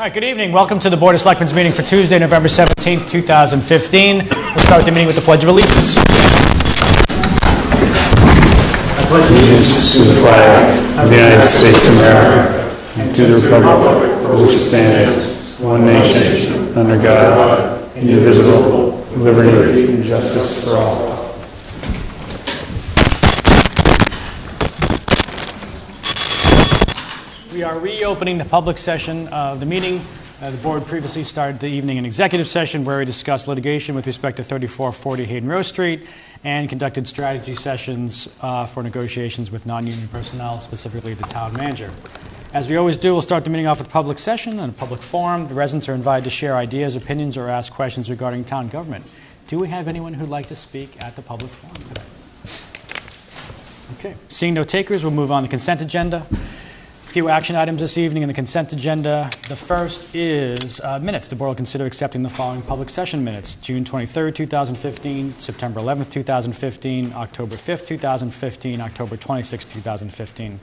right, good evening. Welcome to the Board of Selectmen's meeting for Tuesday, November 17th, 2015. We'll start the meeting with the Pledge of Allegiance. Pledge allegiance to the flag of the United States of America and to the republic for which it stands, one nation, under God, indivisible, liberty and justice for all. We are reopening the public session of the meeting. Uh, The board previously started the evening in executive session where we discussed litigation with respect to 3440 Hayden Rowe Street and conducted strategy sessions uh, for negotiations with non-union personnel, specifically the town manager. As we always do, we'll start the meeting off with a public session and a public forum. The residents are invited to share ideas, opinions, or ask questions regarding town government. Do we have anyone who'd like to speak at the public forum today? Okay, seeing no takers, we'll move on to the consent agenda. Few action items this evening in the consent agenda. The first is uh, minutes. The board will consider accepting the following public session minutes. June 23rd, 2015, September 11th, 2015, October 5th, 2015, October 26th, 2015.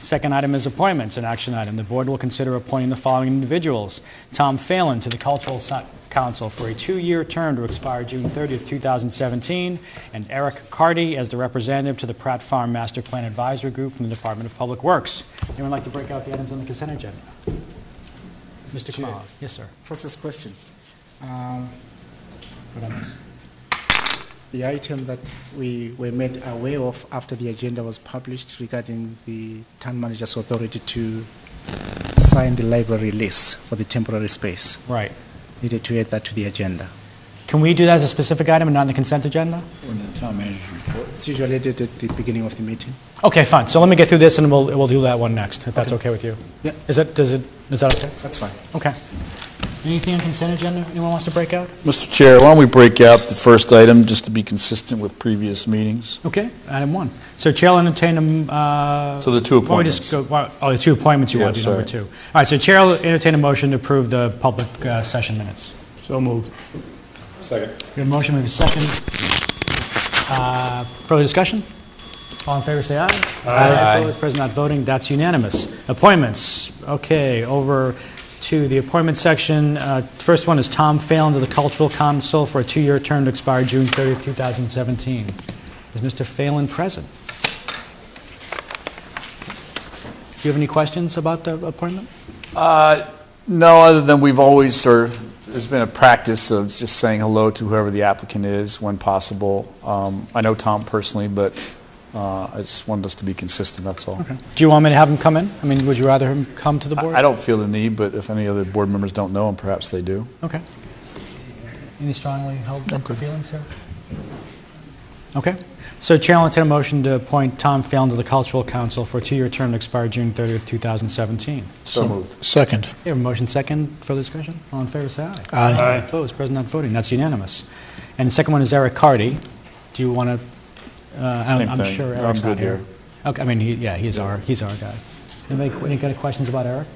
Second item is appointments, an action item. The board will consider appointing the following individuals. Tom Phelan to the Cultural Council for a two-year term to expire June 30th, 2017, and Eric Cardy as the representative to the Pratt Farm Master Plan Advisory Group from the Department of Public Works. Anyone like to break out the items on the consent agenda? Mr. Khumalo? Yes, sir. Process question. Um, What this? The item that we were made aware of after the agenda was published regarding the town manager's authority to sign the library lease for the temporary space. Right. Needed to add that to the agenda. Can we do that as a specific item and not on the consent agenda? In the town manager's report. It's usually added at the beginning of the meeting. Okay, fine. So let me get through this and we'll, we'll do that one next, if that's okay with you. Yeah. Is that, does it, is that okay? That's fine. Okay. Anything on consent agenda anyone wants to break out? Mr. Chair, why don't we break out the first item, just to be consistent with previous meetings? Okay, item one. So Chair will entertain a, uh... So the two why don't we just appointments. go- why- Oh, the two appointments you want to do, number two. All right, so Chair will entertain a motion to approve the public uh, session minutes. So moved. Second. We have a motion, we have a second. Uh, Further discussion? All in favor, say aye. Aye. Opposed, present not voting, that's unanimous. Appointments, okay, over to the appointment section. Uh, First one is Tom Phelan to the Cultural Council for a two-year term to expire June 30th, 2017. Is Mr. Phelan present? Do you have any questions about the appointment? Uh, No, other than we've always sort of, there's been a practice of just saying hello to whoever the applicant is when possible. Um, I know Tom personally, but uh, I just wanted us to be consistent, that's all. Do you want me to have him come in? I mean, would you rather him come to the board? I I don't feel the need, but if any other board members don't know him, perhaps they do. Okay. Any strongly held feelings here? Okay. So Chair will entertain a motion to appoint Tom Phelan to the Cultural Council for a two-year term to expire June 30th, 2017. So moved. Second. You have a motion second for the discussion? All in favor, say aye. Aye. Opposed, present not voting, that's unanimous. And the second one is Eric Cardy. Do you want to, I'm Same I'm thing. sure I'm Eric's not here. here. Okay, I mean, he- yeah, he's our, he's our guy. Anybody, any kind of questions about Eric?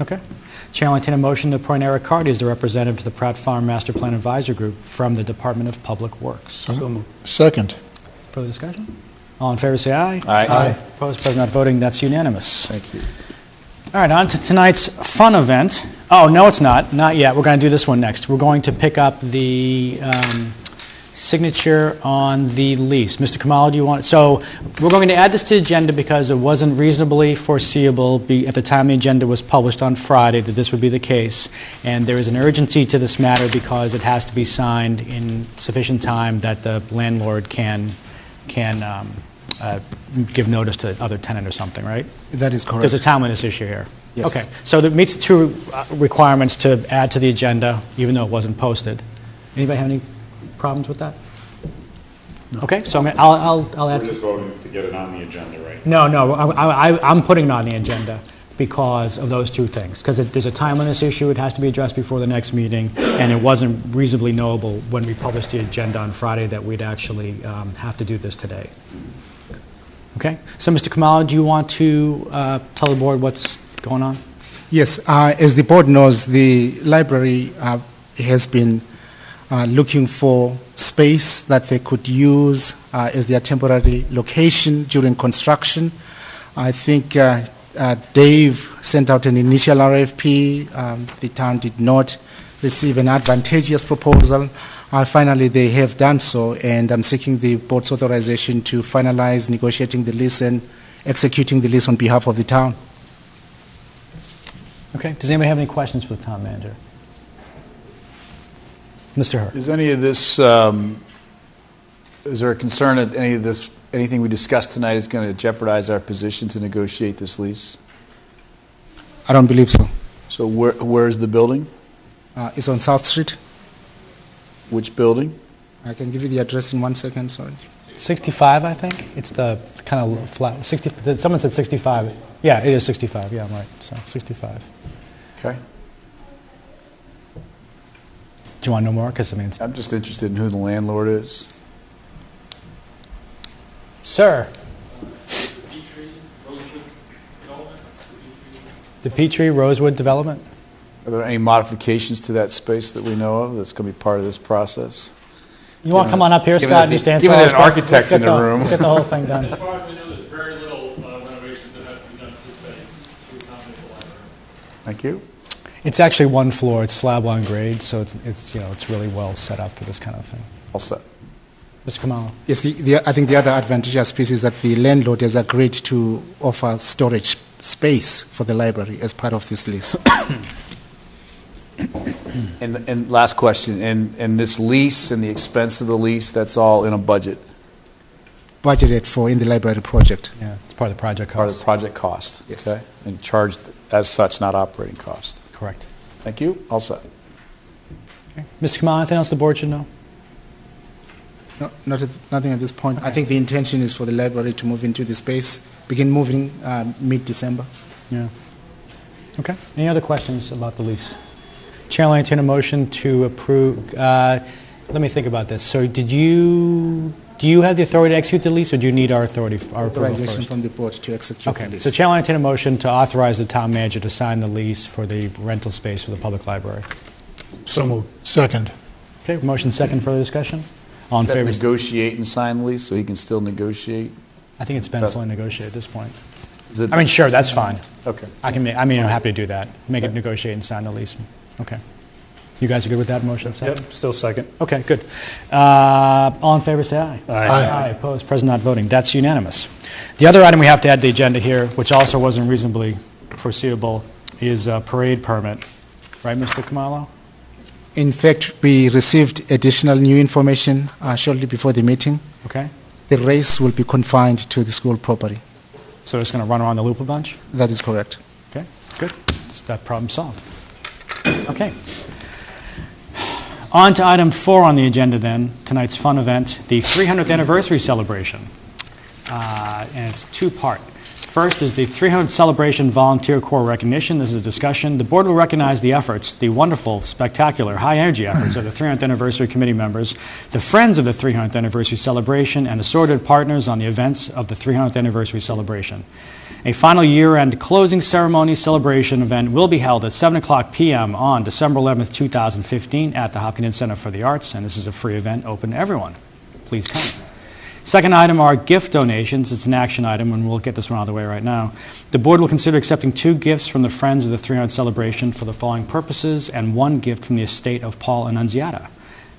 Okay. Chair will entertain a motion to appoint Eric Cardy as the representative to the Pratt Farm Master Plan Advisor Group from the Department of Public Works. Second. Further discussion? All in favor, say aye. Aye. Aye. Opposed, present not voting, that's unanimous. Thank you. All right, on to tonight's fun event. Oh, no, it's not, not yet. We're going to do this one next. We're going to pick up the um, signature on the lease. Mr. Khumalo, do you want, so we're going to add this to the agenda because it wasn't reasonably foreseeable be- at the time the agenda was published on Friday that this would be the case. And there is an urgency to this matter because it has to be signed in sufficient time that the landlord can, can um, uh, give notice to other tenant or something, right? That is correct. There's a timeliness issue here. Yes. Okay, so that meets the two uh, requirements to add to the agenda, even though it wasn't posted. Anybody have any problems with that? Okay, so I'm gonna- I'll, I'll, I'll We're add, just voting to get it on the agenda, right? no, no, I, I, I'm putting it on the agenda because of those two things. Because there's a timeliness issue, it has to be addressed before the next meeting, and it wasn't reasonably knowable when we published the agenda on Friday that we'd actually um, have to do this today. Okay, so Mr. Khumalo, do you want to uh, tell the board what's going on? Yes, uh, as the board knows, the library uh, has been uh, looking for space that they could use uh, as their temporary location during construction. I think uh, uh, Dave sent out an initial RFP. Um, The town did not receive an advantageous proposal. Uh, Finally, they have done so, and I'm seeking the board's authorization to finalize negotiating the lease and executing the lease on behalf of the town. Okay, does anybody have any questions for the town manager? Mr. Hart. Is any of this, um, is there a concern that any of this, anything we discussed tonight is going to jeopardize our position to negotiate this lease? I don't believe so. So where, where is the building? Uh, It's on South Street. Which building? I can give you the address in one second, sorry. 65, I think? It's the kind of flat, 60, someone said 65. Yeah, it is 65, yeah, I'm right, so 65. Okay. Do you want to know more? Because, I mean, I'm just interested in who the landlord is. Sir? The Petrie Rosewood Development? Are there any modifications to that space that we know of that's going to be part of this process? You want to come on up here, Scott, that and just the- answer given all that those an questions? architect's in get the room. Let's get the whole thing done. As far as we know, there's very little uh, renovations that have to be done to the space to accommodate the library. Thank you. It's actually one floor, it's slab on grade, so it's, it's, you know, it's really well set up for this kind of thing. All set. Mr. Khumalo? Yes, the, the, I think the other advantageous piece is that the landlord has agreed to offer storage space for the library as part of this lease. And, and last question, and, and this lease and the expense of the lease, that's all in a budget, Budgeted for in the library project. Yeah, it's part of the project part of cost. the project cost? Yes. Okay? And charged as such, not operating cost. Correct. Thank you. All set. Okay. Mr. Khumalo, anything else the board should know? No, not at, nothing at this point. I think the intention is for the library to move into the space, begin moving um, mid-December. Yeah. Okay. Any other questions about the lease? Chair will entertain a motion to approve, uh, let me think about this. So did you, do you have the authority to execute the lease, or do you need our authority, our approval Authorization first? from the board to execute the Okay, lease. so Chair will entertain a motion to authorize the town manager to sign the lease for the rental space for the public library. So moved. Second. Okay, motion second, further discussion? All in That favor? negotiate and sign the lease, so he can still negotiate? I think it's been Best- fully negotiated at this point. Is it- I mean, sure, that's fine. Okay. I can, ma- I mean, I'm happy to do that. Make it negotiate and sign the lease. Okay. You guys are good with that motion second? Yep, still second. Okay, good. Uh, All in favor, say aye. Aye. Aye, opposed, present not voting. That's unanimous. The other item we have to add to the agenda here, which also wasn't reasonably foreseeable, is a parade permit. Right, Mr. Khumalo? In fact, we received additional new information uh, shortly before the meeting. Okay? The race will be confined to the school property. So it's going to run around the loop a bunch? That is correct. Okay, good. Is that problem solved? Okay. On to item four on the agenda then, tonight's fun event, the 300th anniversary celebration. Uh, And it's two-part. First is the 300th Celebration Volunteer Corps recognition. This is a discussion. The board will recognize the efforts, the wonderful, spectacular, high-energy efforts of the 300th Anniversary Committee members, the friends of the 300th Anniversary celebration, and assorted partners on the events of the 300th Anniversary celebration. A final year-end closing ceremony celebration event will be held at 7 o'clock p.m. on December 11th, 2015 at the Hopkins Center for the Arts, and this is a free event open to everyone. Please come. Second item are gift donations. It's an action item, and we'll get this one out of the way right now. The board will consider accepting two gifts from the Friends of the 300 celebration for the following purposes, and one gift from the estate of Paul Annunziata.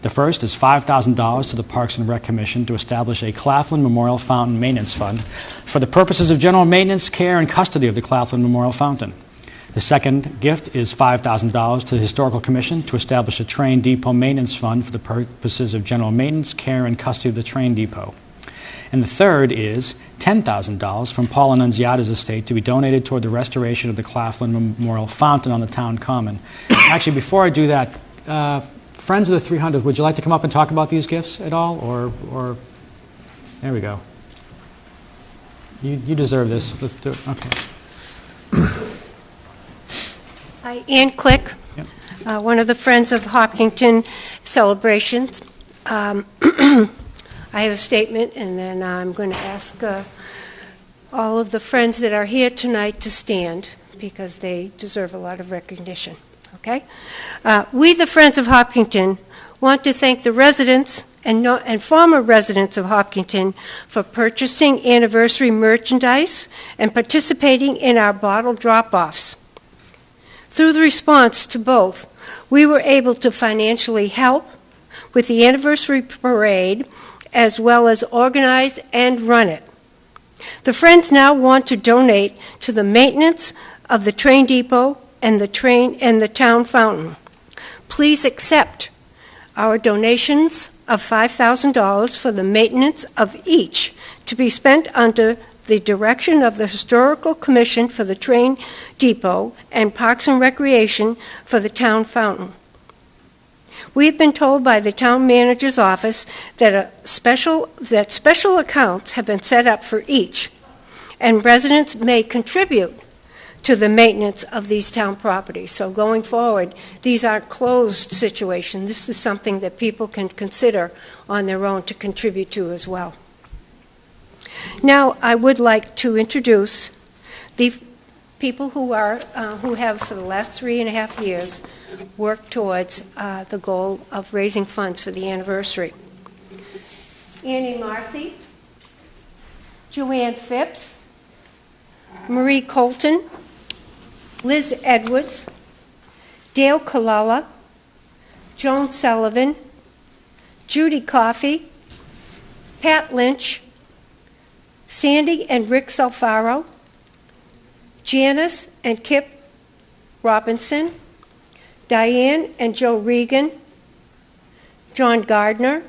The first is $5,000 to the Parks and Rec Commission to establish a Claflin Memorial Fountain Maintenance Fund for the purposes of general maintenance, care, and custody of the Claflin Memorial Fountain. The second gift is $5,000 to the Historical Commission to establish a train depot maintenance fund for the purposes of general maintenance, care, and custody of the train depot. And the third is $10,000 from Paul Annunziata's estate to be donated toward the restoration of the Claflin Memorial Fountain on the town common. Actually, before I do that, uh, Friends of the 300, would you like to come up and talk about these gifts at all? Or, or there we go. You, you deserve this. Let's do it. Okay. Hi, Ann Click, Yep. uh, one of the Friends of Hopkinton celebrations. Um, I have a statement, and then I'm going to ask uh, all of the friends that are here tonight to stand, because they deserve a lot of recognition, okay? Uh, We, the Friends of Hopkinton, want to thank the residents and, no, and former residents of Hopkinton for purchasing anniversary merchandise and participating in our bottle drop offs. Through the response to both, we were able to financially help with the anniversary parade as well as organize and run it. The Friends now want to donate to the maintenance of the train depot and the train and the town fountain. Please accept our donations of $5,000 for the maintenance of each to be spent under the direction of the Historical Commission for the Train Depot and Parks and Recreation for the town fountain. We've been told by the town manager's office that a special, that special accounts have been set up for each, and residents may contribute to the maintenance of these town properties. So going forward, these aren't closed situations. This is something that people can consider on their own to contribute to as well. Now, I would like to introduce the people who are, uh, who have for the last three and a half years worked towards uh, the goal of raising funds for the anniversary. Annie Marcy, Joanne Phipps, Marie Colton, Liz Edwards, Dale Kalala, Joan Sullivan, Judy Coffey, Pat Lynch, Sandy and Rick Salfaro, Janice and Kip Robinson, Diane and Joe Regan, John Gardner,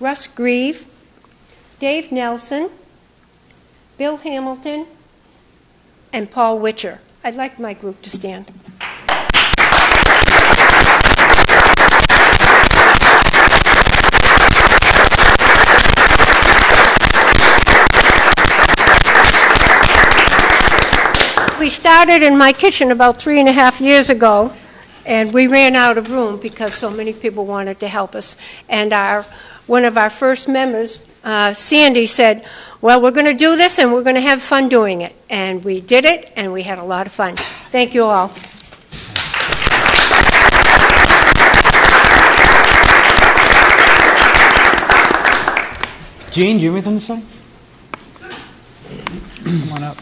Russ Grieve, Dave Nelson, Bill Hamilton, and Paul Witcher. I'd like my group to stand. We started in my kitchen about three and a half years ago, and we ran out of room because so many people wanted to help us. And our, one of our first members, uh, Sandy, said, well, we're going to do this and we're going to have fun doing it. And we did it, and we had a lot of fun. Thank you all. Jean, do you have anything to say? Come on up.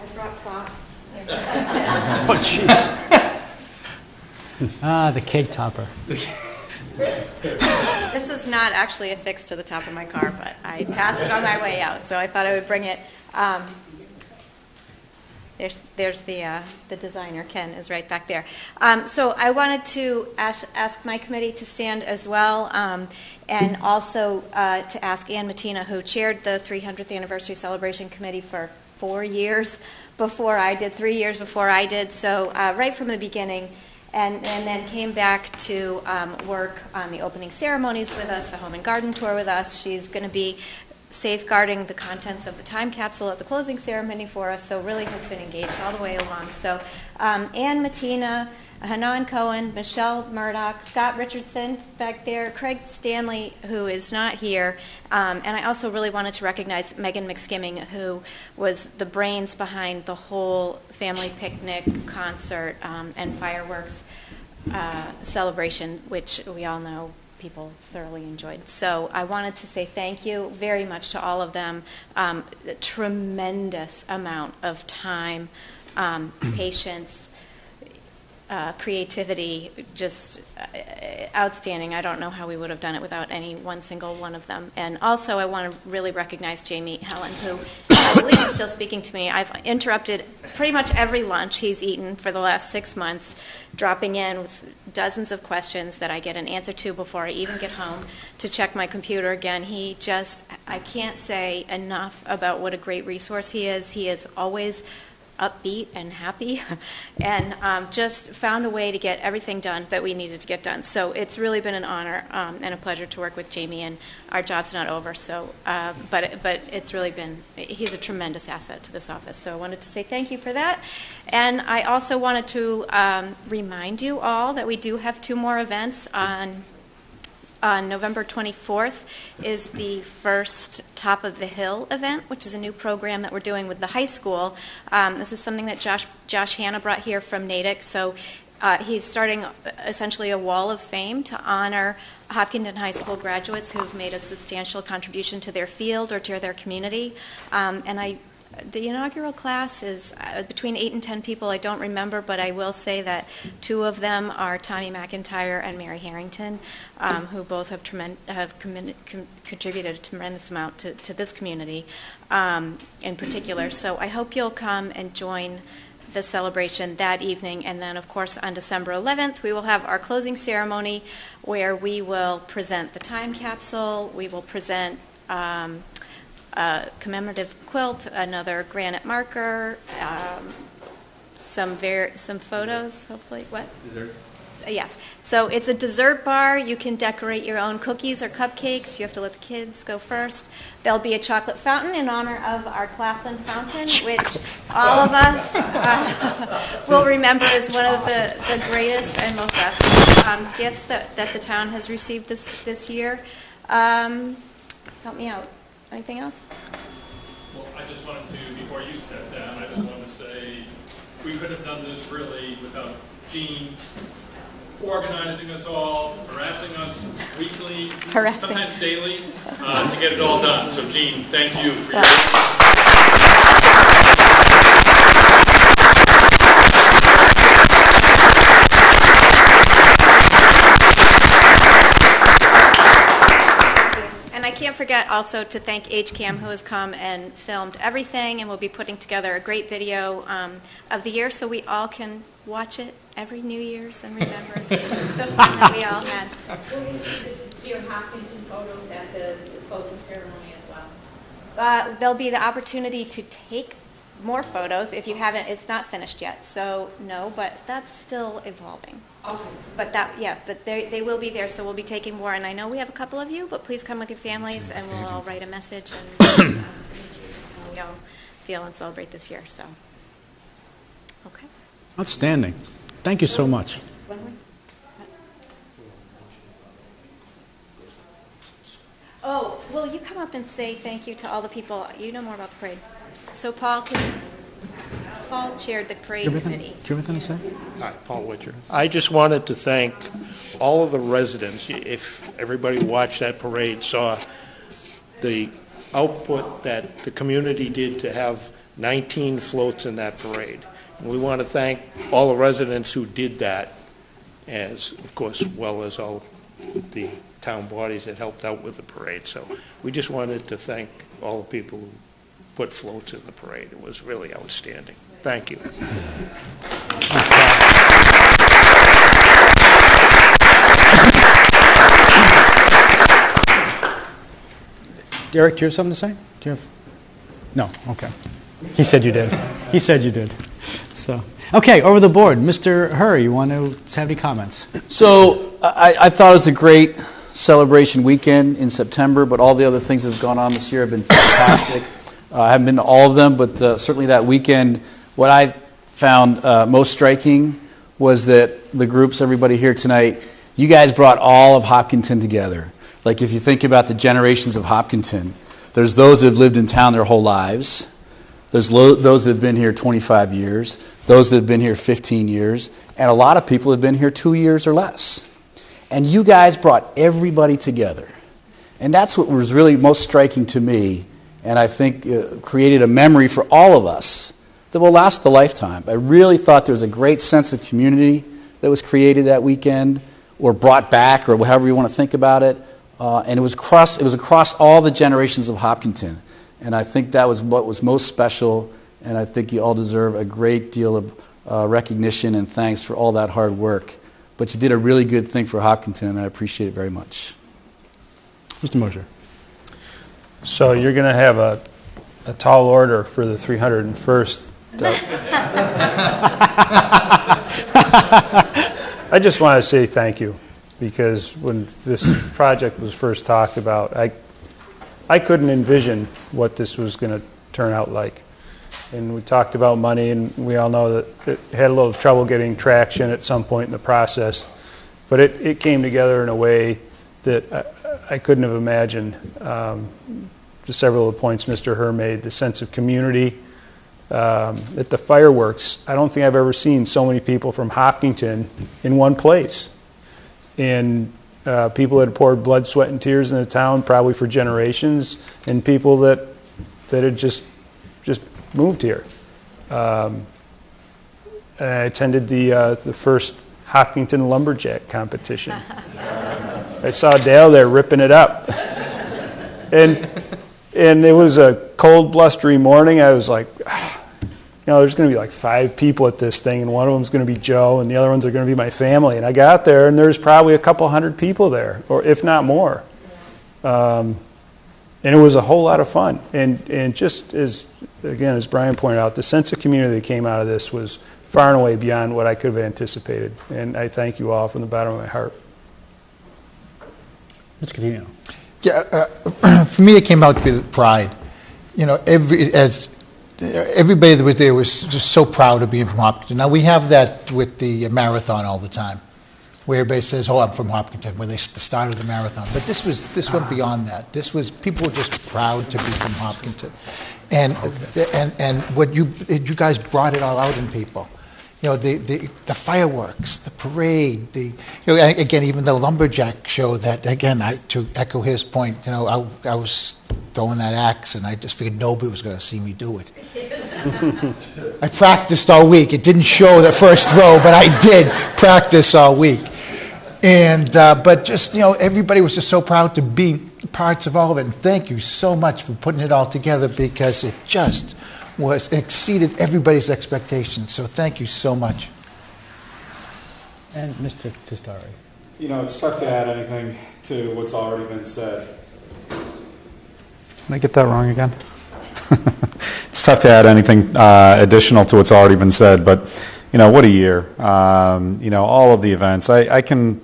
I brought props. oh, jeez. Ah, the cake topper. This is not actually affixed to the top of my car, but I passed it on my way out, so I thought I would bring it. Um, There's, there's the, uh, the designer, Ken, is right back there. Um, So I wanted to ask, ask my committee to stand as well, um, and also uh, to ask Ann Matina, who chaired the 300th Anniversary Celebration Committee for four years before I did, three years before I did, so uh, right from the beginning, and, and then came back to um, work on the opening ceremonies with us, the home and garden tour with us. She's going to be safeguarding the contents of the time capsule at the closing ceremony for us, so really has been engaged all the way along. So um, Ann Matina, Hanan Cohen, Michelle Murdoch, Scott Richardson back there, Craig Stanley, who is not here, um, and I also really wanted to recognize Megan McSkimming, who was the brains behind the whole family picnic, concert, um, and fireworks uh, celebration, which we all know people thoroughly enjoyed. So I wanted to say thank you very much to all of them. Um, tremendous amount of time, um, patience, uh, creativity, just uh, outstanding. I don't know how we would have done it without any one single one of them. And also, I want to really recognize Jamie Hellen, who I believe is still speaking to me. I've interrupted pretty much every lunch he's eaten for the last six months, dropping in with dozens of questions that I get an answer to before I even get home to check my computer again. He just, I can't say enough about what a great resource he is. He is always upbeat and happy, and um, just found a way to get everything done that we needed to get done. So it's really been an honor um, and a pleasure to work with Jamie, and our job's not over. So, uh, but but it's really been he's a tremendous asset to this office. So I wanted to say thank you for that, and I also wanted to um, remind you all that we do have two more events on on November 24th is the first Top of the Hill event, which is a new program that we're doing with the high school. Um, this is something that Josh, Josh Hanna brought here from Natick. So uh, he's starting essentially a wall of fame to honor Hopkinton High School graduates who've made a substantial contribution to their field or to their community. Um, And I, the inaugural class is uh, between eight and 10 people, I don't remember, but I will say that two of them are Tommy McIntyre and Mary Harrington, um, who both have have con- contributed a tremendous amount to to this community um, in particular. So I hope you'll come and join the celebration that evening. And then, of course, on December 11th, we will have our closing ceremony where we will present the time capsule, we will present um, a commemorative quilt, another granite marker, um, some ver, some photos, hopefully, what? Dessert. Yes, so it's a dessert bar, you can decorate your own cookies or cupcakes, you have to let the kids go first. There'll be a chocolate fountain in honor of our Claflin fountain, which all of us uh, will remember as one of the, the greatest and most lasting um, gifts that, that the town has received this, this year. Um, Help me out, anything else? Well, I just wanted to, before you step down, I just wanted to say, we couldn't have done this really without Gene organizing us all, harassing us weekly, Harassing. sometimes daily, uh, to get it all done. So Gene, thank you for your And I can't forget also to thank HCAM, who has come and filmed everything, and we will be putting together a great video um, of the year, so we all can watch it every New Year's and remember the the fun that we all had. Will we see the Dear photos at the closing ceremony as well? Uh, There'll be the opportunity to take more photos if you haven't, it's not finished yet, so no, but that's still evolving. Okay. But that, yeah, but they, they will be there, so we'll be taking more, and I know we have a couple of you, but please come with your families, and we'll all write a message and um, how we all feel and celebrate this year, so. Okay. Outstanding. Thank you so much. Oh, will you come up and say thank you to all the people, you know more about the parade. So Paul, can, Paul chaired the Do parade you have anything- committee. do you have anything to say? Hi, Paul Witcher. I just wanted to thank all of the residents. If everybody watched that parade, saw the output that the community did to have 19 floats in that parade. And we want to thank all the residents who did that, as, of course, well as all the town bodies that helped out with the parade. So we just wanted to thank all the people who put floats in the parade. It was really outstanding. Thank you. Derek, do you have something to say? Do you have? No, okay. He said you did. He said you did. So, okay, over the board. Mr. Herr, you want to have any comments? So I, I thought it was a great celebration weekend in September, but all the other things that have gone on this year have been fantastic. Uh, I haven't been to all of them, but uh, certainly that weekend, what I found uh, most striking was that the groups, everybody here tonight, you guys brought all of Hopkinton together. Like if you think about the generations of Hopkinton, there's those that have lived in town their whole lives. There's lo- those that have been here 25 years, those that have been here 15 years, and a lot of people have been here two years or less. And you guys brought everybody together. And that's what was really most striking to me, and I think uh, created a memory for all of us that will last a lifetime. I really thought there was a great sense of community that was created that weekend, or brought back, or however you want to think about it. Uh, and it was, across, it was across all the generations of Hopkinton. And I think that was what was most special, and I think you all deserve a great deal of uh, recognition and thanks for all that hard work. But you did a really good thing for Hopkinton, and I appreciate it very much. Mr. Mosier. So you're going to have a, a tall order for the 301st. I just want to say thank you because when this project was first talked about, I, I couldn't envision what this was going to turn out like. And we talked about money, and we all know that it had a little trouble getting traction at some point in the process. But it, it came together in a way that uh, I, couldn't have imagined. Um, several of the points Mr. Herr made, the sense of community, um, at the fireworks, I don't think I've ever seen so many people from Hopkinton in one place. And uh, people that had poured blood, sweat, and tears in the town, probably for generations, and people that that had just just moved here. Um, I attended the uh, the first Hopkinton lumberjack competition. I saw Dale there ripping it up, and and it was a cold, blustery morning. I was like. You know, there's going to be like five people at this thing, and one of them's going to be Joe, and the other ones are going to be my family. And I got there, and there's probably a couple hundred people there, or if not more. Um, and it was a whole lot of fun. And, and just as, again, as Brian pointed out, the sense of community that came out of this was far and away beyond what I could have anticipated. And I thank you all from the bottom of my heart. Mr. Coutinho. Yeah, uh, for me, it came out to be pride. You know, every as everybody that was there was just so proud of being from Hopkinton. Now we have that with the marathon all the time, where everybody says, "Oh, I'm from Hopkinton," where they s- the start of the marathon. But this was this went beyond that. This was people were just proud to be from Hopkinton, and and and what you you guys brought it all out in people. You know, the, the, the fireworks, the parade, the, you know, again, even the lumberjack show that, again, I, to echo his point, you know, I, I was throwing that axe and I just figured nobody was going to see me do it. I practiced all week. It didn't show the first throw, but I did practice all week. And, uh, but just, you know, everybody was just so proud to be parts of all of it. And thank you so much for putting it all together because it just was exceeded everybody's expectations. So thank you so much. And Mr. Cestari. You know, it's tough to add anything to what's already been said. Did I get that wrong again? It's tough to add anything uh, additional to what's already been said, but, you know, what a year. Um, You know, all of the events. I I can,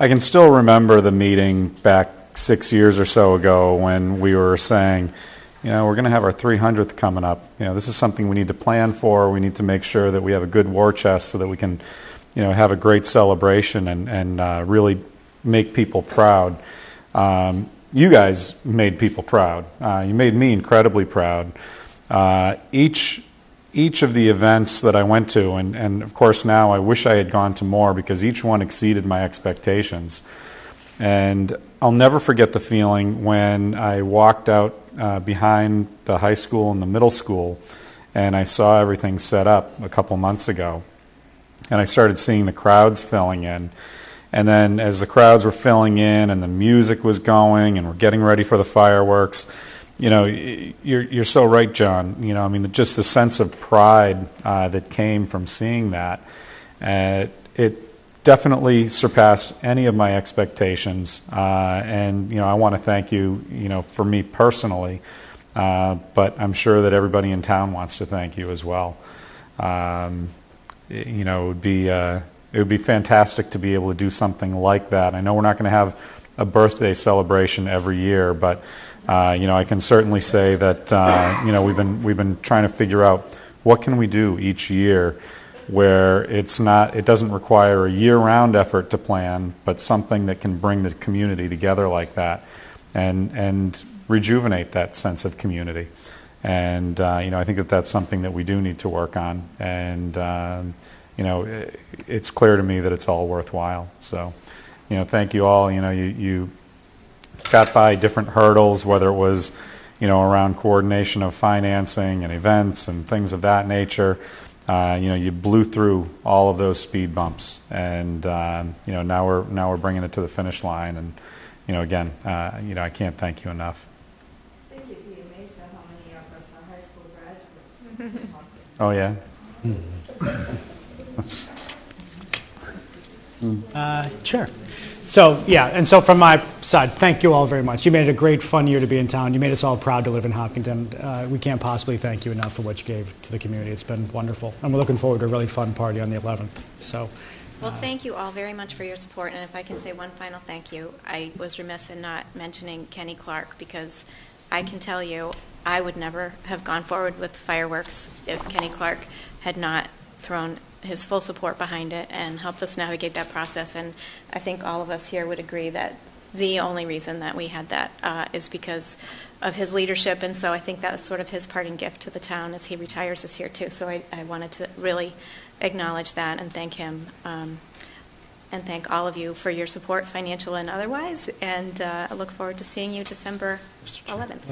I can still remember the meeting back six years or so ago when we were saying, you know, we're going to have our 300th coming up. You know, this is something we need to plan for. We need to make sure that we have a good war chest so that we can, you know, have a great celebration and, and uh, really make people proud. Um, you guys made people proud. Uh, you made me incredibly proud. Uh, each each of the events that I went to, and, and of course now I wish I had gone to more because each one exceeded my expectations. And I'll never forget the feeling when I walked out uh, behind the high school and the middle school and I saw everything set up a couple months ago. And I started seeing the crowds filling in. And then as the crowds were filling in and the music was going and we're getting ready for the fireworks, you know, you're, you're so right, John. You know, I mean, just the sense of pride uh, that came from seeing that, uh, it definitely surpassed any of my expectations. Uh, and, you know, I want to thank you, you know, for me personally, uh, but I'm sure that everybody in town wants to thank you as well. Um, y- you know, it would be uh, it would be fantastic to be able to do something like that. I know we're not going to have a birthday celebration every year, but uh, you know, I can certainly say that uh, you know we've been we've been trying to figure out what can we do each year where it's not it doesn't require a year-round effort to plan, but something that can bring the community together like that, and and rejuvenate that sense of community. And uh, you know, I think that that's something that we do need to work on. And um, you know, i it's clear to me that it's all worthwhile. So, you know, thank you all. You know, you you got by different hurdles, whether it was you know around coordination of financing and events and things of that nature. Uh, you know, you blew through all of those speed bumps, and um, you know now we're now we're bringing it to the finish line. And you know, again, uh, you know, I can't thank you enough. I think you'd be amazed at how many of us are high school graduates. Oh yeah. Uh, Sure. So, yeah, and so from my side, thank you all very much. You made it a great, fun year to be in town. You made us all proud to live in Hopkinton. Uh, We can't possibly thank you enough for what you gave to the community. It's been wonderful. And we're looking forward to a really fun party on the 11th. So, Well, thank you all very much for your support, and if I can say one final thank you, I was remiss in not mentioning Kenny Clark, because I can tell you, I would never have gone forward with fireworks if Kenny Clark had not thrown his full support behind it and helped us navigate that process, and I think all of us here would agree that the only reason that we had that uh, is because of his leadership, and so I think that was sort of his parting gift to the town as he retires this year, too. So I I wanted to really acknowledge that and thank him, um, and thank all of you for your support, financial and otherwise, and uh, I look forward to seeing you December 11th.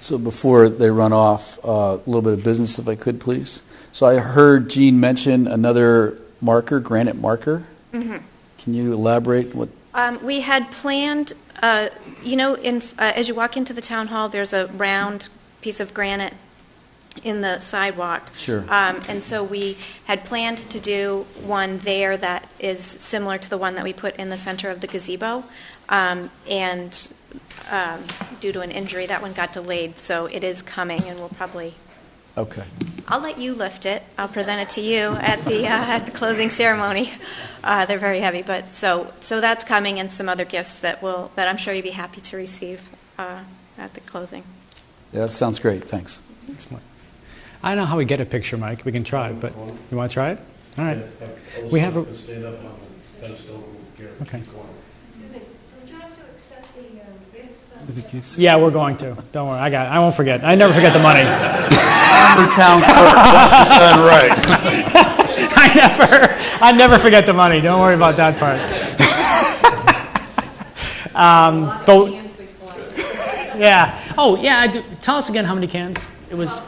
So before they run off, uh, a little bit of business, if I could, please. So I heard Gene mention another marker, granite marker. Mhm. Can you elaborate what? Um, We had planned, uh, you know, in, uh, as you walk into the town hall, there's a round piece of granite in the sidewalk. Sure. Um, And so we had planned to do one there that is similar to the one that we put in the center of the gazebo. Um, And um, due to an injury, that one got delayed, so it is coming, and we'll probably, Okay. I'll let you lift it. I'll present it to you at the, uh, at the closing ceremony. Uh, They're very heavy, but, so, so that's coming, and some other gifts that will, that I'm sure you'd be happy to receive uh, at the closing. Yeah, that sounds great. Thanks. Excellent. I don't know how we get a picture, Mike. We can try it, but you want to try it? All right. We have a, okay. Yeah, we're going to. Don't worry. I got it. I won't forget. I never forget the money. Former town clerk wants done right. I never, I never forget the money. Don't worry about that part. um, but, yeah. Oh, yeah. I do. Tell us again how many cans. It was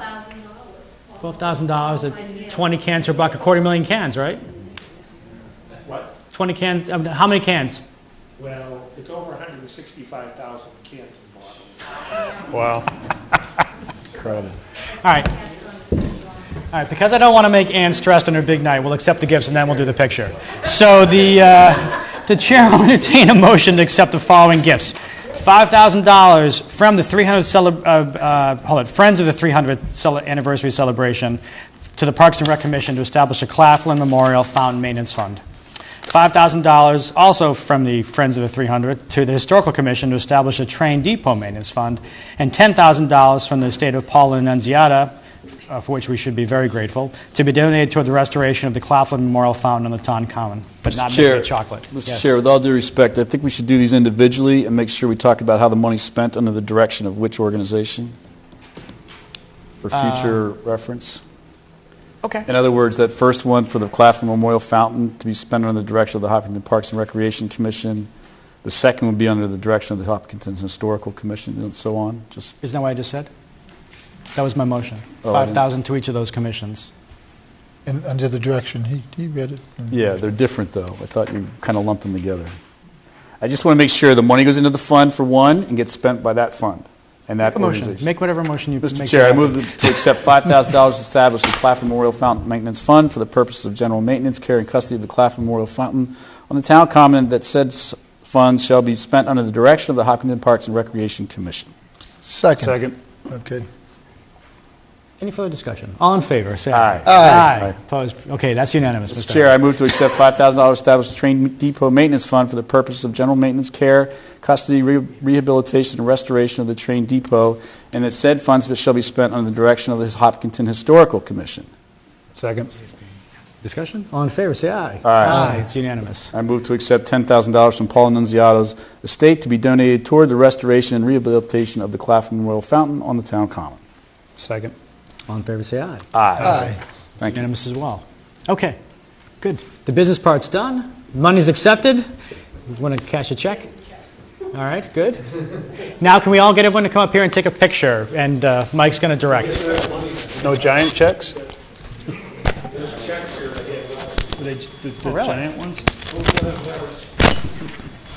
twelve thousand dollars at twenty cans for a buck, a quarter million cans, right? What? Twenty cans. Um, how many cans? Well, it's over 165,000 cans and bottles. Wow. Incredible. All right. All right, because I don't want to make Ann stressed on her big night, we'll accept the gifts and then we'll do the picture. So the, uh, the chair will entertain a motion to accept the following gifts. $5,000 from the 300, cele- uh, uh, hold it, Friends of the 300th cele- anniversary celebration to the Parks and Rec Commission to establish a Claflin Memorial Fountain Maintenance Fund. $5,000 also from the Friends of the 300 to the Historical Commission to establish a train depot maintenance fund, and $10,000 from the state of Paula Annunziata, uh, for which we should be very grateful, to be donated toward the restoration of the Claflin Memorial Fountain on the Ton Common, but not making Chair, it chocolate. Mr. Yes. Chair, with all due respect, I think we should do these individually and make sure we talk about how the money's spent under the direction of which organization for Uh, future reference. Okay. In other words, that first one for the Claflin Memorial Fountain to be spent under the direction of the Hopkinton Parks and Recreation Commission. The second would be under the direction of the Hopkinton Historical Commission and so on. Just, Isn't that what I just said? That was my motion. Oh, I didn't- 5,000 to each of those commissions. And under the direction, he, he read it. yeah, they're different though. I thought you kind of lumped them together. I just want to make sure the money goes into the fund for one and gets spent by that fund and that Make a motion. organization. Make whatever motion you Mr. make Chair, I you move happy. to accept $5,000 established establish the Claflin Memorial Fountain Maintenance Fund for the purposes of general maintenance, care, and custody of the Claflin Memorial Fountain on the town common, that said s- funds shall be spent under the direction of the Hopkinton Parks and Recreation Commission. Second. Second. Okay. Any further discussion? All in favor, say Aye. aye. Aye. Aye. Opposed? Okay, that's unanimous, Mr. Mr. Chair, I move to accept $5,000 to establish the train depot maintenance fund for the purposes of general maintenance, care, custody, re- rehabilitation, and restoration of the train depot, and that said funds shall be spent under the direction of the Hopkinton Historical Commission. Second. Discussion? All in favor, say aye. Aye. It's unanimous. I move to accept $10,000 from Paul Annunziata's estate to be donated toward the restoration and rehabilitation of the Claflin Royal Fountain on the town common. Second. All in favor, say aye. Aye. Thank you. Unanimous as well. Okay, good. The business part's done. Money's accepted. You Want to cash a check? All right, good. Now, can we all get everyone to come up here and take a picture? And uh, Mike's going to direct. No giant checks? The, The giant ones?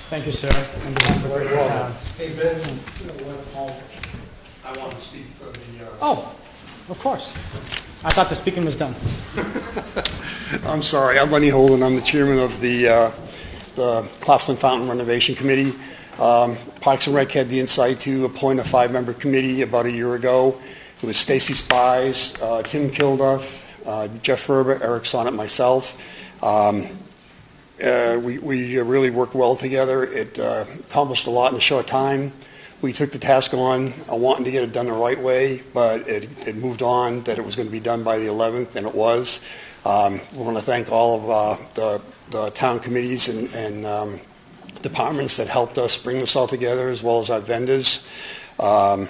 Thank you, sir. On behalf of the town. Hey, Ben, I want to speak for the, uh, Oh, of course. I thought the speaking was done. I'm sorry, I'm Lenny Holden, I'm the chairman of the, uh, the Claflin Fountain Renovation Committee. Um, Parks and Rec had the insight to appoint a five-member committee about a year ago. It was Stacy Spies, uh, Tim Kilduff, uh, Jeff Ferber, Eric Sonnet, myself. Um, uh, We we really worked well together. It uh, accomplished a lot in a short time. We took the task on, uh, wanting to get it done the right way, but it it moved on, that it was going to be done by the 11th, and it was. Um, We want to thank all of uh, the the town committees and- and um, departments that helped us bring this all together, as well as our vendors. Um,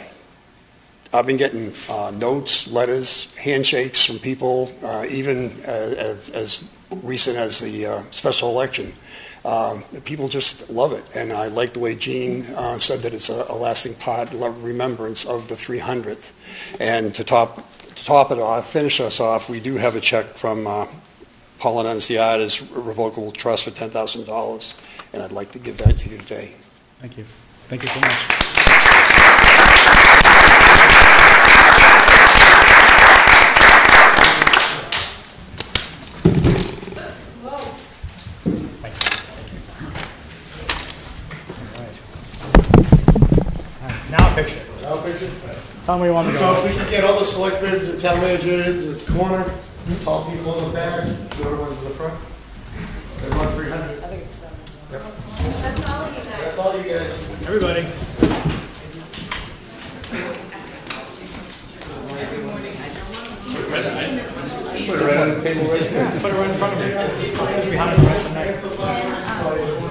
I've been getting uh, notes, letters, handshakes from people, uh, even as, as recent as the uh, special election. Um, people just love it, and I like the way Gene uh, said that it's a, a lasting part, remembrance of the 300th. And to top to top it off, finish us off, we do have a check from uh, Paul Annunziata's Revocable Trust for $10,000, and I'd like to give that to you today. Thank you. Thank you so much. Now a picture. Now a picture? Tell me where you want to So go. if we could get all the selectmen, the town manager in the corner, tall people in the back, the other ones in the front. Everyone three hundred. I think it's done. That's all you guys. That's all you guys. Everybody. Put it right on the table right there. Put it right in front of you. I'll sit behind the rest of the night. Um,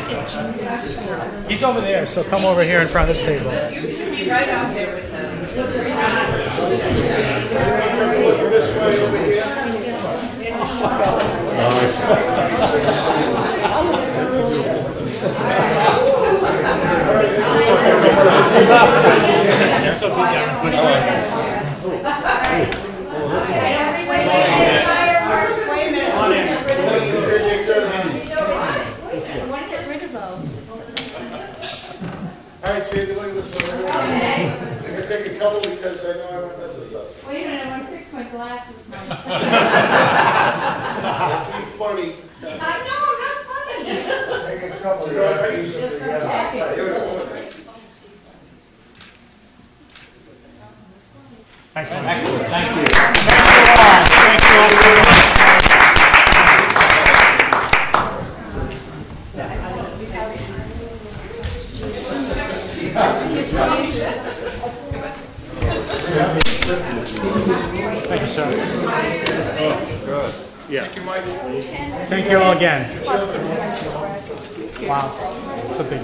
He's over there, so come over here in front of this table. You should be right out there with them. This way over here. That's so busy, I'm gonna push All right, Sandy, look at this one. I'm gonna take a couple because I know I won't mess this up. Wait a minute, I want to fix my glasses, Mike. That's too funny. I know, I'm not funny. Take a couple, you all right? Thanks, man. Excellent. Thank you. Thank you all. Thank you all Thank you, sir. Oh, good. Yeah. Thank you Mike. Thank you all again. Wow, it's a big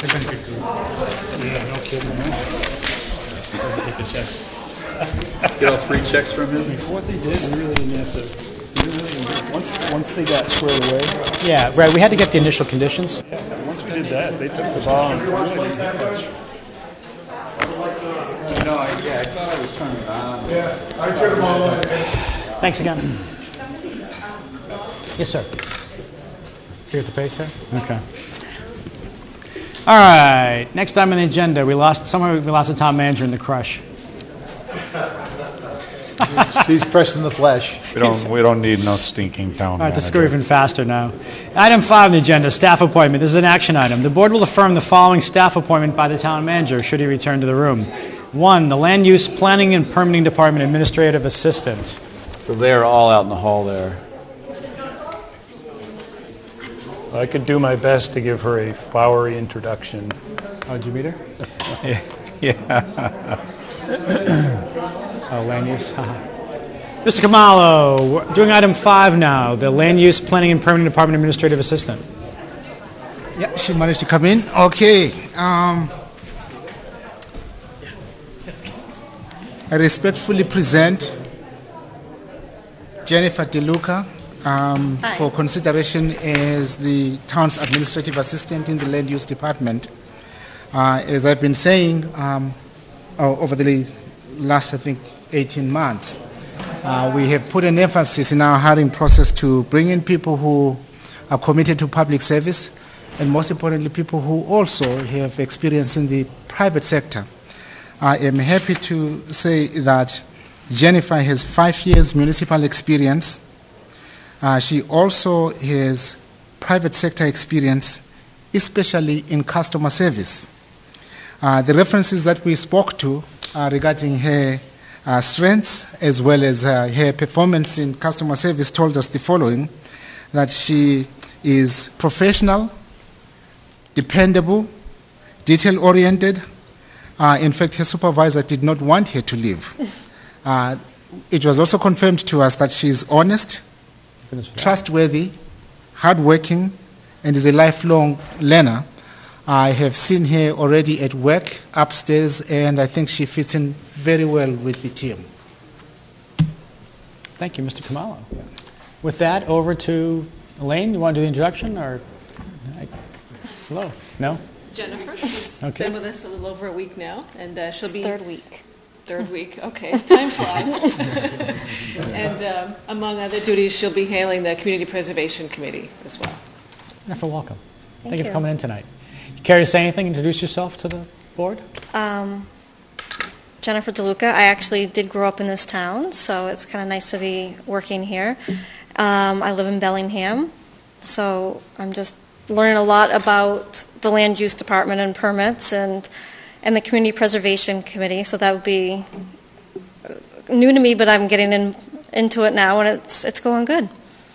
They've been big too. Yeah, no kidding. Take the checks. Get all three checks from him? What they did, we really didn't have to, we really didn't- once, once they got squared away, Yeah, right, we had to get the initial conditions. once we did that, they took the ball and really didn't do much. No, yeah, I thought I was turning it on. Yeah, I took them all on. Thanks again. Yes, sir. Here at the pace, sir? Okay. All right, next item on the agenda, we lost, somewhere we lost a town manager in the crush. He's pressing the flesh. We don't, we don't need no stinking town All right, manager. this go even faster now. Item five on the agenda, staff appointment. This is an action item. The board will affirm the following staff appointment by the town manager, should he return to the room. One, the Land Use Planning and Permitting Department Administrative Assistant. So they're all out in the hall there. I could do my best to give her a flowery introduction. Oh, did you meet her? Yeah. Oh, land use. Mr. Khumalo, we're doing item five now, the Land Use Planning and Permitting Department Administrative Assistant. Yeah, she managed to come in. Okay. Um, I respectfully present Jennifer DeLuca um, for consideration as the town's administrative assistant in the land use department. Uh, as I've been saying um, over the last, I think, 18 months, uh, we have put an emphasis in our hiring process to bring in people who are committed to public service and most importantly, people who also have experience in the private sector. I am happy to say that Jennifer has five years municipal experience. Uh, she also has private sector experience, especially in customer service. Uh, the references that we spoke to uh, regarding her uh, strengths as well as uh, her performance in customer service told us the following that she is professional, dependable, detail oriented. Uh, in fact, her supervisor did not want her to leave. Uh, it was also confirmed to us that she is honest, trustworthy, hardworking, and is a lifelong learner. I have seen her already at work upstairs, and I think she fits in very well with the team. Thank you, Mr. Khumalo. With that, over to Elaine. You want to do the introduction, or? Hello? No? Jennifer has Okay. been with us a little over a week now, and uh, she'll It's be... third week. Third week, okay, time flies. And um, among other duties, she'll be handling the Community Preservation Committee as well. Jennifer, welcome. Thank Thank you for coming in tonight. To say anything, introduce yourself to the board? Um, Jennifer DeLuca. I actually did grow up in this town, so it's kind of nice to be working here. Um, I live in Bellingham, so I'm just learning a lot about the Land Use Department and permits and, and the Community Preservation Committee, so that would be new to me, but I'm getting in, into it now, and it's, it's going good.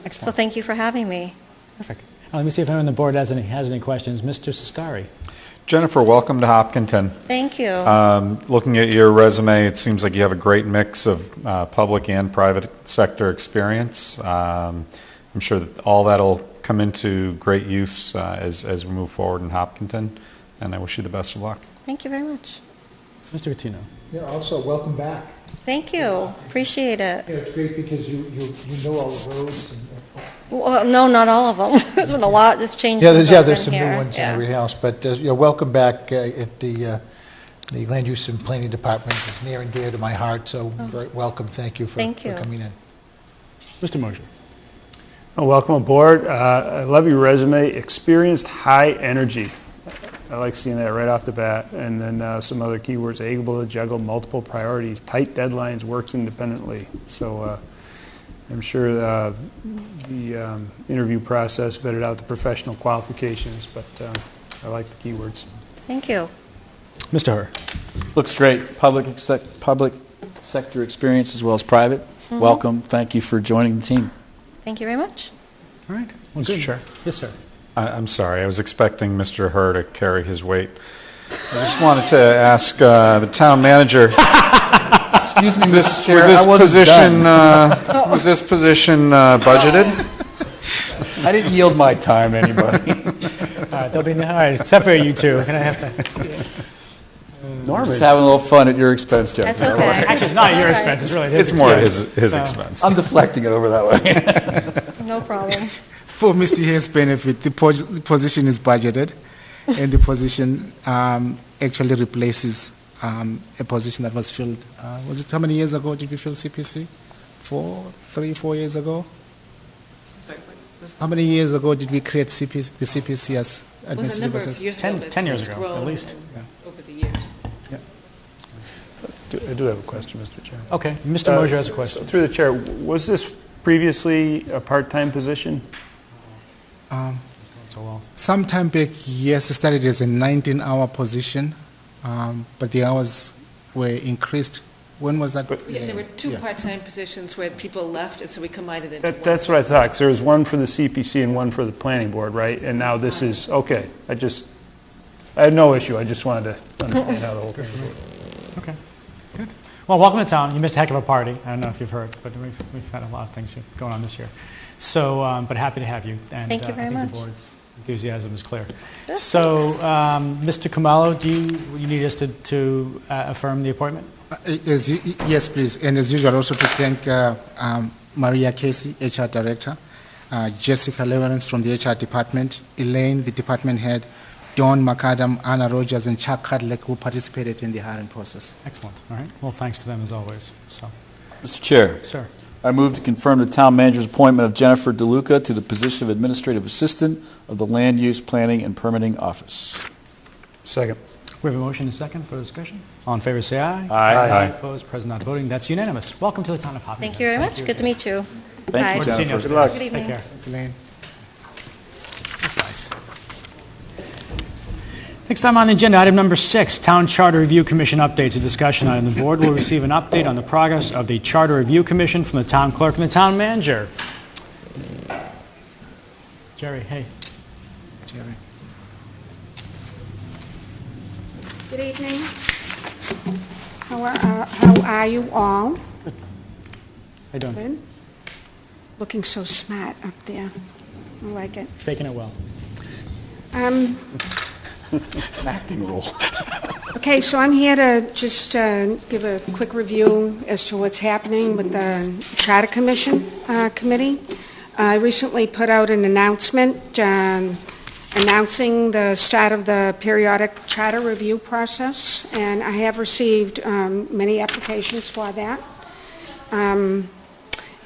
Excellent. So thank you for having me. Perfect. Now, let me see if anyone on the board has any, has any questions. Mr. Cestari? Jennifer, welcome to Hopkinton. Thank you. Um, Looking at your resume, it seems like you have a great mix of uh, public and private sector experience. Um, I'm sure that all that'll come into great use uh, as as we move forward in Hopkinton, and I wish you the best of luck. Thank you very much. Mr. Catino? Yeah, also, welcome back. Thank you. Appreciate it. Yeah, it's great because you, you, you know all the roads and. Well, no, not all of them. There's been a lot that's changed Yeah, since there's, yeah, I've there's been some new here. ones and Yeah. everything else, but, uh, you're welcome back uh, at the, uh, the Land Use and Planning Department. It's near and dear to my heart, so very welcome, thank you for, Oh. Thank for you. coming in. Mr. Mosier? Oh, Welcome aboard. Uh, I love your resume. Experienced high energy. I like seeing that right off the bat. And then uh, some other keywords able to juggle multiple priorities, tight deadlines, works independently. So uh, I'm sure uh, the um, interview process vetted out the professional qualifications, but uh, I like the keywords. Thank you. Mr. Herr? Looks great. Public, sec- public sector experience as well as private. Mhm. Welcome. Thank you for joining the team. Thank you very much. All right. Well, Mr. good. Chair. Yes, sir. I- I'm sorry, I was expecting Mr. Herr to carry his weight. I just wanted to ask uh, the town manager, Excuse me, this- Mr. Chair, was this I wasn't position, done. uh, was this position uh, budgeted? I didn't yield my time anybody. All right, there'll be, all right, separate you two. Can I have to? Just having a little fun at your expense, Jeff. That's okay. Actually, it's not at your All right. expense, it's really his It's more expense. his, his So- expense. I'm deflecting it over that way. No problem. For Mr. Hayes' benefit, the pos- the position is budgeted, and the position um, actually replaces um, a position that was filled, uh, was it, how many years ago did we fill CPC? Four, three, four years ago? How many years ago did we create CPC, the CPC as It was a administrative number assistant? years Ten- ago, ten years ago, at least. and over the years. Do- I do have a question, Mr. Chair. Okay, Mr. Uh, Mosier has a question. Through the chair, was this previously a part-time position? Um, So, well, Some time back, yes, it started as a 19-hour position, um, but the hours were increased. When was that? Yeah, there were two Yeah. part-time positions where people left, and so we combined it into That, one. that's what I thought, 'cause there was one for the CPC and one for the planning board, right? And now this is, okay, I just, I had no issue, I just wanted to understand how the whole thing worked. okay, good. Well, welcome to town. You missed a heck of a party. I don't know if you've heard, but we've, we've had a lot of things going on this year. So, um, but happy to have you. and, Thank you uh, very I think much. the board's enthusiasm is clear. Yes, So, um, Mr. Khumalo, do you, you need us to, to uh, affirm the appointment? Uh, As you, yes, please. And as usual, also to thank uh, um, Maria Casey, HR Director, uh, Jessica Leverance from the HR Department, Elaine, the Department Head, Dawn McAdam, Anna Rogers, and Chuck Cudlick, who participated in the hiring process. Excellent. All right. Well, thanks to them as always. So, Mr. Chair, sir. I move to confirm the town manager's appointment of Jennifer DeLuca to the position of Administrative Assistant of the Land Use Planning and Permitting Office. Second. We have a motion and a second for discussion. All in favor, say aye. Aye. Aye. Opposed, present not voting, that's unanimous. Welcome to the town of Hopkinton. Thank you very much. Good to meet you. Thank you, Bye. Jennifer. Good luck. Good Take evening. care. Thanks, Elaine. That's nice. Next time on the agenda, item number six, Town Charter Review Commission updates. A discussion item. The board will receive an update on the progress of the Charter Review Commission from the town clerk and the town manager. Jerry, hey. Jerry. Good evening. How are, uh, how are you all? How you doing? Good. Looking so smart up there. I like it. Faking it well. Um, An acting role. Okay, so I'm here to just uh, give a quick review as to what's happening with the Charter Commission uh, Committee. I recently put out an announcement um, announcing the start of the periodic charter review process, and I have received um, many applications for that. Um,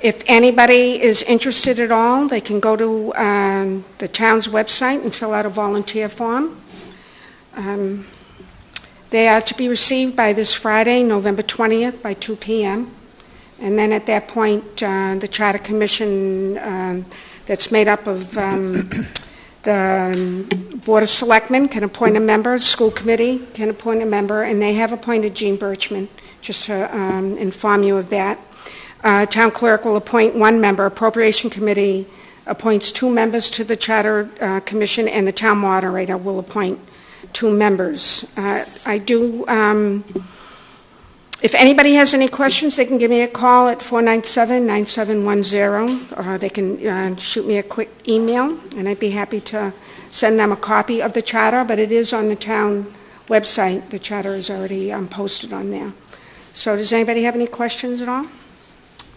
If anybody is interested at all, they can go to um, the town's website and fill out a volunteer form. Um, They are to be received by this Friday, November 20th, by 2 PM. And then at that point, uh, the Charter Commission um, that's made up of um, the um, Board of Selectmen can appoint a member, school committee can appoint a member, and they have appointed Gene Birchman, just to um, inform you of that. Uh, Town clerk will appoint one member, Appropriation Committee appoints two members to the Charter uh, Commission, and the town moderator will appoint two members. Uh, I do, um, if anybody has any questions, they can give me a call at 497-9710, or they can uh, shoot me a quick email, and I'd be happy to send them a copy of the charter, but it is on the town website. The charter is already um, posted on there. So does anybody have any questions at all?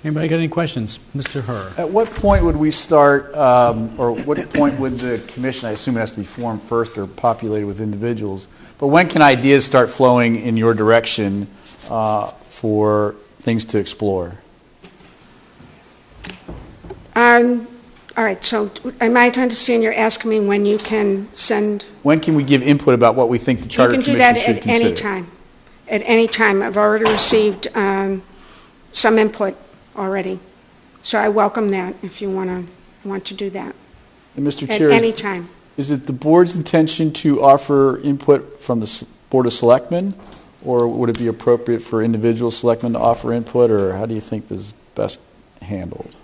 Anybody got any questions? Mr. Herr? At what point would we start, um, or what point would the commission, I assume it has to be formed first or populated with individuals, but when can ideas start flowing in your direction uh, for things to explore? Um, All right, so am I to understand you're asking me when you can send When can we give input about what we think the Charter Commission should consider? You can do that at consider? any time. At any time. I've already received um, some input already. So I welcome that if you want to, want to do that. And Mr. At Chair, any time. is it the board's intention to offer input from the Board of Selectmen? Or would it be appropriate for individual selectmen to offer input, or how do you think this is best handled?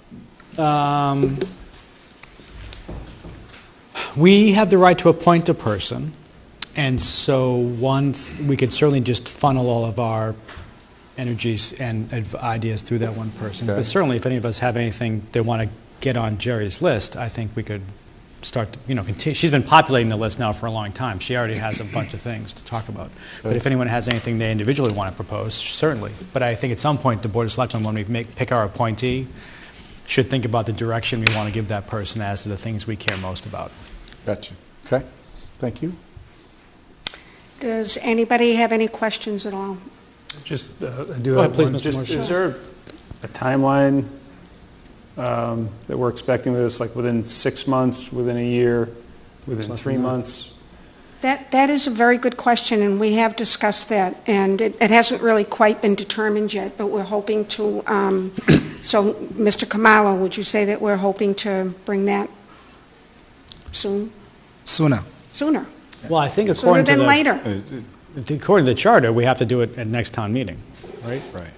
Um, We have the right to appoint a person, and so one, th- we could certainly just funnel all of our energies and adv- ideas through that one person. Okay. But certainly, if any of us have anything they want to get on Jerry's list, I think we could start, to- you know, continue. She's been populating the list now for a long time. She already has a bunch of things to talk about. But if anyone has anything they individually want to propose, certainly. But I think at some point, the Board of Selectmen, when we make, pick our appointee, should think about the direction we want to give that person as to the things we care most about. Gotcha. Okay, thank you. Does anybody have any questions at all? Just, uh, I do Go ahead, have please, one. Mr. Just, Marshall. is there a timeline um, that we're expecting with this, like within six months, within a year, within three months? That, that is a very good question, and we have discussed that, and it, it hasn't really quite been determined yet, but we're hoping to, um, so, Mr. Khumalo, would you say that we're hoping to bring that soon, Sooner. sooner? Well, I think Sooner according to than the... later. uh, According to the charter, we have to do it at next town meeting, right? Right.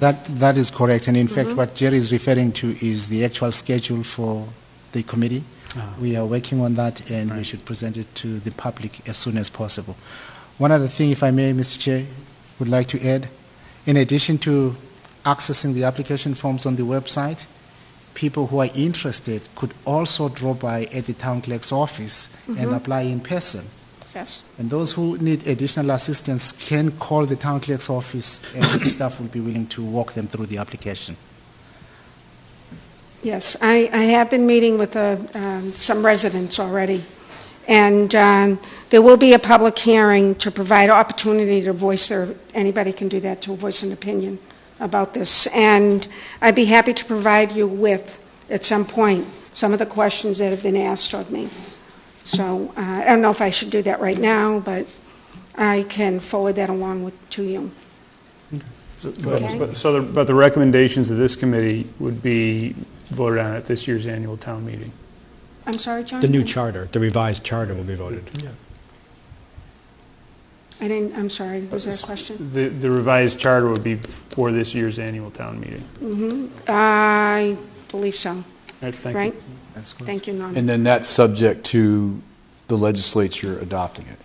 That, that is correct, and in fact, what Jerry is referring to is the actual schedule for the committee. Ah. We are working on that, and we should present it to the public as soon as possible. One other thing, if I may, Mr. Chair, would like to add, in addition to accessing the application forms on the website, people who are interested could also drop by at the town clerk's office and Mhm. apply in person. Yes. And those who need additional assistance can call the town clerk's office, and the staff will be willing to walk them through the application. Yes, I, I have been meeting with uh, um, some residents already, and um, there will be a public hearing to provide opportunity to voice their, anybody can do that, to voice an opinion about this. And I'd be happy to provide you with, at some point, some of the questions that have been asked of me. So uh, I don't know if I should do that right now, but I can forward that along with, to you. So- Okay. But, but- so, the- but the recommendations of this committee would be voted on at this year's annual town meeting? I'm sorry, John? The new charter, the revised charter will be voted. I didn't, I'm sorry, was there a question? The, the revised charter would be for this year's annual town meeting. hmm I believe so, All right, thank you. right? Thank you, Norman. And then that's subject to the legislature adopting it.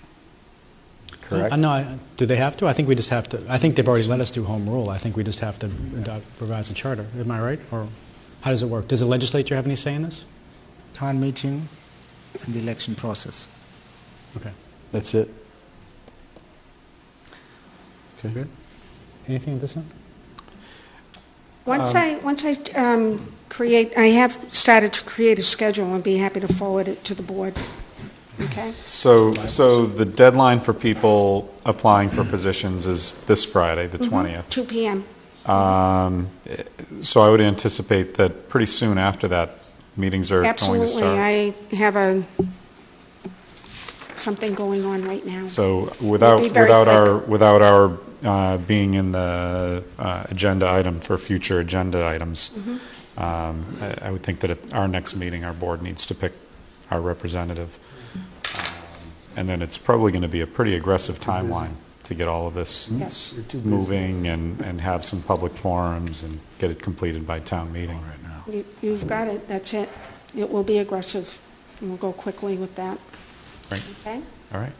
Correct? Uh, No, I- do they have to? I think we just have to, I think they've already let us do home rule. I think we just have to adopt- revise the charter. Am I right? Or how does it work? Does the legislature have any say in this? Town meeting and the election process. Okay. That's it? Okay. Good. Anything at this end? Once Um, I, once I um, create, I have started to create a schedule and be happy to forward it to the board. Okay? So, so the deadline for people applying for positions is this Friday, the Mhm. 20th. 2 PM. Um, So I would anticipate that pretty soon after that, meetings are going to Absolutely. start. I have a, something going on right now. So without, be very without our, without our uh, being in the uh, agenda item for future agenda items, Mhm. Um, I I would think that at our next meeting, our board needs to pick our representative. Um, And then it's probably going to be a pretty aggressive timeline to get all of this Yes. You're too busy. moving and, and have some public forums and get it completed by town meeting. Right You- You've got it, that's it. It will be aggressive, and we'll go quickly with that. Right. Okay? All right.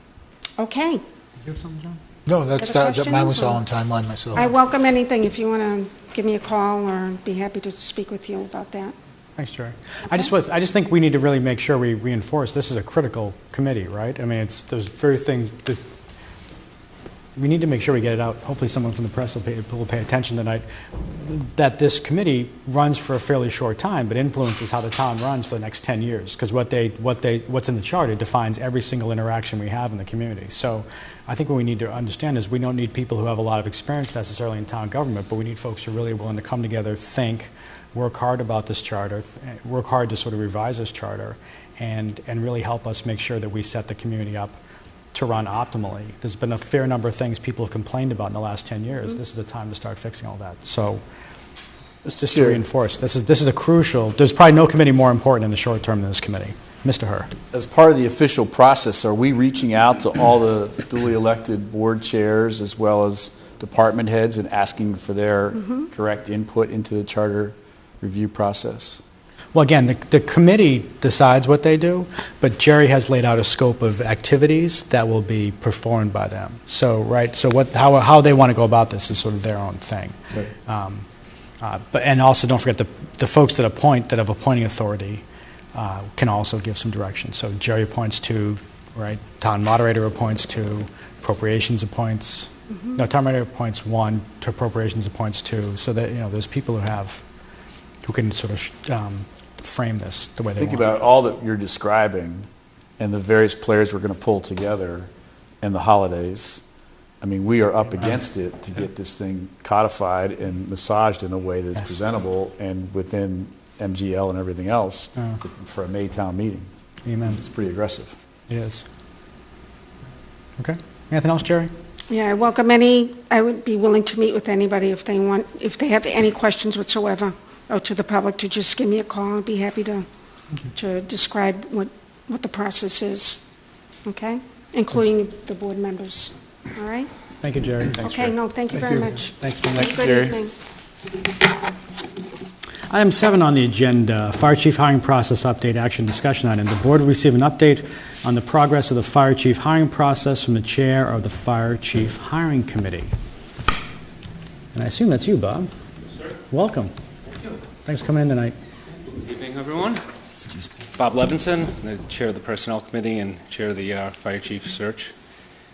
Okay. You have something, John? No, that's, Other that- that- mine was all or- on timeline myself. I welcome anything, if you want to give me a call, or be happy to speak with you about that. Thanks, Jerry. I just was, I just think we need to really make sure we reinforce, this is a critical committee, right? I mean, it's, there's very things that, we need to make sure we get it out. Hopefully someone from the press will pay, will pay attention tonight, that this committee runs for a fairly short time, but influences how the town runs for the next 10 years. Because what they, what they, what's in the charter defines every single interaction we have in the community. So I think what we need to understand is we don't need people who have a lot of experience necessarily in town government, but we need folks who are really willing to come together, think, work hard about this charter, th- work hard to sort of revise this charter, and, and really help us make sure that we set the community up to run optimally. There's been a fair number of things people have complained about in the last 10 years. Mm-hmm. This is the time to start fixing all that. So, it's just to Chair. reinforce, this is, this is a crucial, there's probably no committee more important in the short term than this committee. Mr. Herr. As part of the official process, are we reaching out to all the duly elected board chairs as well as department heads and asking for their Mhm. direct input into the charter review process? Well, again, the, the committee decides what they do, but Jerry has laid out a scope of activities that will be performed by them. So, right, so what, how, how they want to go about this is sort of their own thing. Um, uh, But, and also, don't forget, the, the folks that appoint, that have appointing authority, uh, can also give some direction. So Jerry appoints two, right, town moderator appoints two, appropriations appoints, Mhm. no, town moderator appoints one, to appropriations appoints two, so that, you know, there's people who have, who can sort of um, frame this the way they Think want. about all that you're describing and the various players we're going to pull together and the holidays. I mean, we are up against it to get this thing codified and massaged in a way that's Yes. presentable and within MGL and everything else Yeah. for a May town meeting. Amen. It's pretty aggressive. It is. Okay. Anything else, Jerry? Yeah, I welcome any, I would be willing to meet with anybody if they want, if they have any questions whatsoever out to the public, to just give me a call. I'd be happy to, to describe what, what the process is, okay? Including the board members, all right? Thank you, Jerry. Okay, no, thank you very much. Thanks for Have a good evening. Item seven on the agenda, Fire Chief Hiring Process Update Action Discussion Item. The board will receive an update on the progress of the Fire Chief hiring process from the Chair of the Fire Chief Hiring Committee. And I assume that's you, Bob? Yes, sir. Welcome. Thank you. Thanks for coming in tonight. Good evening, everyone. Bob Levinson, the Chair of the Personnel Committee and Chair of the uh, Fire Chief Search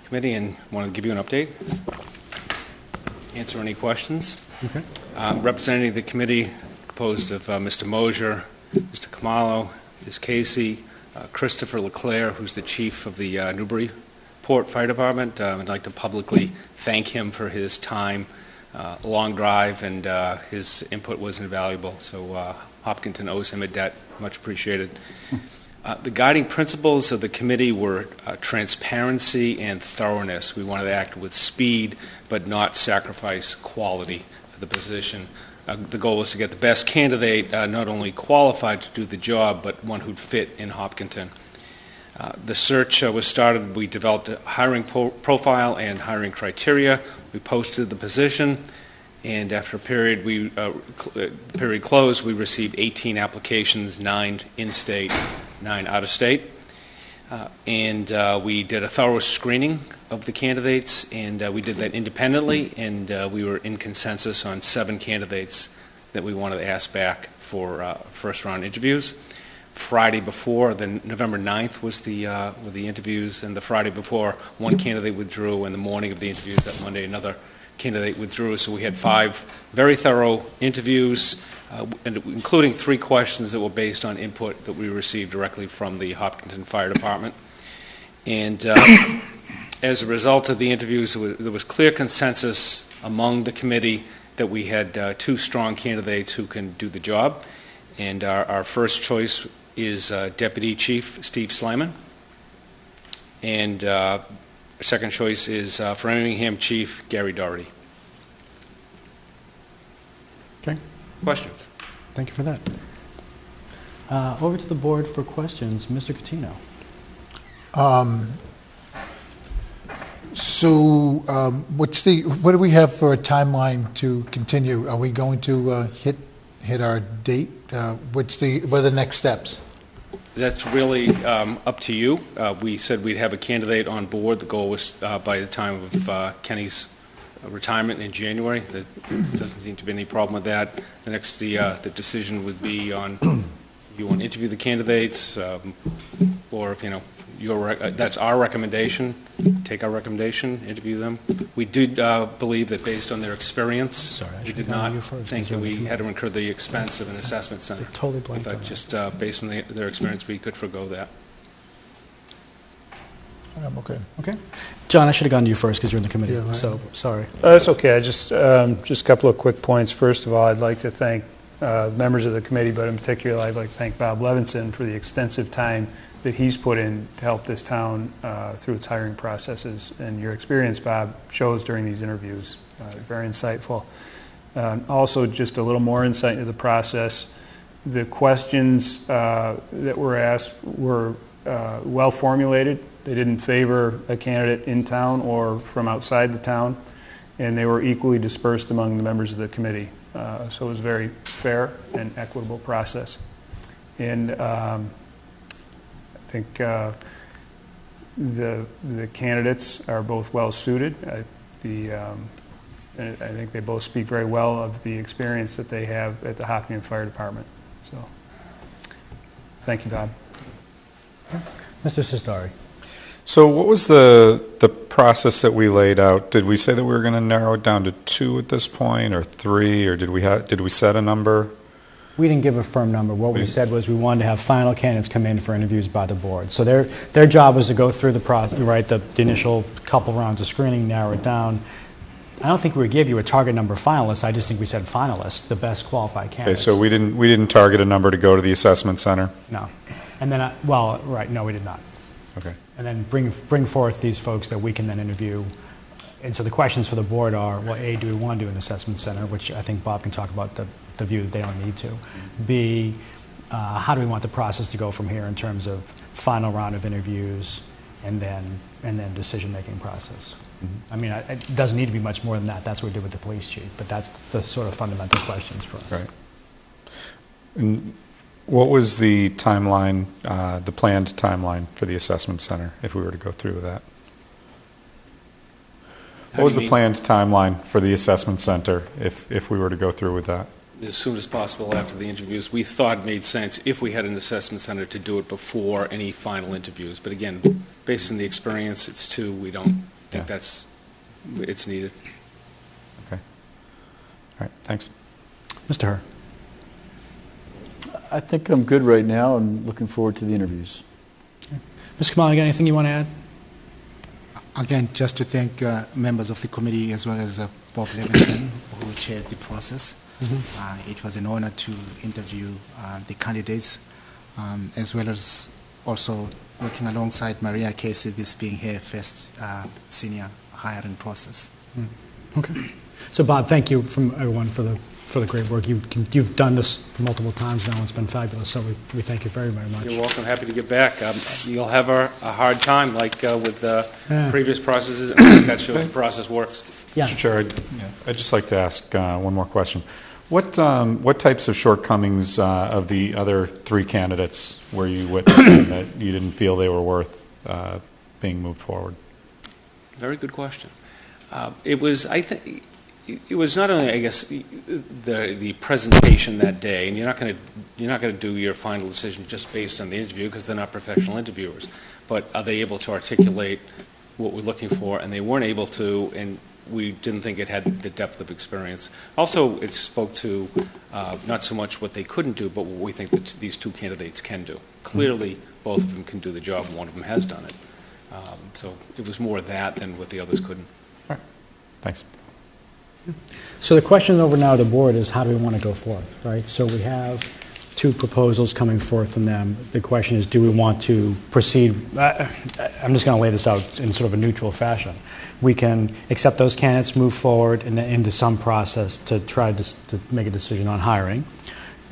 Committee, and want to give you an update, answer any questions. Okay. Um, Representing the committee, composed of uh, Mr. Mosier, Mr. Khumalo, Ms. Casey, uh, Christopher LeClaire, who's the Chief of the uh, Newburyport Fire Department. Uh, I'd like to publicly thank him for his time, long drive, and his input was invaluable. So Hopkinton owes him a debt. Much appreciated. Uh, The guiding principles of the committee were uh, transparency and thoroughness. We wanted to act with speed, but not sacrifice quality for the position. Uh, The goal was to get the best candidate, uh, not only qualified to do the job, but one who'd fit in Hopkinton. Uh, The search uh, was started, we developed a hiring profile and hiring criteria, we posted the position, and after a period, we, uh, cl- period closed, we received 18 applications, nine in-state, nine out-of-state. Uh, And uh, we did a thorough screening of the candidates, and uh, we did that independently, and we were in consensus on seven candidates that we wanted to ask back for first-round interviews. Friday before, then November 9th was the, uh, were the interviews, and the Friday before, one candidate withdrew, and the morning of the interviews that Monday, another candidate withdrew. So we had five very thorough interviews, uh, including three questions that were based on input that we received directly from the Hopkinton Fire Department. And uh, as a result of the interviews, there was- clear consensus among the committee that we had uh, two strong candidates who can do the job. And our, our first choice is uh, Deputy Chief Steve Slaman. And uh, our second choice is uh, Framingham Chief Gary Doherty. Okay. Questions? Thank you for that. Uh, Over to the board for questions. Mr. Catino. Um, So um, what's the, what do we have for a timeline to continue? Are we going to uh, hit, hit our date? Uh, What's the, what are the next steps? That's really um, up to you. Uh, We said we'd have a candidate on board. The goal was uh, by the time of uh, Kenny's retirement in January. There doesn't seem to be any problem with that. The next, the, uh, the decision would be on, you want to interview the candidates, um, or if, you know, your, rec- uh, that's our recommendation, take our recommendation, interview them. We did uh, believe that based on their experience, sorry, we should did gone not to you first, think because that we had to incur the expense of an assessment center. totally blanked But on it. just uh, based on the- their experience, we could forego that. I'm okay. Okay. John, I should have gone to you first because you're in the committee, Yeah, right. so, sorry. Uh, That's okay. I just, um, just a couple of quick points. First of all, I'd like to thank uh, members of the committee, but in particular, I'd like to thank Bob Levinson for the extensive time that he's put in to help this town uh, through its hiring processes. And your experience, Bob, shows during these interviews. Uh, Very insightful. Um, Also, just a little more insight into the process. The questions uh, that were asked were uh, well formulated. They didn't favor a candidate in town or from outside the town, and they were equally dispersed among the members of the committee. Uh, So it was a very fair and equitable process. And um, I think uh, the the candidates are both well-suited. I- The, um, I I think they both speak very well of the experience that they have at the Hopkins Fire Department. So, thank you, Bob. Mr. Cestari. So what was the, the process that we laid out? Did we say that we were going to narrow it down to two at this point, or three, or did we have, did we set a number? We didn't give a firm number. What we We- said was we wanted to have final candidates come in for interviews by the board. So their, their job was to go through the process, right, the, the initial couple rounds of screening, narrow it down. I don't think we would give you a target number of finalists. I just think we said finalists, the best qualified Okay, candidates. so we didn't, we didn't target a number to go to the assessment center? No. And then, I- well, right, no, we did not. Okay. And then bring, bring forth these folks that we can then interview. And so the questions for the board are, well, A, do we want to do an assessment center, which I think Bob can talk about the, the view that they don't need to. B, uh, how do we want the process to go from here in terms of final round of interviews and then, and then decision-making process? I mean, I- it doesn't need to be much more than that. That's what we did with the police chief, but that's the sort of fundamental questions for us. Right. And what was the timeline, uh, the planned timeline for the assessment center, if we were to go through with that? What was the planned timeline for the assessment center, if, if we were to go through with that? As soon as possible after the interviews. We thought it made sense if we had an assessment center to do it before any final interviews. But again, based on the experience, it's two, we don't think Yeah. that's, it's needed. Okay. All right, thanks. Mr. Herr. I think I'm good right now. I'm looking forward to the interviews. Mr. Kamal, you got anything you want to add? Again, just to thank uh, members of the committee as well as uh, Bob Levinson, who chaired the process. Mhm. Uh, It was an honor to interview uh, the candidates, um, as well as also working alongside Maria Casey, this being her first uh, senior hiring process. Okay. So Bob, thank you from everyone for the, for the great work. You, you've done this multiple times now, it's been fabulous, so we, we thank you very, very much. You're welcome, happy to get back. Um, You'll have a a hard time, like uh, with uh, Yeah. previous processes, I think that shows the process works. Mr. Chair, I'd- I'd just like to ask uh, one more question. What, um, what types of shortcomings uh, of the other three candidates were you witnessing that you didn't feel they were worth uh, being moved forward? Very good question. Uh, It was, I think, it was not only, I guess, the, the presentation that day, and you're not going to, you're not going to do your final decision just based on the interview, because they're not professional interviewers, but are they able to articulate what we're looking for, and they weren't able to, and we didn't think it had the depth of experience. Also, it spoke to uh, not so much what they couldn't do, but what we think that these two candidates can do. Clearly, both of them can do the job, and one of them has done it. Um, So it was more that than what the others couldn't. Thanks. So the question over now to the board is how do we want to go forth, right? So we have two proposals coming forth from them. The question is, do we want to proceed? uh, I'm just going to lay this out in sort of a neutral fashion. We can accept those candidates, move forward and then into some process to try to to make a decision on hiring.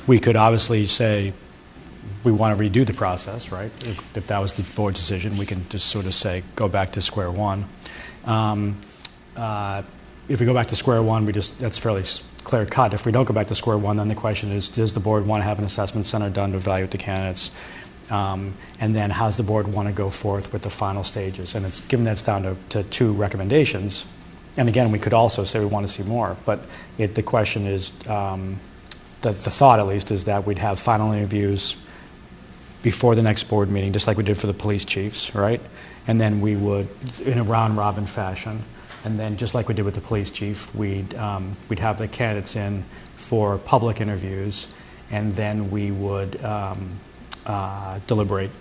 We could obviously say, we want to redo the process, right? If, if that was the board's decision, we can just sort of say, go back to square one. Um, uh, If we go back to square one, we just, that's fairly clear cut. If we don't go back to square one, then the question is, does the board want to have an assessment center done to evaluate the candidates? Um, And then how's the board want to go forth with the final stages? And it's, given that's down to, to two recommendations, and again, we could also say we want to see more, but it, the question is, um, the, the thought at least is that we'd have final interviews before the next board meeting, just like we did for the police chiefs, right? And then we would, in a round-robin fashion, and then just like we did with the police chief, we'd, um, we'd have the candidates in for public interviews, and then we would um, uh, deliberate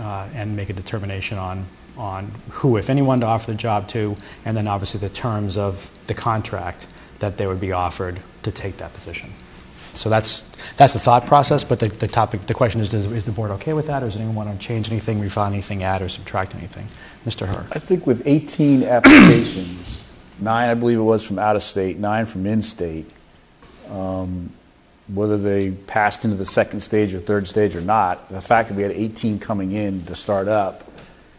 uh, and make a determination on, on who, if anyone, to offer the job to, and then obviously the terms of the contract that they would be offered to take that position. So that's, that's the thought process, but the, the topic, the question is, is the board okay with that, or does anyone want to change anything, refine anything, add or subtract anything? Mr. Herr? I think with 18 applications, nine, I believe it was from out of state, nine from in-state, um, whether they passed into the second stage or third stage or not, the fact that we had 18 coming in to start up,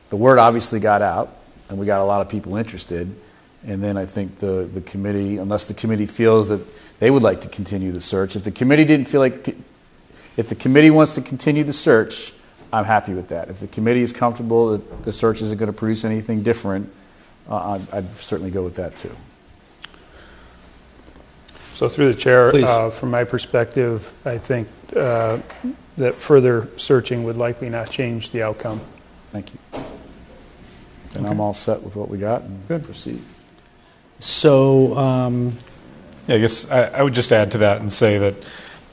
the word obviously got out, and we got a lot of people interested. And then I think the, the committee, unless the committee feels that they would like to continue the search, if the committee didn't feel like, if the committee wants to continue the search, I'm happy with that. If the committee is comfortable that the search isn't going to produce anything different, uh, I'd, I'd certainly go with that too. So through the chair, uh, from my perspective, I think uh, that further searching would likely not change the outcome. Thank you. And I'm all set with what we got and proceed. So, um, Yeah, I guess I, I would just add to that and say that,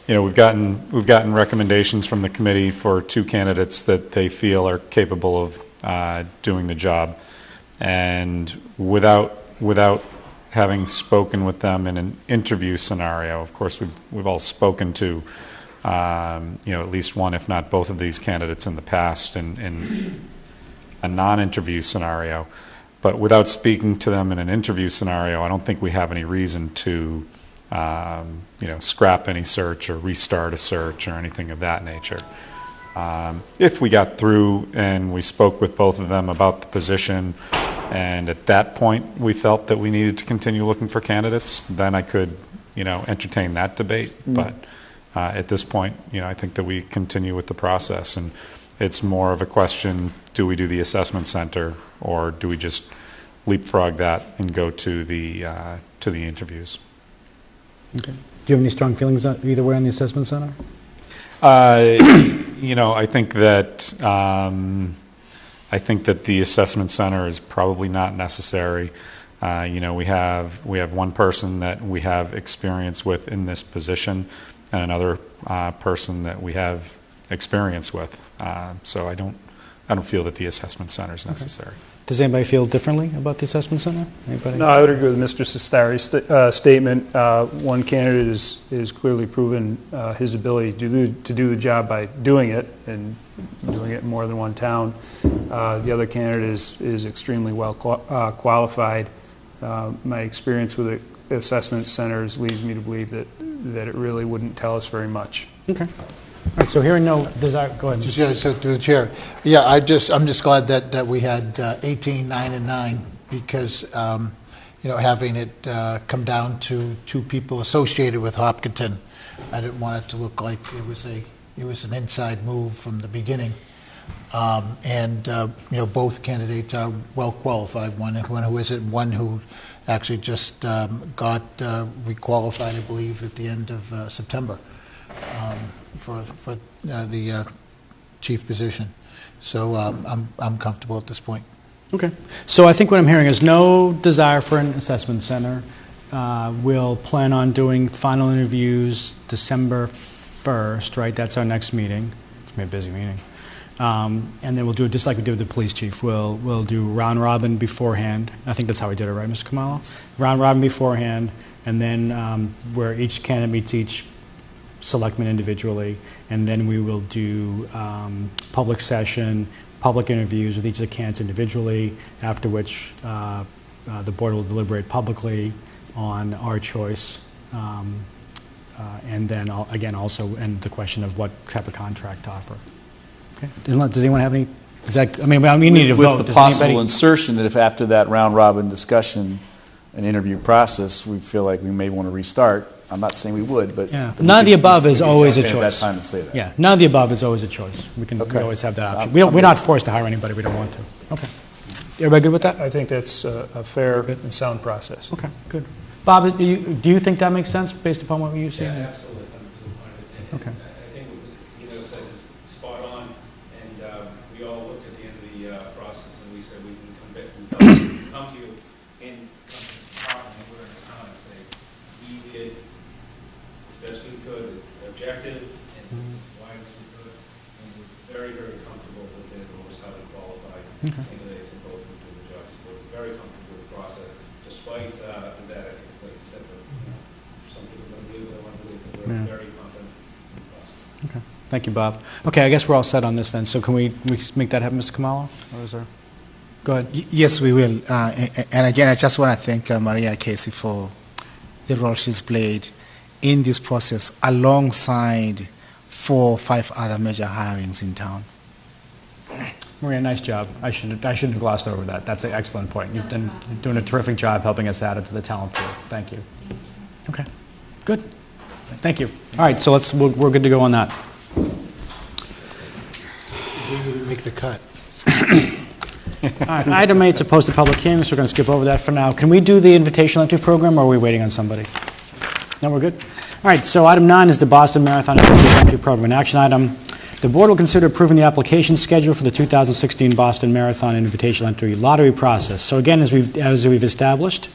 you know, we've gotten, we've gotten recommendations from the committee for two candidates that they feel are capable of uh, doing the job. And without, without having spoken with them in an interview scenario, of course, we've, we've all spoken to, um, you know, at least one, if not both of these candidates in the past in, in a non-interview scenario. But without speaking to them in an interview scenario, I don't think we have any reason to, um, you know, scrap any search or restart a search or anything of that nature. Um, If we got through and we spoke with both of them about the position, and at that point, we felt that we needed to continue looking for candidates, then I could, you know, entertain that debate. Mm. But uh, at this point, you know, I think that we continue with the process, and it's more of a question, do we do the assessment center, or do we just leapfrog that and go to the, uh, to the interviews? okay. Do you have any strong feelings uh, either way on the assessment center? Uh, You know, I think that, um, I think that the assessment center is probably not necessary. Uh, You know, we have, we have one person that we have experience with in this position, and another uh, person that we have experience with. Uh, So I don't, I don't feel that the assessment center is necessary. Does anybody feel differently about the assessment center? Anybody? No, I would agree with Mr. Cestari's sta- uh, statement. Uh, One candidate is, is clearly proven uh, his ability to do, to do the job by doing it, and doing it in more than one town. Uh, The other candidate is, is extremely well qua- uh, qualified. Uh, My experience with the assessment centers leads me to believe that, that it really wouldn't tell us very much. Okay. Right, so hearing no desire, go ahead. Just, yeah, so to the chair, yeah, I just, I'm just glad that, that we had uh, 18, 9, and 9, because, um, you know, having it uh, come down to two people associated with Hopkinton, I didn't want it to look like it was a, it was an inside move from the beginning. Um, And, uh, you know, both candidates are well qualified, one, one who is it, one who actually just um, got uh, requalified, I believe, at the end of uh, September um, for, for uh, the uh, chief position. So um, I'm, I'm comfortable at this point. Okay. So I think what I'm hearing is no desire for an assessment center. Uh, We'll plan on doing final interviews December 1st, right? That's our next meeting. It's going to be a busy meeting. Um, And then we'll do it just like we did with the police chief. We'll, we'll do round robin beforehand. I think that's how we did it, right, Mr. Khumalo? Round robin beforehand, and then um, where each candidate meets each selectmen individually, and then we will do um, public session, public interviews with each of the candidates individually, after which uh, uh, the board will deliberate publicly on our choice, um, uh, and then, al- again, also, and the question of what type of contract to offer. Okay. Does anyone have any, is that, I mean, we need to vote. With the Does possible anybody- insertion that if after that round-robin discussion and interview process, we feel like we may want to restart, I'm not saying we would, but... Yeah. we None of the could- above is could always a jump in at choice. that time to say that. Yeah, none of the above is always a choice. We can, we Okay. always have that option. I'm- We don't, I'm we're not forced to hire anybody we don't want to. Okay. Everybody good with that? I think that's a a fair and sound process. Okay, good. Bob, do you, do you think that makes sense based upon what you've seen? Yeah, absolutely. And- and Okay. I think what was, you know, said is spot on, and uh, we all looked at the end of the uh, process, and we said we can come back, we come come to you and come to the department, and we're in the town and say, we did as best we could, objective, and wide as we could, and we're very, very comfortable that there was highly qualified Okay. candidates, and both would do the job. So we're very comfortable with the process, despite uh, that, I like you said, that, you know, some people don't believe it, they want to believe it, Yeah. we're very confident in the process. Okay, thank you, Bob. Okay, I guess we're all set on this then, so can we, we make that happen, Mr. Khumalo? Or is there, go ahead. Y- Yes, we will. Uh, a- a- And again, I just want to thank uh, Maria Casey for the role she's played in this process alongside four or five other major hirings in town. Maria, nice job. I should, I shouldn't have glossed over that. That's an excellent point. You've done, you're doing a terrific job helping us add it to the talent pool. Thank you. Okay, good. Thank you. All right, so let's, we're, we're good to go on that. We would Make the cut. All right, item eight is a posted public hearing, so we're going to skip over that for now. Can we do the invitational entry program, or are we waiting on somebody? No, we're good? All right, so item nine is the Boston Marathon Invitational Entry Program. An action item, the board will consider approving the application schedule for the 2016 Boston Marathon Invitational Entry Lottery process. So again, as we've, as we've established,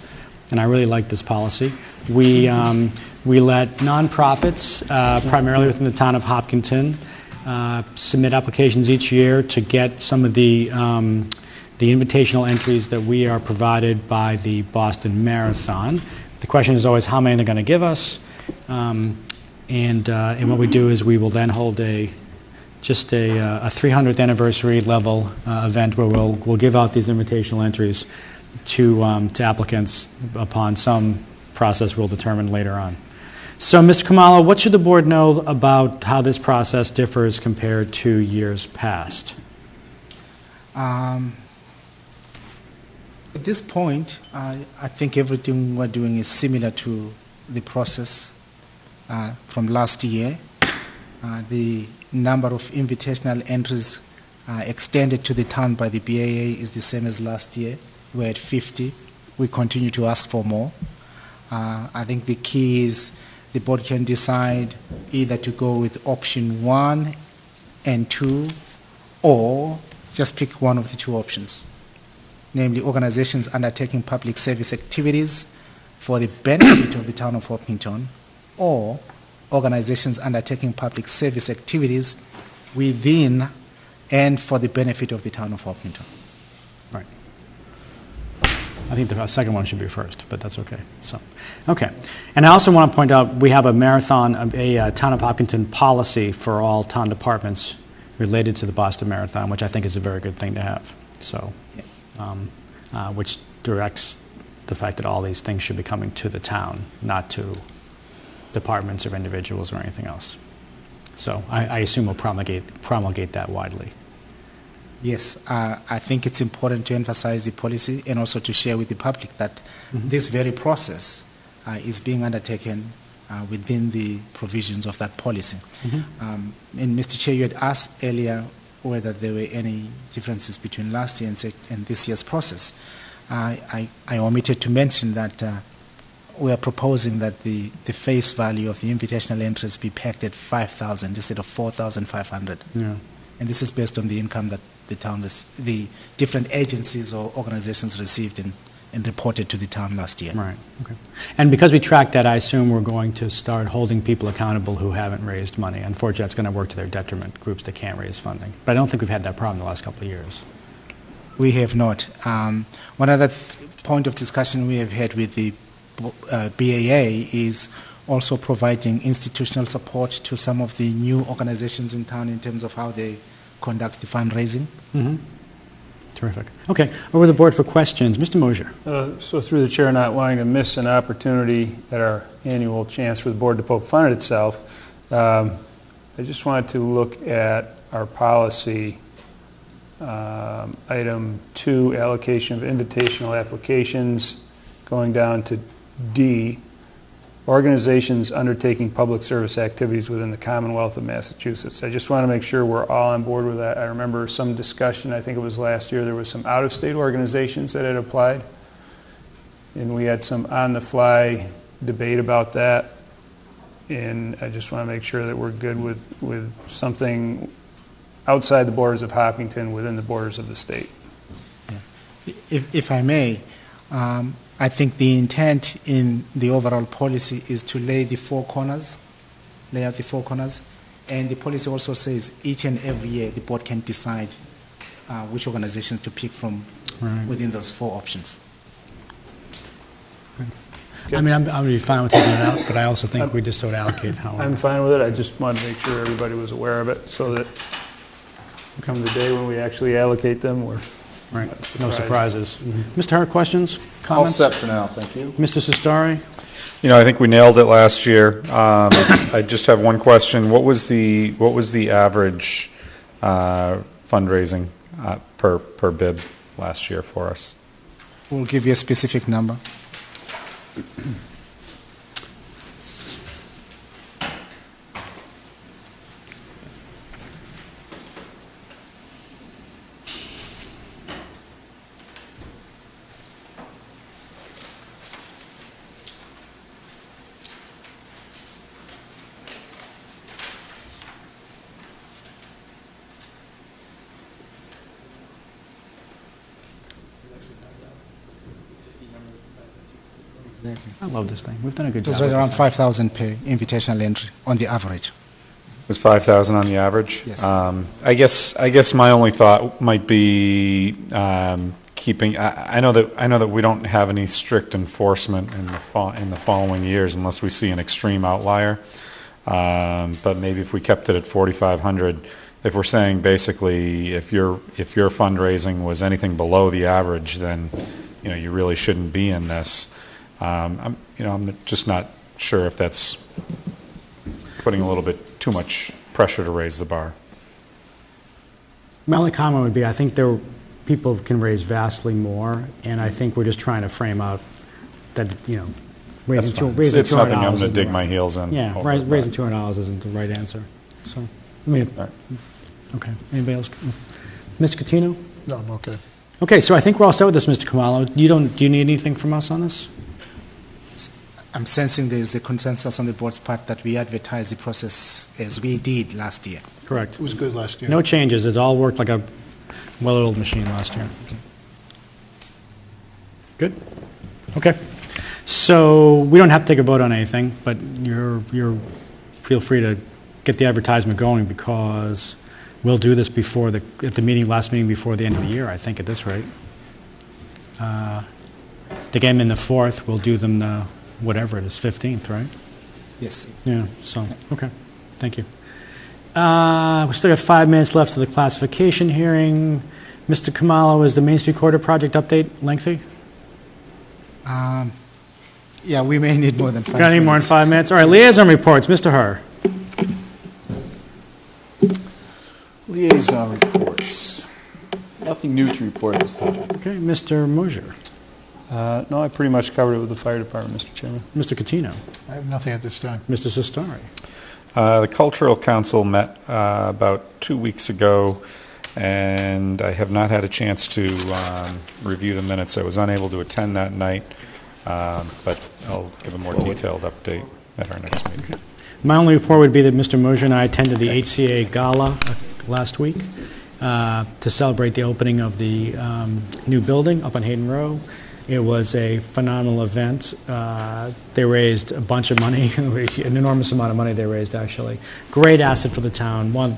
and I really like this policy, we, um, we let nonprofits, uh, primarily within the town of Hopkinton, uh, submit applications each year to get some of the, um, the invitational entries that we are provided by the Boston Marathon. The question is always how many they're going to give us. Um, And, uh, and what we do is we will then hold a, just a, uh, a 300th anniversary level uh, event where we'll, we'll give out these invitational entries to, um, to applicants upon some process we'll determine later on. So, Mr. Khumalo, what should the board know about how this process differs compared to years past? Um, At this point, I I think everything we're doing is similar to the process uh, from last year. Uh, The number of invitational entries uh, extended to the town by the BAA is the same as last year. We're at 50. We continue to ask for more. Uh, I think the key is the board can decide either to go with option one and two, or just pick one of the two options, namely organizations undertaking public service activities for the benefit of the town of Hopkinton, or organizations undertaking public service activities within and for the benefit of the town of Hopkinton. Right. I think the second one should be first, but that's okay. So, okay. And I also want to point out, we have a marathon, a uh, Town of Hopkinton policy for all town departments related to the Boston Marathon, which I think is a very good thing to have. So, um, uh, which directs the fact that all these things should be coming to the town, not to departments or individuals or anything else. So I, I assume we'll promulgate, promulgate that widely. Yes, uh, I think it's important to emphasize the policy and also to share with the public that this very process uh, is being undertaken uh, within the provisions of that policy. Um, and Mr. Chair, you had asked earlier whether there were any differences between last year and, and this year's process. I, I, I omitted to mention that uh, we are proposing that the, the face value of the invitational entries be pegged at 5,000 instead of 4,500. Yeah. And this is based on the income that the town, is, the different agencies or organizations received and, and reported to the town last year. Right, okay. And because we track that, I assume we're going to start holding people accountable who haven't raised money. Unfortunately, that's going to work to their detriment, groups that can't raise funding. But I don't think we've had that problem the last couple of years. We have not. Um, one other th- point of discussion we have had with the uh, BAA is also providing institutional support to some of the new organizations in town in terms of how they conduct the fundraising. Mhm. Terrific. Okay, over the board for questions. Mr. Mosier. Uh, So through the chair, not wanting to miss an opportunity at our annual chance for the board to poke fun at itself, um, I just wanted to look at our policy, um, item two, allocation of invitational applications, going down to D, organizations undertaking public service activities within the Commonwealth of Massachusetts. I just want to make sure we're all on board with that. I remember some discussion, I think it was last year, there was some out-of-state organizations that had applied, and we had some on-the-fly debate about that. And I just want to make sure that we're good with, with something outside the borders of Hopkinton, within the borders of the state. If, if I may, um, I think the intent in the overall policy is to lay the four corners, lay out the four corners, and the policy also says each and every year the board can decide uh, which organizations to pick from Right. within those four options. I mean, I'm, I'm really fine with taking it out, but I also think we just sort of allocate how. I'm fine with it, I just wanted to make sure everybody was aware of it, so that come the day when we actually allocate them, we're Right, not no surprised. surprises. Mr. Hart, questions, All comments? set for now, thank you. Mr. Cestari? You know, I think we nailed it last year. Um, I just have one question. What was the, what was the average uh, fundraising uh, per, per bid last year for us? We'll give you a specific number. Exactly. I love this thing. We've done a good It job. was with around this. 5,000 per invitational entry on the average. Was 5,000 on the average? Yes. Um, I guess, I guess my only thought might be um, keeping, I I know that, I know that we don't have any strict enforcement in the, fol- in the following years unless we see an extreme outlier. Um, But maybe if we kept it at 4,500, if we're saying basically, if your, if your fundraising was anything below the average, then, you know, you really shouldn't be in this. Um, I'm, you know, I'm just not sure if that's putting a little bit too much pressure to raise the bar. My only comment would be, I think there, people can raise vastly more, and I think we're just trying to frame out that, you know, raising That's two, fine. raising It's nothing I'm gonna isn't dig the my right- heels in Yeah, over, ri- but- raising $200 isn't the right answer, so, I mean, okay, anybody else? Ms. Catino? No, I'm okay. Okay, so I think we're all set with this, Mr. Khumalo. You don't, do you need anything from us on this? I'm sensing there is the consensus on the board's part that we advertise the process as we did last year. Correct. It was good last year. No changes, it all worked like a well-oiled machine last year. Good? Okay. So, we don't have to take a vote on anything, but you're, you're, feel free to get the advertisement going because we'll do this before the, at the meeting, last meeting before the end of the year, I think, at this rate. Uh, They get them in the 4th, we'll do them the, whatever it is, 15th, right? Yes. Yeah, so, okay, thank you. Uh, We still got five minutes left of the classification hearing. Mr. Khumalo, is the Main Street Corridor project update lengthy? Um, Yeah, we may need more than five Got any more in minutes. five minutes? All right, liaison reports, Mr. Herr. Liaison reports. Nothing new to report this time. Okay, Mr. Mosier. Uh, No, I pretty much covered it with the fire department, Mr. Chairman. Mr. Catino. I have nothing at this time. Mr. Cestari. Uh, The Cultural Council met uh, about two weeks ago, and I have not had a chance to um, review the minutes. I was unable to attend that night, um, but I'll give a more detailed update at our next meeting. My only report would be that Mr. Mosier and I attended the HCA Gala uh, last week uh, to celebrate the opening of the um, new building up on Hayden Rowe. It was a phenomenal event. Uh, They raised a bunch of money, an enormous amount of money they raised, actually. Great asset for the town, one,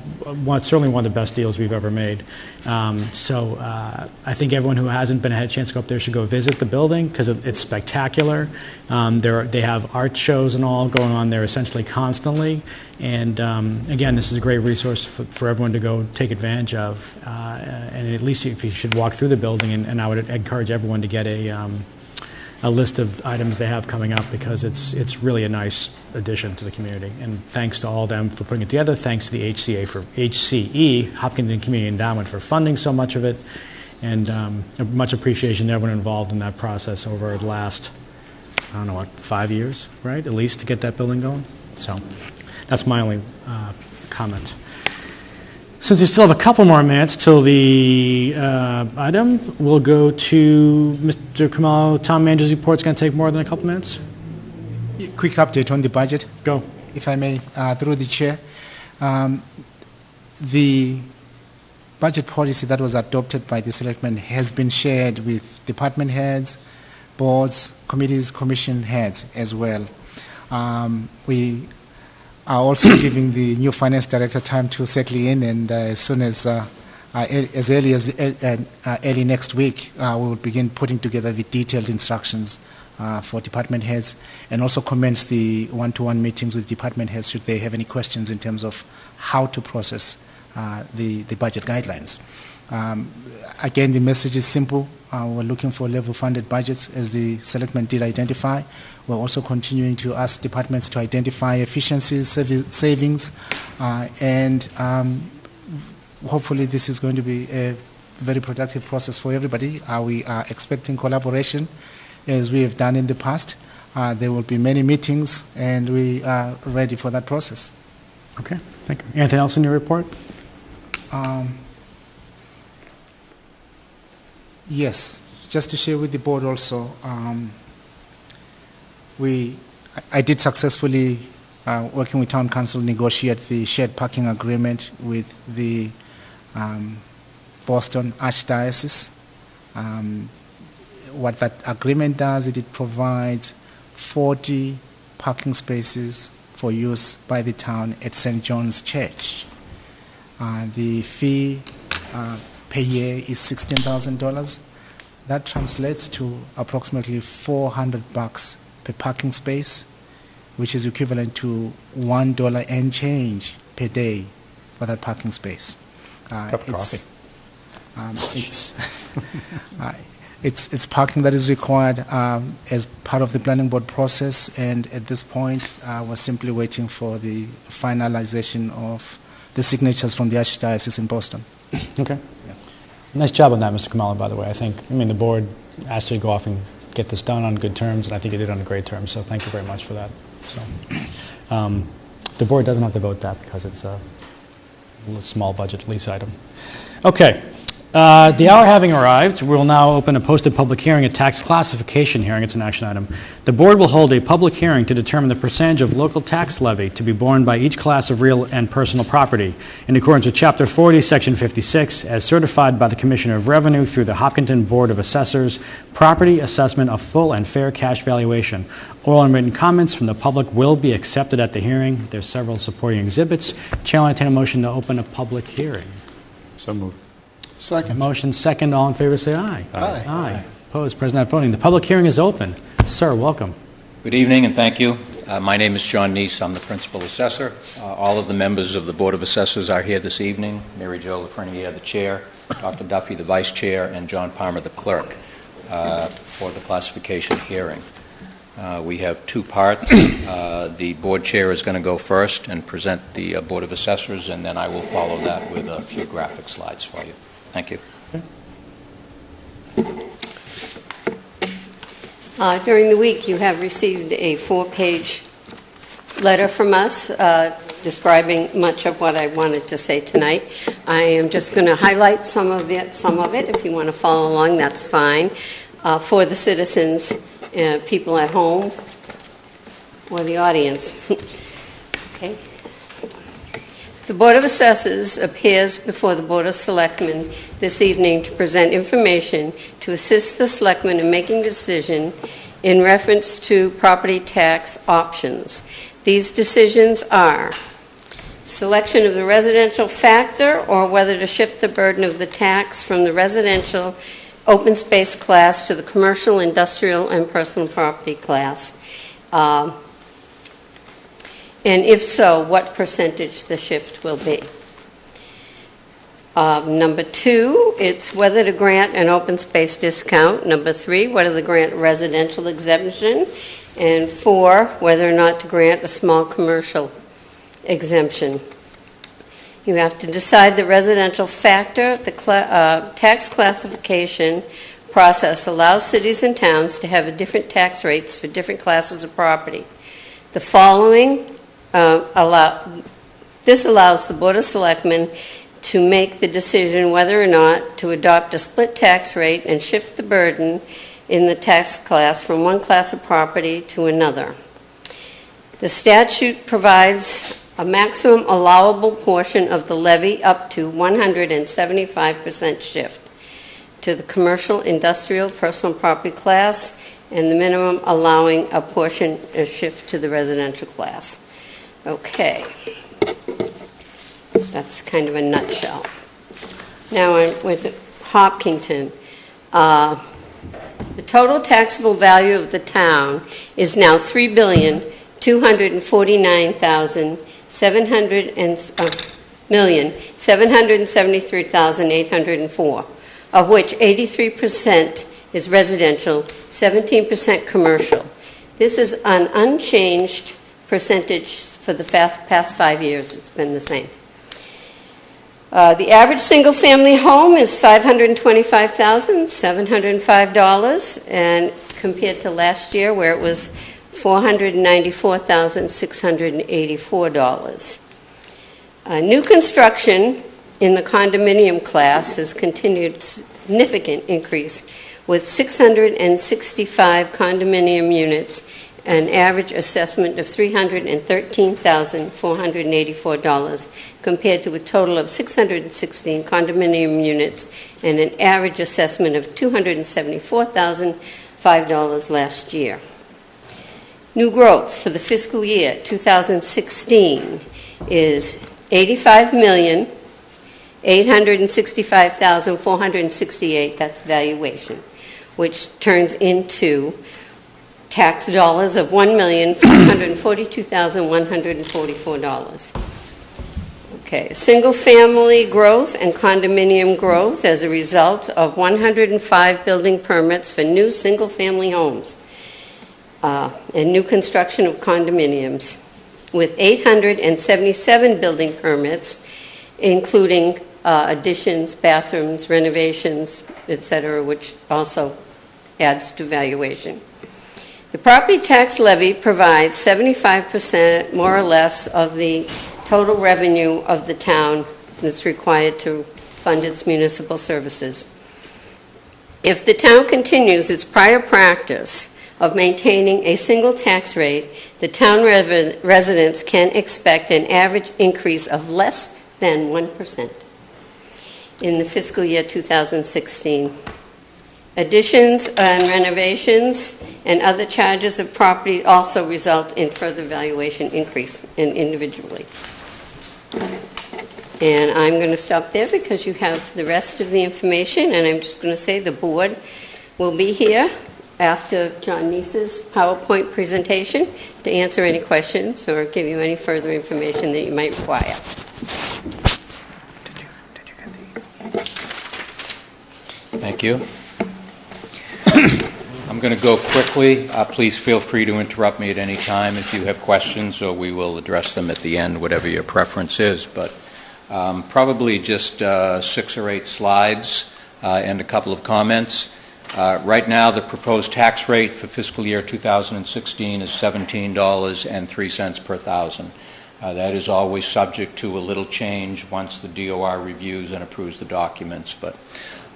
one- certainly one of the best deals we've ever made. Um, So uh, I think everyone who hasn't been, had a chance to go up there should go visit the building, because it's spectacular. Um, There, they have art shows and all going on there essentially constantly. And um, again, this is a great resource for for everyone to go take advantage of. Uh, And at least if you should walk through the building, and and I would encourage everyone to get a, um, a list of items they have coming up, because it's, it's really a nice addition to the community. And thanks to all of them for putting it together, thanks to the HCA for, HCE, Hopkinton Community Endowment, for funding so much of it, and um, much appreciation to everyone involved in that process over the last, I don't know, what, five years, right, at least, to get that building going? So, that's my only uh, comment. Since we still have a couple more minutes till the uh, item, we'll go to Mr. Khumalo. Town manager's is going to take more than a couple minutes? Quick update on the budget. Go. If I may, uh, through the chair. Um, The budget policy that was adopted by the selectmen has been shared with department heads, boards, committees, commission heads as well. Um, We are also giving the new finance director time to settle in, and uh, as soon as, uh, uh, as early as uh, uh, early next week, we will begin putting together the detailed instructions for department heads, and also commence the one-to-one meetings with department heads should they have any questions in terms of how to process the, the budget guidelines. Um, again, the message is simple. We're looking for level-funded budgets, as the selectmen did identify. We're also continuing to ask departments to identify efficiencies, savi- savings, uh, and um, hopefully this is going to be a very productive process for everybody. Uh, we are expecting collaboration, as we have done in the past. Uh, there will be many meetings, and we are ready for that process. Okay, thank you. Anything else in your report? Um, Yes, just to share with the board also, um, we, I did successfully, uh, working with town counsel, negotiate the shared parking agreement with the um, Boston Archdiocese. Um, What that agreement does, is it provides 40 parking spaces for use by the town at St. John's Church. Uh, The fee uh, per year is $16,000. That translates to approximately 400 bucks per parking space, which is equivalent to $1 and change per day for that parking space. Uh, Cup of it's- um, It's, uh, it's, it's parking that is required um, as part of the planning board process, and at this point, uh, we're simply waiting for the finalization of the signatures from the Archdiocese in Boston. Okay. Nice job on that, Mr. Khumalo, by the way. I think, I mean, the board asked you to go off and get this done on good terms, and I think you did it on great terms, so thank you very much for that. So, um, The board doesn't have to vote that because it's a small budget lease item. Okay. Uh, The hour having arrived, we will now open a posted public hearing, a tax classification hearing. It's an action item. The board will hold a public hearing to determine the percentage of local tax levy to be borne by each class of real and personal property in accordance with Chapter 40, Section 56, as certified by the Commissioner of Revenue through the Hopkinton Board of Assessors, property assessment of full and fair cash valuation. Oral and written comments from the public will be accepted at the hearing. There's several supporting exhibits. Chair will entertain a motion to open a public hearing. So moved. Second. Motion second, all in favor, say aye. Aye. Aye. Opposed, present not voting. The public hearing is open. Sir, welcome. Good evening, and thank you. Uh, My name is John Neese. I'm the principal assessor. Uh, All of the members of the Board of Assessors are here this evening. Mary Jo Lafreniere, the chair, Dr. Duffy, the vice chair, and John Palmer, the clerk, uh, for the classification hearing. Uh, We have two parts. Uh, The board chair is going to go first and present the uh, Board of Assessors, and then I will follow that with a few graphic slides for you. Thank you. Uh, During the week, you have received a four-page letter from us uh, describing much of what I wanted to say tonight. I am just going to highlight some of it, some of it. If you want to follow along, that's fine. Uh, For the citizens, uh, people at home, or the audience. The Board of Assessors appears before the Board of Selectmen this evening to present information to assist the selectmen in making a decision in reference to property tax options. These decisions are selection of the residential factor or whether to shift the burden of the tax from the residential open space class to the commercial, industrial, and personal property class. Um, and if so, what percentage the shift will be. Um, Number two, it's whether to grant an open space discount. Number three, whether to grant residential exemption. And four, whether or not to grant a small commercial exemption. You have to decide the residential factor. The cla- uh, tax classification process allows cities and towns to have different tax rates for different classes of property. The following uh, allow, this allows the Board of Selectmen to make the decision whether or not to adopt a split tax rate and shift the burden in the tax class from one class of property to another. The statute provides a maximum allowable portion of the levy up to 175% shift to the commercial, industrial, personal property class, and the minimum allowing a portion a shift to the residential class. Okay. That's kind of a nutshell. Now, with Hopkinton. Uh, The total taxable value of the town is now three billion two hundred forty-nine thousand seven hundred and uh, million seven hundred seventy-three thousand eight hundred and four, of which eighty-three percent is residential, seventeen percent commercial. This is an unchanged percentage for the past five years. It's been the same. Uh, The average single-family home is $525,705, and compared to last year, where it was $494,684. Uh, New construction in the condominium class has continued significant increase, with 665 condominium units, an average assessment of $313,484, compared to a total of 616 condominium units and an average assessment of $274,005 last year. New growth for the fiscal year 2016 is 85 million. 865,468, that's valuation, which turns into tax dollars of $1,542,144. Okay, single-family growth and condominium growth as a result of 105 building permits for new single-family homes uh, and new construction of condominiums, with 877 building permits, including uh, additions, bathrooms, renovations, et cetera, which also adds to valuation. The property tax levy provides 75%, more or less, of the total revenue of the town that's required to fund its municipal services. If the town continues its prior practice of maintaining a single tax rate, the town residents can expect an average increase of less than 1% in the fiscal year 2016. Additions and renovations and other charges of property also result in further valuation increase in individually. And I'm going to stop there because you have the rest of the information, and I'm just going to say the board will be here after John Neese's PowerPoint presentation to answer any questions or give you any further information that you might require. Thank you. I'm going to go quickly. Uh, Please feel free to interrupt me at any time if you have questions, or we will address them at the end, whatever your preference is. But um, probably just uh, six or eight slides uh, and a couple of comments. Uh, Right now, the proposed tax rate for fiscal year 2016 is $17.03 per thousand. Uh, That is always subject to a little change once the DOR reviews and approves the documents, but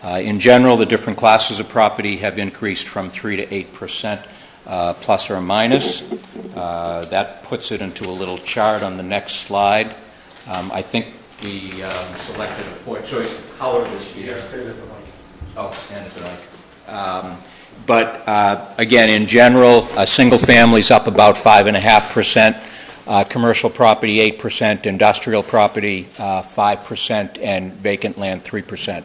In general, the different classes of property have increased from 3 to 8 percent, uh, plus or minus. Uh, That puts it into a little chart on the next slide. Um, I think we um, selected a poor choice of color this year. Oh, stand at the mic. Um, But uh, again, in general, uh, single families up about 5.5%, uh, commercial property 8%, industrial property uh, 5%, and vacant land 3%.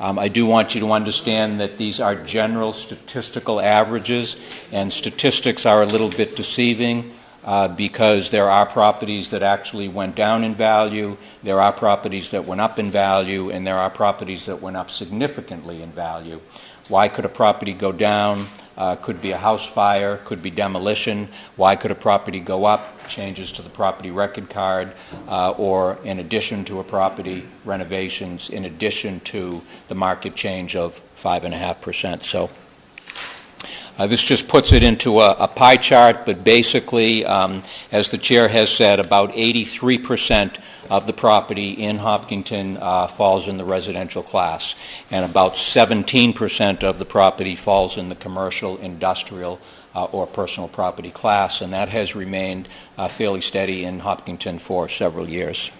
Um, I do want you to understand that these are general statistical averages, and statistics are a little bit deceiving uh, because there are properties that actually went down in value, there are properties that went up in value, and there are properties that went up significantly in value. Why could a property go down? Uh, Could be a house fire, could be demolition. Why could a property go up? Changes to the property record card, uh, or in addition to a property, renovations, in addition to the market change of 5.5%. So uh, This just puts it into a a pie chart, but basically, um, as the chair has said, about 83% of the property in Hopkinton uh, falls in the residential class, and about 17% of the property falls in the commercial, industrial, uh, or personal property class, and that has remained uh, fairly steady in Hopkinton for several years.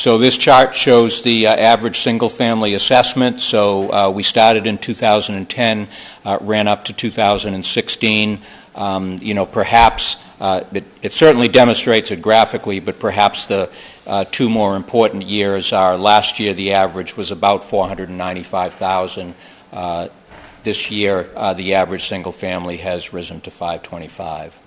So this chart shows the uh, average single-family assessment. So uh, we started in 2010, uh, ran up to 2016. Um, You know, perhaps, uh, it it certainly demonstrates it graphically, but perhaps the uh, two more important years are, last year, the average was about 495,000. Uh, This year, the average single-family has risen to 525.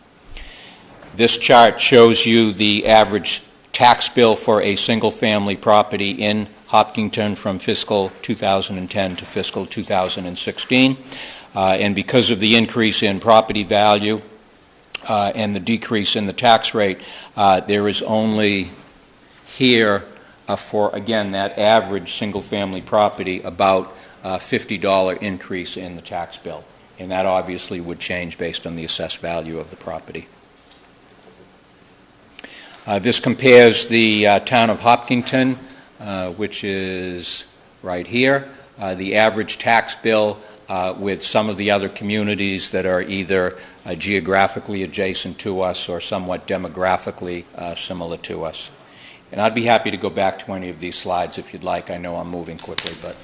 This chart shows you the average tax bill for a single-family property in Hopkinton from fiscal 2010 to fiscal 2016. Uh, And because of the increase in property value uh, and the decrease in the tax rate, uh, there is only here uh, for, again, that average single-family property, about a $50 increase in the tax bill. And that obviously would change based on the assessed value of the property. Uh, This compares the uh, town of Hopkinton, uh, which is right here, uh, the average tax bill uh, with some of the other communities that are either geographically adjacent to us or somewhat demographically similar to us. And I'd be happy to go back to any of these slides if you'd like. I know I'm moving quickly, but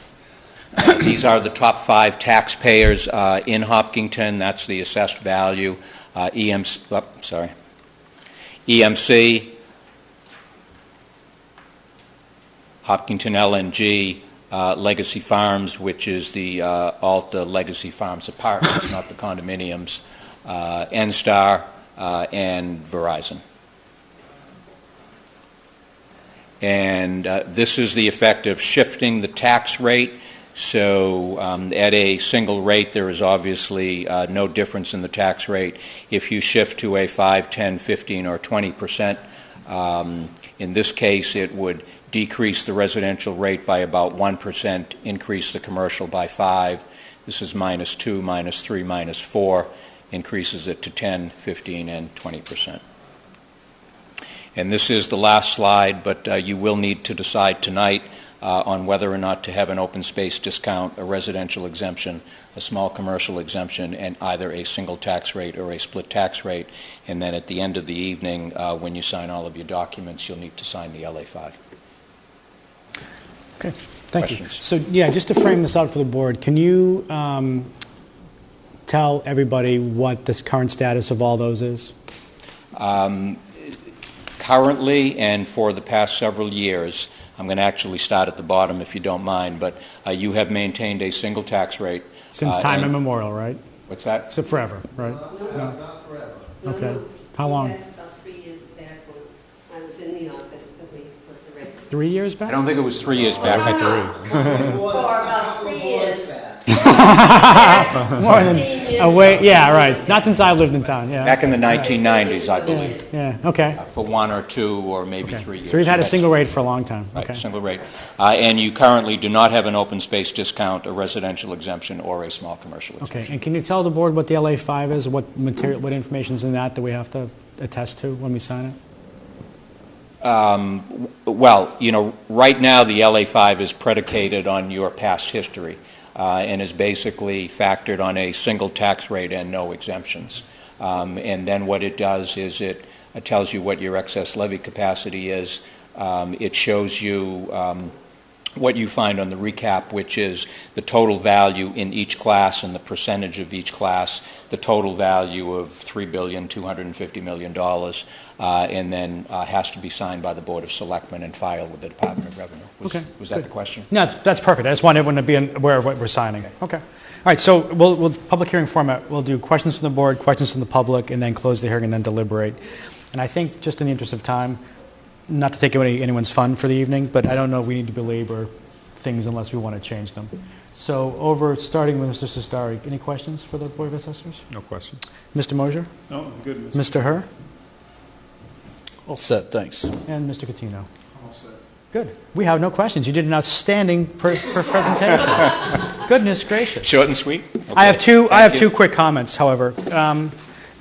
these are the top five taxpayers in Hopkinton. That's the assessed value. EMC, oh, sorry. EMC, Hopkinton LNG, uh, Legacy Farms, which is the uh, Alta Legacy Farms apartments, not the condominiums, uh, NSTAR, uh, and Verizon. And uh, this is the effect of shifting the tax rate. So um, at a single rate, there is obviously uh, no difference in the tax rate. If you shift to a 5, 10, 15, or 20 percent, um, in this case, it would decrease the residential rate by about 1%, increase the commercial by 5. This is minus 2, minus 3, minus 4, increases it to 10, 15, and 20%. And this is the last slide, but uh, you will need to decide tonight uh, on whether or not to have an open space discount, a residential exemption, a small commercial exemption, and either a single tax rate or a split tax rate. And then at the end of the evening, uh, when you sign all of your documents, you'll need to sign the LA5. Okay, thank you. So, yeah, just to frame this out for the board, can you um, tell everybody what this current status of all those is? Um, Currently, and for the past several years, I'm going to actually start at the bottom if you don't mind, but uh, you have maintained a single tax rate. Since uh, time and- immemorial, right? What's that? So forever, right? No? Okay. How long? About three years back when I was in the office, that we split the rates. Three years back? I don't think it was three years back. For about three years. More than, a way, yeah, right. Not since I lived in town, yeah. Back in the 1990s, I believe, Yeah, okay. for one or two or maybe three years. So we've had a that's- single rate for a long time, Right, okay. single rate. Uh, And you currently do not have an open space discount, a residential exemption, or a small commercial exemption. Okay, and can you tell the board what the LA five is, what material, what information's in that that we have to attest to when we sign it? Um, Well, you know, right now, the LA5 is predicated on your past history uh, and is basically factored on a single tax rate and no exemptions. Um, And then what it does is it it tells you what your excess levy capacity is. Um, It shows you um, what you find on the recap, which is the total value in each class and the percentage of each class, the total value of $3,250 million, uh, and then uh, has to be signed by the Board of Selectmen and filed with the Department of Revenue. Was- Okay, Was that good. the question? No, that's, that's perfect. I just want everyone to be aware of what we're signing. Okay. All right, so we'll, we'll, public hearing format, we'll do questions from the board, questions from the public, and then close the hearing and then deliberate. And I think, just in the interest of time, not to take away anyone's fun for the evening, but I don't know if we need to belabor things unless we want to change them. So over, starting with Mr. Cestari, any questions for the Board of Assessors? No questions. Mr. Mosier? No, I'm good. Mr. Herr? All set, thanks. And Mr. Catino? All set. Good. We have no questions. You did an outstanding per, per presentation. Goodness gracious. Short and sweet? I have Okay. two. I have you. two quick comments. However, um,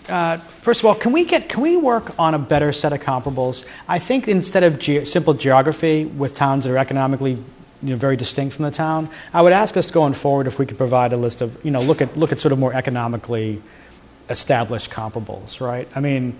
uh, first of all, can we get can we work on a better set of comparables? I think instead of ge- simple geography with towns that are economically you know, very distinct from the town, I would ask us going forward if we could provide a list of you know look at look at sort of more economically established comparables. Right? I mean,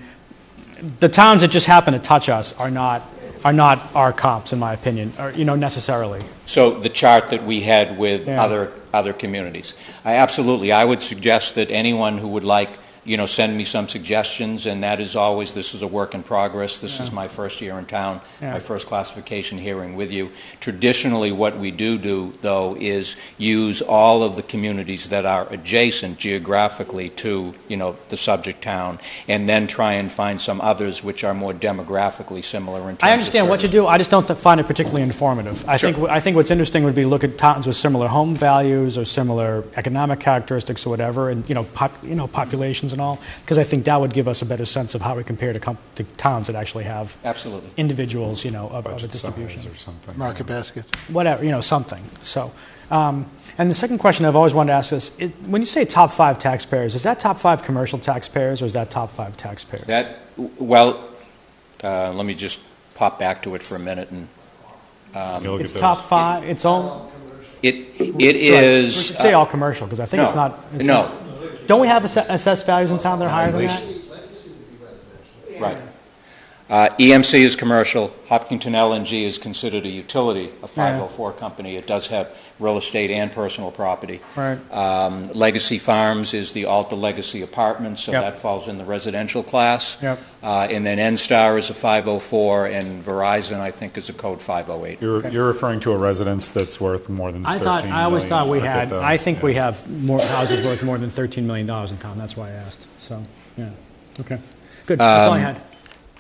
the towns that just happen to touch us are not are not our comps, in my opinion, or you know necessarily. So the chart that we had with Yeah. other, other communities. I Absolutely. I would suggest that anyone who would like, you know, send me some suggestions, and that is always, this is a work in progress. This is my first year in town, Yeah. my first classification hearing with you. Traditionally, what we do do, though, is use all of the communities that are adjacent geographically to, you know, the subject town, and then try and find some others which are more demographically similar in terms of I understand what you service. do. I just don't find it particularly informative. I Sure. think I think what's interesting would be look at towns with similar home values or similar economic characteristics or whatever, and you know, pop, you know, populations and all. Because I think that would give us a better sense of how we compare to, com- to towns that actually have Absolutely. individuals, you know, of, of a Budget distribution. size or something. Market basket. whatever, you know, something. So, um, and the second question I've always wanted to ask is, it, when you say top five taxpayers, is that top five commercial taxpayers or is that top five taxpayers? That, well, uh, let me just pop back to it for a minute and. um, it's top five. It's all. It, it Right. We should say all commercial because I think it's no, not. it's no. Not- don't we have ass- assessed values in town that are higher than that? Right. Uh, EMC is commercial, Hopkinton LNG is considered a utility, a 504 company. It does have real estate and personal property. Right. Um, Legacy Farms is the Alta Legacy Apartments, so Yep. that falls in the residential class. Yep. Uh, And then NSTAR is a 504, and Verizon, I think, is a code 508. You're, you're referring to a residence that's worth more than I 13 thought. I always thought we get had. the- I think yeah. we have more houses worth more than thirteen million dollars in town. That's why I asked. So, yeah. Okay. Good. That's all I Um, had.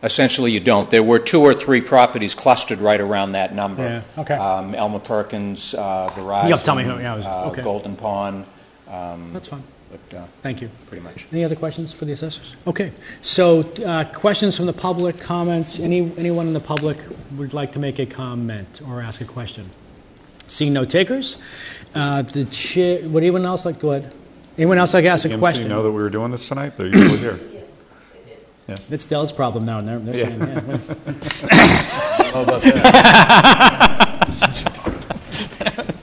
Essentially, you don't. There were two or three properties clustered right around that number. Yeah, okay. Um, Elmer Perkins, uh, Verizon. You have to tell me who- yeah, I was- uh, okay. Golden Pond. um, That's fine. But, uh, Thank you. pretty much. Any other questions for the assessors? Okay, so uh, questions from the public, comments, any, anyone in the public would like to make a comment or ask a question? Seeing no takers, uh, the chair, would anyone else like, go ahead. Anyone else like to ask a EMC question? know that we were doing this tonight? They're usually here. Yeah. It's Dell's problem now, they're, they're saying, yeah. about that?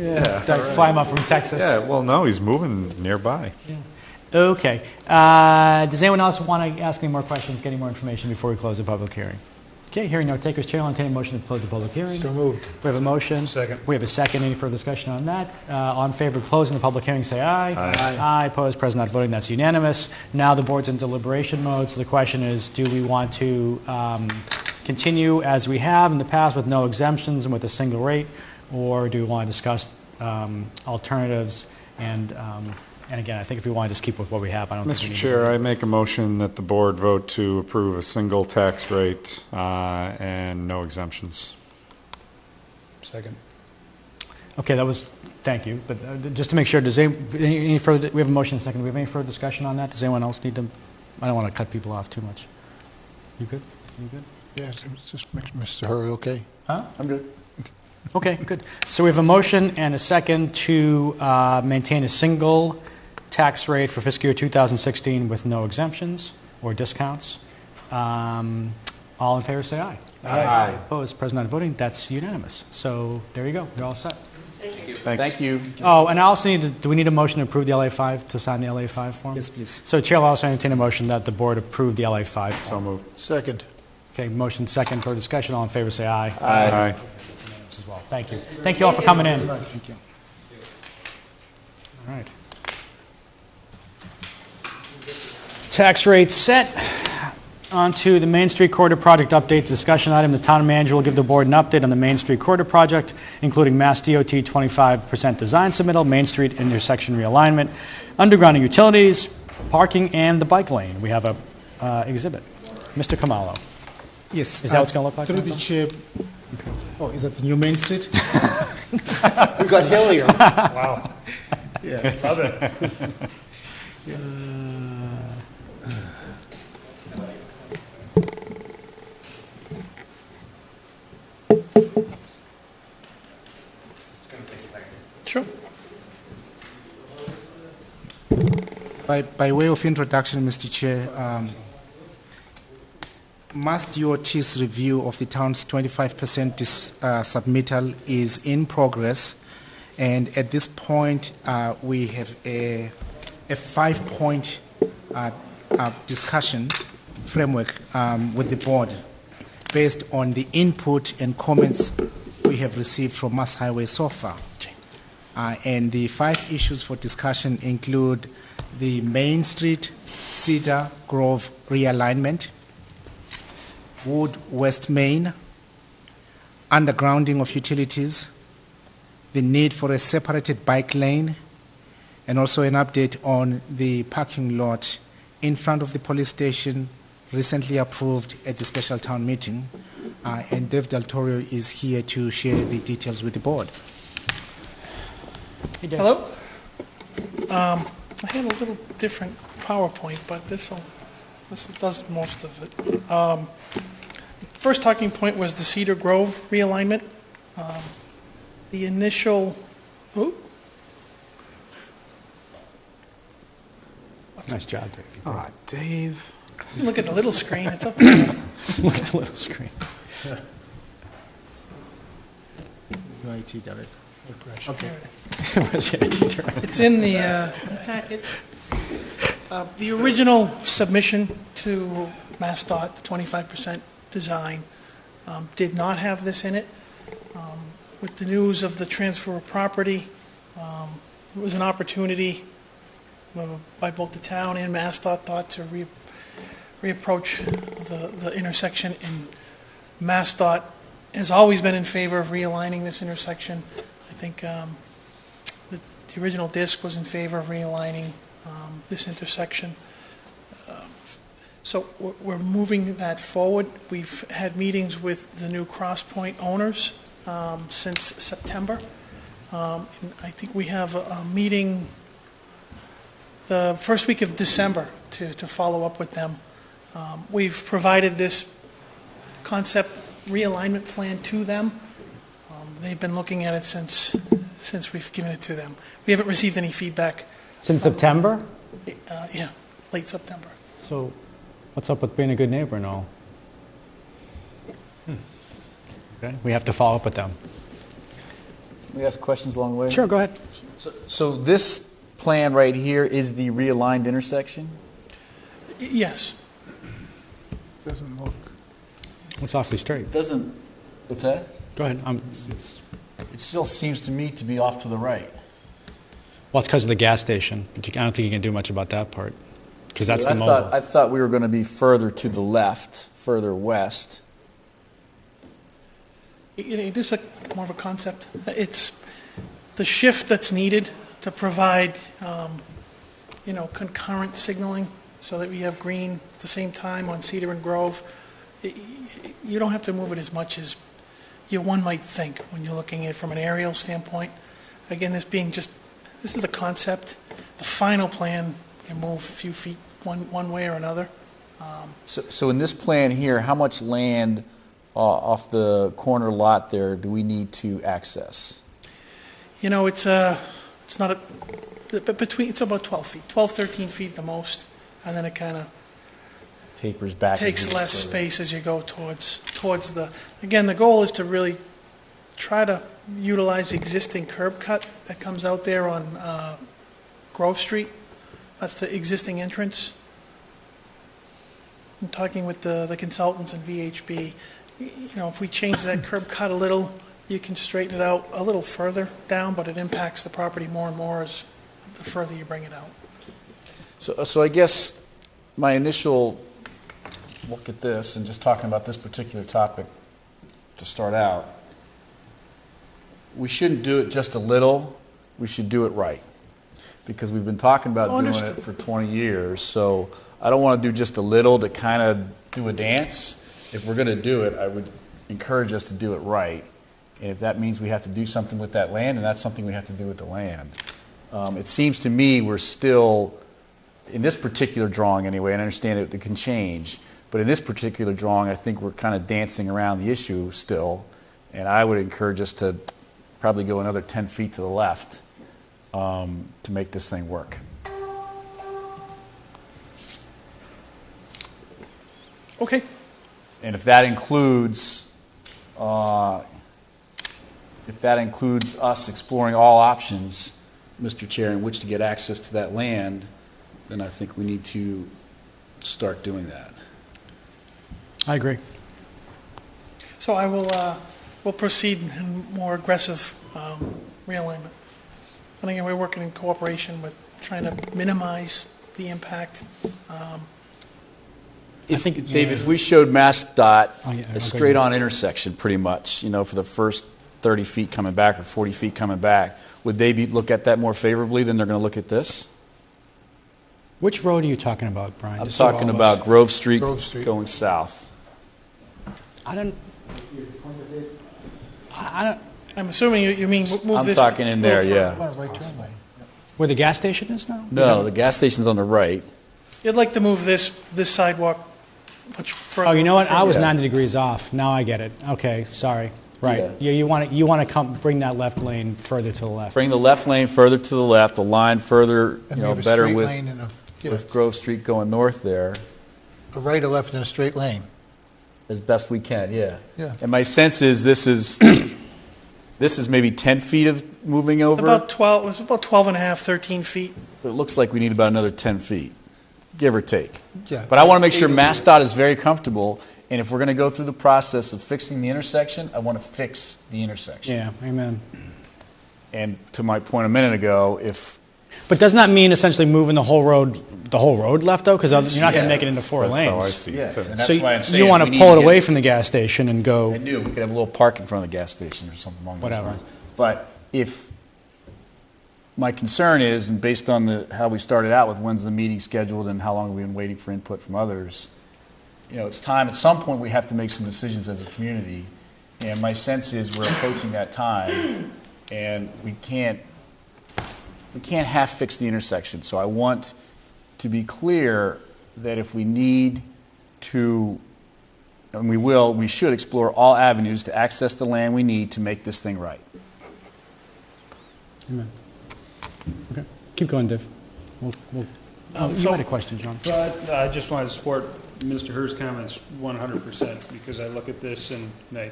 Yeah, It's like up from Texas. Yeah, well, no, he's moving nearby. Okay. Uh, Does anyone else want to ask any more questions, get any more information before we close the public hearing? Okay, hearing no takers, Chair will entertain a motion to close the public hearing. So moved. We have a motion. Second. We have a second. Any further discussion on that? Uh, All in favor of closing the public hearing, say aye. Aye. Aye, opposed, present not voting, that's unanimous. Now the board's in deliberation mode, so the question is, do we want to um, continue as we have in the past with no exemptions and with a single rate? Or do we want to discuss um, alternatives? And, um, and again, I think if we want to just keep with what we have, I don't think we Mr. need to- Chair, I make a motion that the board vote to approve a single tax rate uh, and no exemptions. Second. Okay, that was, thank you, but uh, just to make sure, does any, any any further, we have a motion and a second, do we have any further discussion on that? Does anyone else need to, I don't want to cut people off too much. You good? You good? Yes, just makes Mr. Hurry okay. Huh? I'm good. Okay, good. So we have a motion and a second to uh, maintain a single tax rate for fiscal year 2016 with no exemptions or discounts. Um, All in favor, say aye. Aye. aye. Opposed, present not voting, that's unanimous. So there you go, you're all set. Thank you. Thanks. Thank you. Oh, and I also need to, do we need a motion to approve the LA5, to sign the LA5 form? Yes, please. So Chair will also entertain a motion that the board approve the LA5 form. So moved. Second. Okay, motion second for discussion, all in favor, say aye. Aye. As well. Thank you. Thank you all for coming in. Thank you. right. Tax rate set. On to the Main Street Corridor Project update discussion item. The town manager will give the board an update on the Main Street Corridor Project, including Mass DOT 25% design submittal, Main Street intersection realignment, undergrounding utilities, parking, and the bike lane. We have a uh, exhibit. Mr. Khumalo. Yes. Is that uh, what's gonna look like Through right the now? chair. Oh, is that the new Main Street? We got hillier. Wow. Yeah. Love it. Sure. By, by way of introduction, Mr. Chair, um, Mass DOT's review of the town's 25% dis, uh, submittal is in progress, and at this point, uh, we have a, a five-point uh, uh, discussion framework um, with the board based on the input and comments we have received from Mass Highway so far. Uh, and the five issues for discussion include the Main Street Cedar Grove realignment, Wood West Main, undergrounding of utilities, the need for a separated bike lane, and also an update on the parking lot in front of the police station recently approved at the special town meeting. Uh, and Dave Daltorio is here to share the details with the board. Hello? Um, I had a little different PowerPoint, but this'll, this does most of it. Um, First talking point was the Cedar Grove realignment. Um, The initial, ooh, Nice job, Dave. Ah, Dave. look at the little screen, it's up there. Look at the little screen. Your IT director. Okay. Where's the? It's in the uh, packet. Uh, The original submission to MassDOT, the 25% design, um, did not have this in it. Um, With the news of the transfer of property, um, it was an opportunity uh, by both the town and MassDOT thought to re- reapproach the the intersection. And MassDOT has always been in favor of realigning this intersection. I think um, the the original disc was in favor of realigning um, this intersection. Uh, So we're- moving that forward. We've had meetings with the new Crosspoint owners um, since September. Um, I think we have a a meeting the first week of December to to follow up with them. Um, We've provided this concept realignment plan to them. They've been looking at it since, since we've given it to them. We haven't received any feedback, Since September? uh, yeah, late September. So what's up with being a good neighbor and all? Okay, We have to follow up with them. We me ask questions along the way. Sure, go ahead. So- So this plan right here is the realigned intersection? Y- Yes. Doesn't look. It's awfully straight. It doesn't, what's that? Go ahead. Um, It still seems to me to be off to the right. Well, it's because of the gas station, but you, I don't think you can do much about that part, because that's I the thought- I thought we were going to be further to the left, further west. Y- You know, this is a- more of a concept. It's the shift that's needed to provide, um, you know, concurrent signaling so that we have green at the same time on Cedar and Grove. Y- y- You don't have to move it as much as you, one might think when you're looking at it from an aerial standpoint. Again, this being just, this is a concept. The final plan, you move a few feet one, one way or another. Um, So, so in this plan here, how much land uh, off the corner lot there do we need to access? You know, it's, uh, it's not a, but between, it's about 12 feet, 12, 13 feet the most, and then it kind of Tapers back. takes less further. space as you go towards, towards the, again, the goal is to really try to utilize the existing curb cut that comes out there on uh, Grove Street. That's the existing entrance. I'm talking with the the consultants and VHB. You know, if we change that curb cut a little, you can straighten it out a little further down, but it impacts the property more and more as the further you bring it out. So, so I guess my initial look at this and just talking about this particular topic to start out, we shouldn't do it just a little, we should do it right. Because we've been talking about Oh, doing it for 20 years, so I don't want to do just a little to kind of do a dance. If we're going to do it, I would encourage us to do it right. And if that means we have to do something with that land, and that's something we have to do with the land. Um, it seems to me we're still, in this particular drawing anyway, and I understand it, it can change, but in this particular drawing, I think we're kind of dancing around the issue still. And I would encourage us to probably go another 10 feet to the left um, to make this thing work. Okay. And if that includes, uh, if that includes us exploring all options, Mr. Chair, in which to get access to that land, then I think we need to start doing that. I agree. So I will, uh, we'll proceed in more aggressive um, realignment. And again, we're working in cooperation with trying to minimize the impact. Um, If, Dave, if we showed MassDOT Oh, yeah, a okay. straight-on intersection, pretty much, you know, for the first 30 feet coming back or 40 feet coming back, would they be, look at that more favorably than they're going to look at this? Which road are you talking about, Brian? I'm Just so all talking of us- about Grove Street Grove Street. going south. I don't, I don't, I'm assuming you, you mean move I'm this. talking in there, little yeah. further. where the gas station is now? No, the gas station's on the right. You'd like to move this, this sidewalk much further. Oh, you know what? I was further. 90 degrees off. Now I get it. Okay, sorry. Right. Yeah. Yeah, you want to, you want to come, bring that left lane further to the left. Bring the left lane further to the left, a line further, And you we know, have a better straight with, and a- yeah. with Grove Street going north there, A right or left in a straight lane. As best we can, yeah. Yeah. And my sense is this is, this is maybe 10 feet of moving over. About 12, it was about 12 and a half, 13 feet. But it looks like we need about another 10 feet, give or take. Yeah. But I want to make sure MassDOT is very comfortable, and if we're going to go through the process of fixing the intersection, I want to fix the intersection. Yeah, amen. And to my point a minute ago, if, But doesn't that mean essentially moving the whole road, the whole road left though? Because you're not going to make it into four That's lanes. how I see it, Yes, too. and that's So why I'm you- saying you want we to need pull to it away from the gas station and go. I knew, we could have a little park in front of the gas station or something along those Whatever. lines. But if, my concern is, and based on the, how we started out with when's the meeting scheduled and how long have we been waiting for input from others, you know, it's time, at some point, we have to make some decisions as a community. And my sense is we're approaching that time and we can't, we can't half fix the intersection. So I want to be clear that if we need to and we will, we should explore all avenues to access the land we need to make this thing right. Amen. Okay, keep going, Dave. We'll, we'll, oh, Um, you so- had a question, John. But I just wanted to support Mr. Herr's comments 100% because I look at this and they,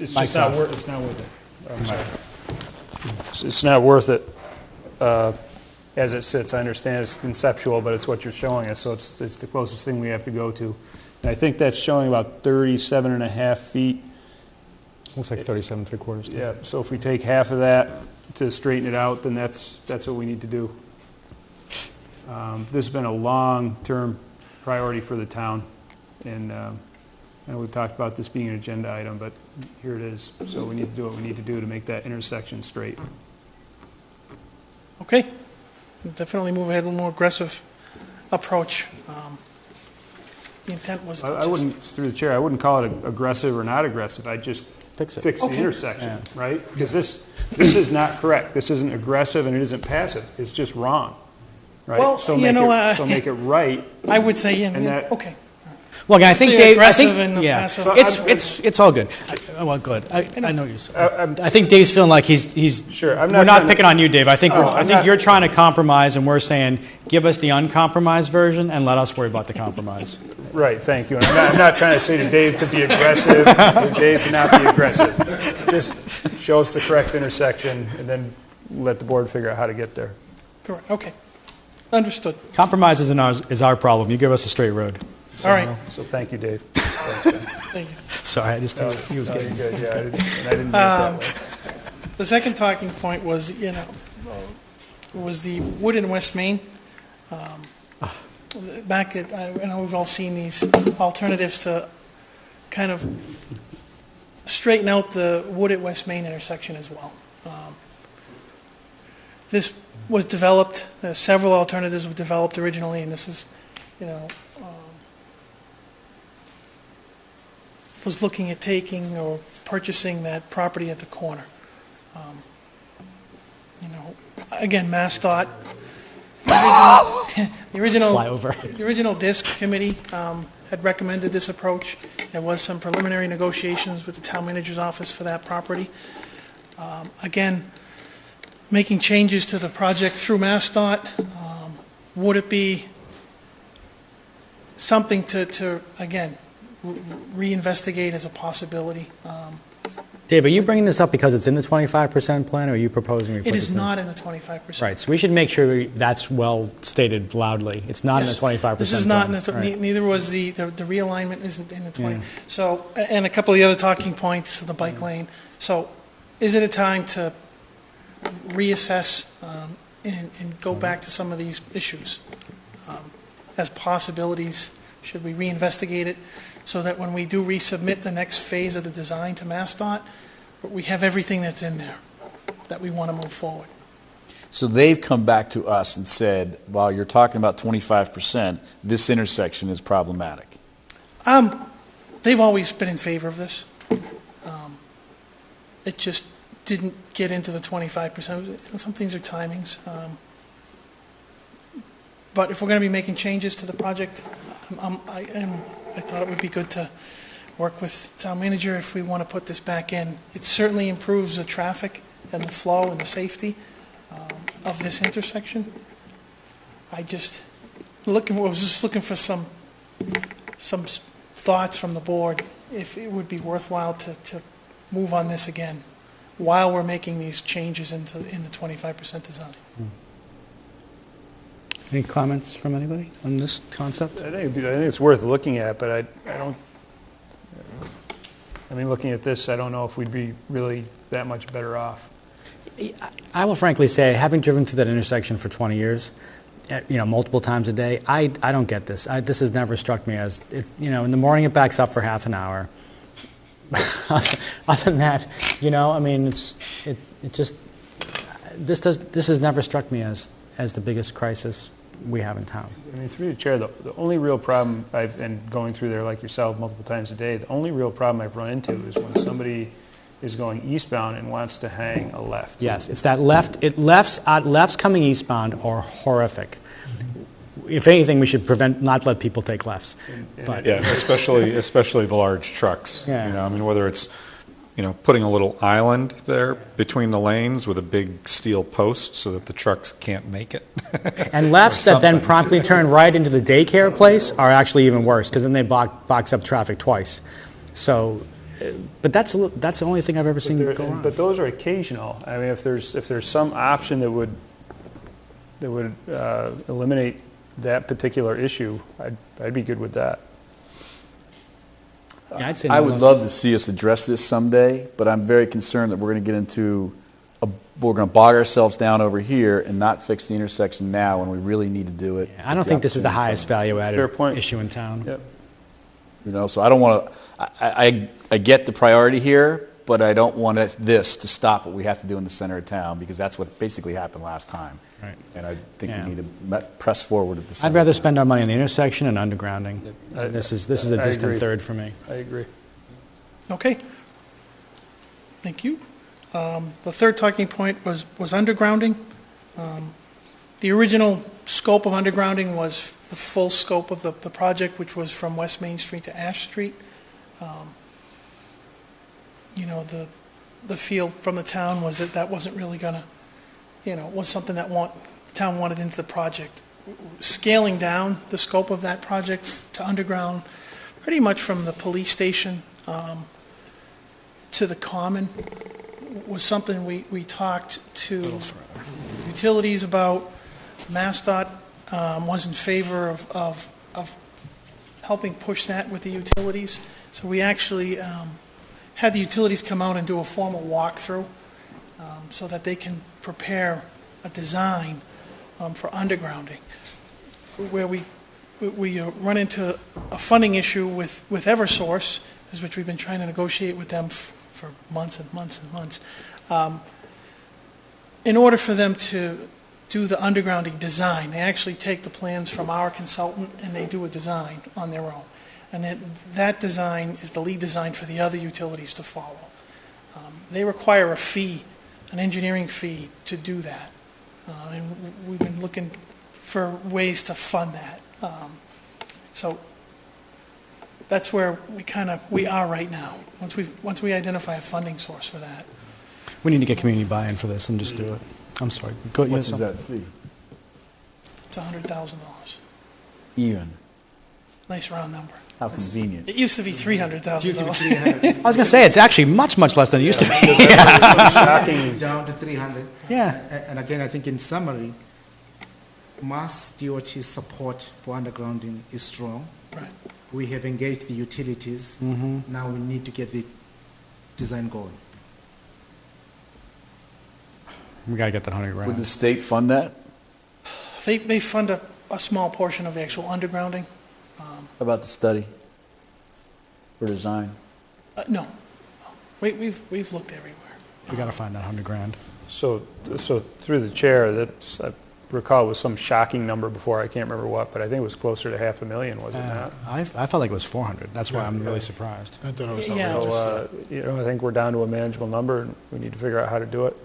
it's Mike's just not off. worth, it's not worth it. I'm sorry. It's- It's not worth it uh, as it sits. I understand it's conceptual, but it's what you're showing us, so it's, it's the closest thing we have to go to. And I think that's showing about 37 and a half feet. Looks like 37 three quarters. Yeah, so if we take half of that to straighten it out, then that's, that's what we need to do. Um, This has been a long-term priority for the town, and um, I know we've talked about this being an agenda item, but here it is. So we need to do what we need to do to make that intersection straight. Okay, definitely move ahead with a more aggressive approach. Um, The intent was to I I just... wouldn't, through the chair, I wouldn't call it aggressive or not aggressive, I'd just Fix it. fix the Okay. intersection, right? Because this, this is not correct, this isn't aggressive and it isn't passive, it's just wrong, right? Well, So you make know, it- uh, So make it right, I would say, yeah, And yeah, that- okay. Look, I think Say Dave, I aggressive think, and yeah, passive. it's, it's, it's all good. I- Well, good. I, I know you're, I- I'm- I think Dave's feeling like he's, he's, Sure, I'm not we're not not trying to- picking on you, Dave. I think, we're- Oh, I I'm think not- you're trying to compromise and we're saying, give us the uncompromised version and let us worry about the compromise. right, thank you. And I'm not, I'm not trying to say to Dave to be aggressive, or Dave to not be aggressive. Just show us the correct intersection and then let the board figure out how to get there. Correct, okay. Understood. Compromise isn't ours, is our problem. You give us a straight road. All right, So thank you, Dave. Thanks, thank you. Sorry, I just, No, he was no, getting. you're good, yeah, I didn't, and I didn't mean it that Um, way. The second talking point was, you know, was the wood in West Main. Um, Back at, I I know we've all seen these alternatives to kind of straighten out the wood at West Main intersection as well. Um, This was developed, uh, several alternatives were developed originally, and this is, you know, um, was looking at taking or purchasing that property at the corner. Um, You know, again, MassDOT, the original, Flyover. the original DISC committee um, had recommended this approach. There was some preliminary negotiations with the town manager's office for that property. Um, Again, making changes to the project through MassDOT, um, would it be something to, to, again, reinvestigate as a possibility? Um, Dave, are you bringing this up because it's in the 25% plan or are you proposing It is not in the 25%. Right, so we should make sure we- that's well stated loudly. It's not in the 25%. This is not, in the- Right. neither was the, the the realignment isn't in the 20. Yeah. So, and a couple of the other talking points, the bike lane. So is it a time to reassess um, and, and go back to some of these issues um, as possibilities? Should we reinvestigate it so that when we do resubmit the next phase of the design to MassDOT, we have everything that's in there that we want to move forward? So they've come back to us and said, while you're talking about 25%, this intersection is problematic. Um, they've always been in favor of this. Um, It just didn't get into the twenty-five percent. Some things are timings. um, But if we're gonna be making changes to the project, I'm- I'm, I am, I thought it would be good to work with town manager if we want to put this back in. It certainly improves the traffic and the flow and the safety um, of this intersection. I just, looking, I was just looking for some some thoughts from the board, if it would be worthwhile to, to move on this again while we're making these changes into, in the 25% design. Any comments from anybody on this concept? I think, it'd be- I think it's worth looking at, but I, I don't, I mean, looking at this, I don't know if we'd be really that much better off. I will frankly say, having driven through that intersection for 20 years, eh, you know, multiple times a day, I, I don't get this. I, this has never struck me as, it, you know, in the morning it backs up for half an hour. Other than that, you know, I mean, it's, it, it just, this does, this has never struck me as, as the biggest crisis we have in town. I mean, through the chair, the, the only real problem I've, and going through there like yourself multiple times a day, the only real problem I've run into is when somebody is going eastbound and wants to hang a left. Yes, it's that left, it lefts, uh, lefts coming eastbound are horrific. If anything, we should prevent, not let people take lefts. But Yeah, especially, especially the large trucks. Yeah. You know, I mean, whether it's, you know, putting a little island there between the lanes with a big steel post so that the trucks can't make it. And lefts that then promptly turn right into the daycare place are actually even worse, because then they box, box up traffic twice. So, But that's, a that's the only thing I've ever seen there- go on. But those are occasional. I mean, if there's, if there's some option that would, that would uh, eliminate that particular issue, I'd, I'd be good with that. Yeah, I'd say I would love to see us address this someday, but I'm very concerned that we're going to get into, a, we're going to bog ourselves down over here and not fix the intersection now when we really need to do it. I don't think this is the highest value added point. issue in town. Yep. You know, so I don't want to, I, I, I get the priority here, but I don't want it- this to stop what we have to do in the center of town, because that's what basically happened last time. Right. And I think Yeah. we need to me- press forward at the center. I'd rather spend our money on the intersection and undergrounding. I- This is, this is a I distant agree. third for me. I agree. Okay. Thank you. Um, The third talking point was, was undergrounding. Um, The original scope of undergrounding was the full scope of the, the project, which was from West Main Street to Ash Street. Um, You know, the, the feel from the town was that that wasn't really gonna, you know, was something that want, the town wanted into the project. Scaling down the scope of that project to underground, pretty much from the police station, um, to the common was something we, we talked to utilities about. MassDOT um, was in favor of, of, of helping push that with the utilities. So we actually um, had the utilities come out and do a formal walkthrough um, so that they can prepare a design um, for undergrounding. Where we, we- uh, run into a funding issue with, with Eversource, which we've been trying to negotiate with them for months and months and months. Um, In order for them to do the undergrounding design, they actually take the plans from our consultant and they do a design on their own. And then that design is the lead design for the other utilities to follow. Um, They require a fee, an engineering fee to do that. Uh, And w- we've been looking for ways to fund that. Um, So that's where we kind of, we are right now, once we, once we identify a funding source for that. We need to get community buy-in for this and just do it. I'm sorry. Go- What yes, is sir. that fee? It's $100,000. Even. Nice round number. How convenient. It used to be $300,000. I was going to say, it's actually much, much less than it used to be. Shocking. Down to 300. Yeah. A- And again, I think in summary, Mass DOT's support for undergrounding is strong. Right. We have engaged the utilities. Mhm. Now we need to get the design going. We got to get that 100 grand. Would the state fund that? They, they fund a, a small portion of the actual undergrounding. How about the study? Or design? Uh, No, no. We, we've, we've looked everywhere. We got to find that 100 grand. So, so through the chair, that's, I recall it was some shocking number before, I can't remember what, but I think it was closer to half a million, was it Uh, not? I, I felt like it was 400. That's why I'm really surprised. I thought it was Yeah. So, outrageous. uh, you know, I think we're down to a manageable number, and we need to figure out how to do it.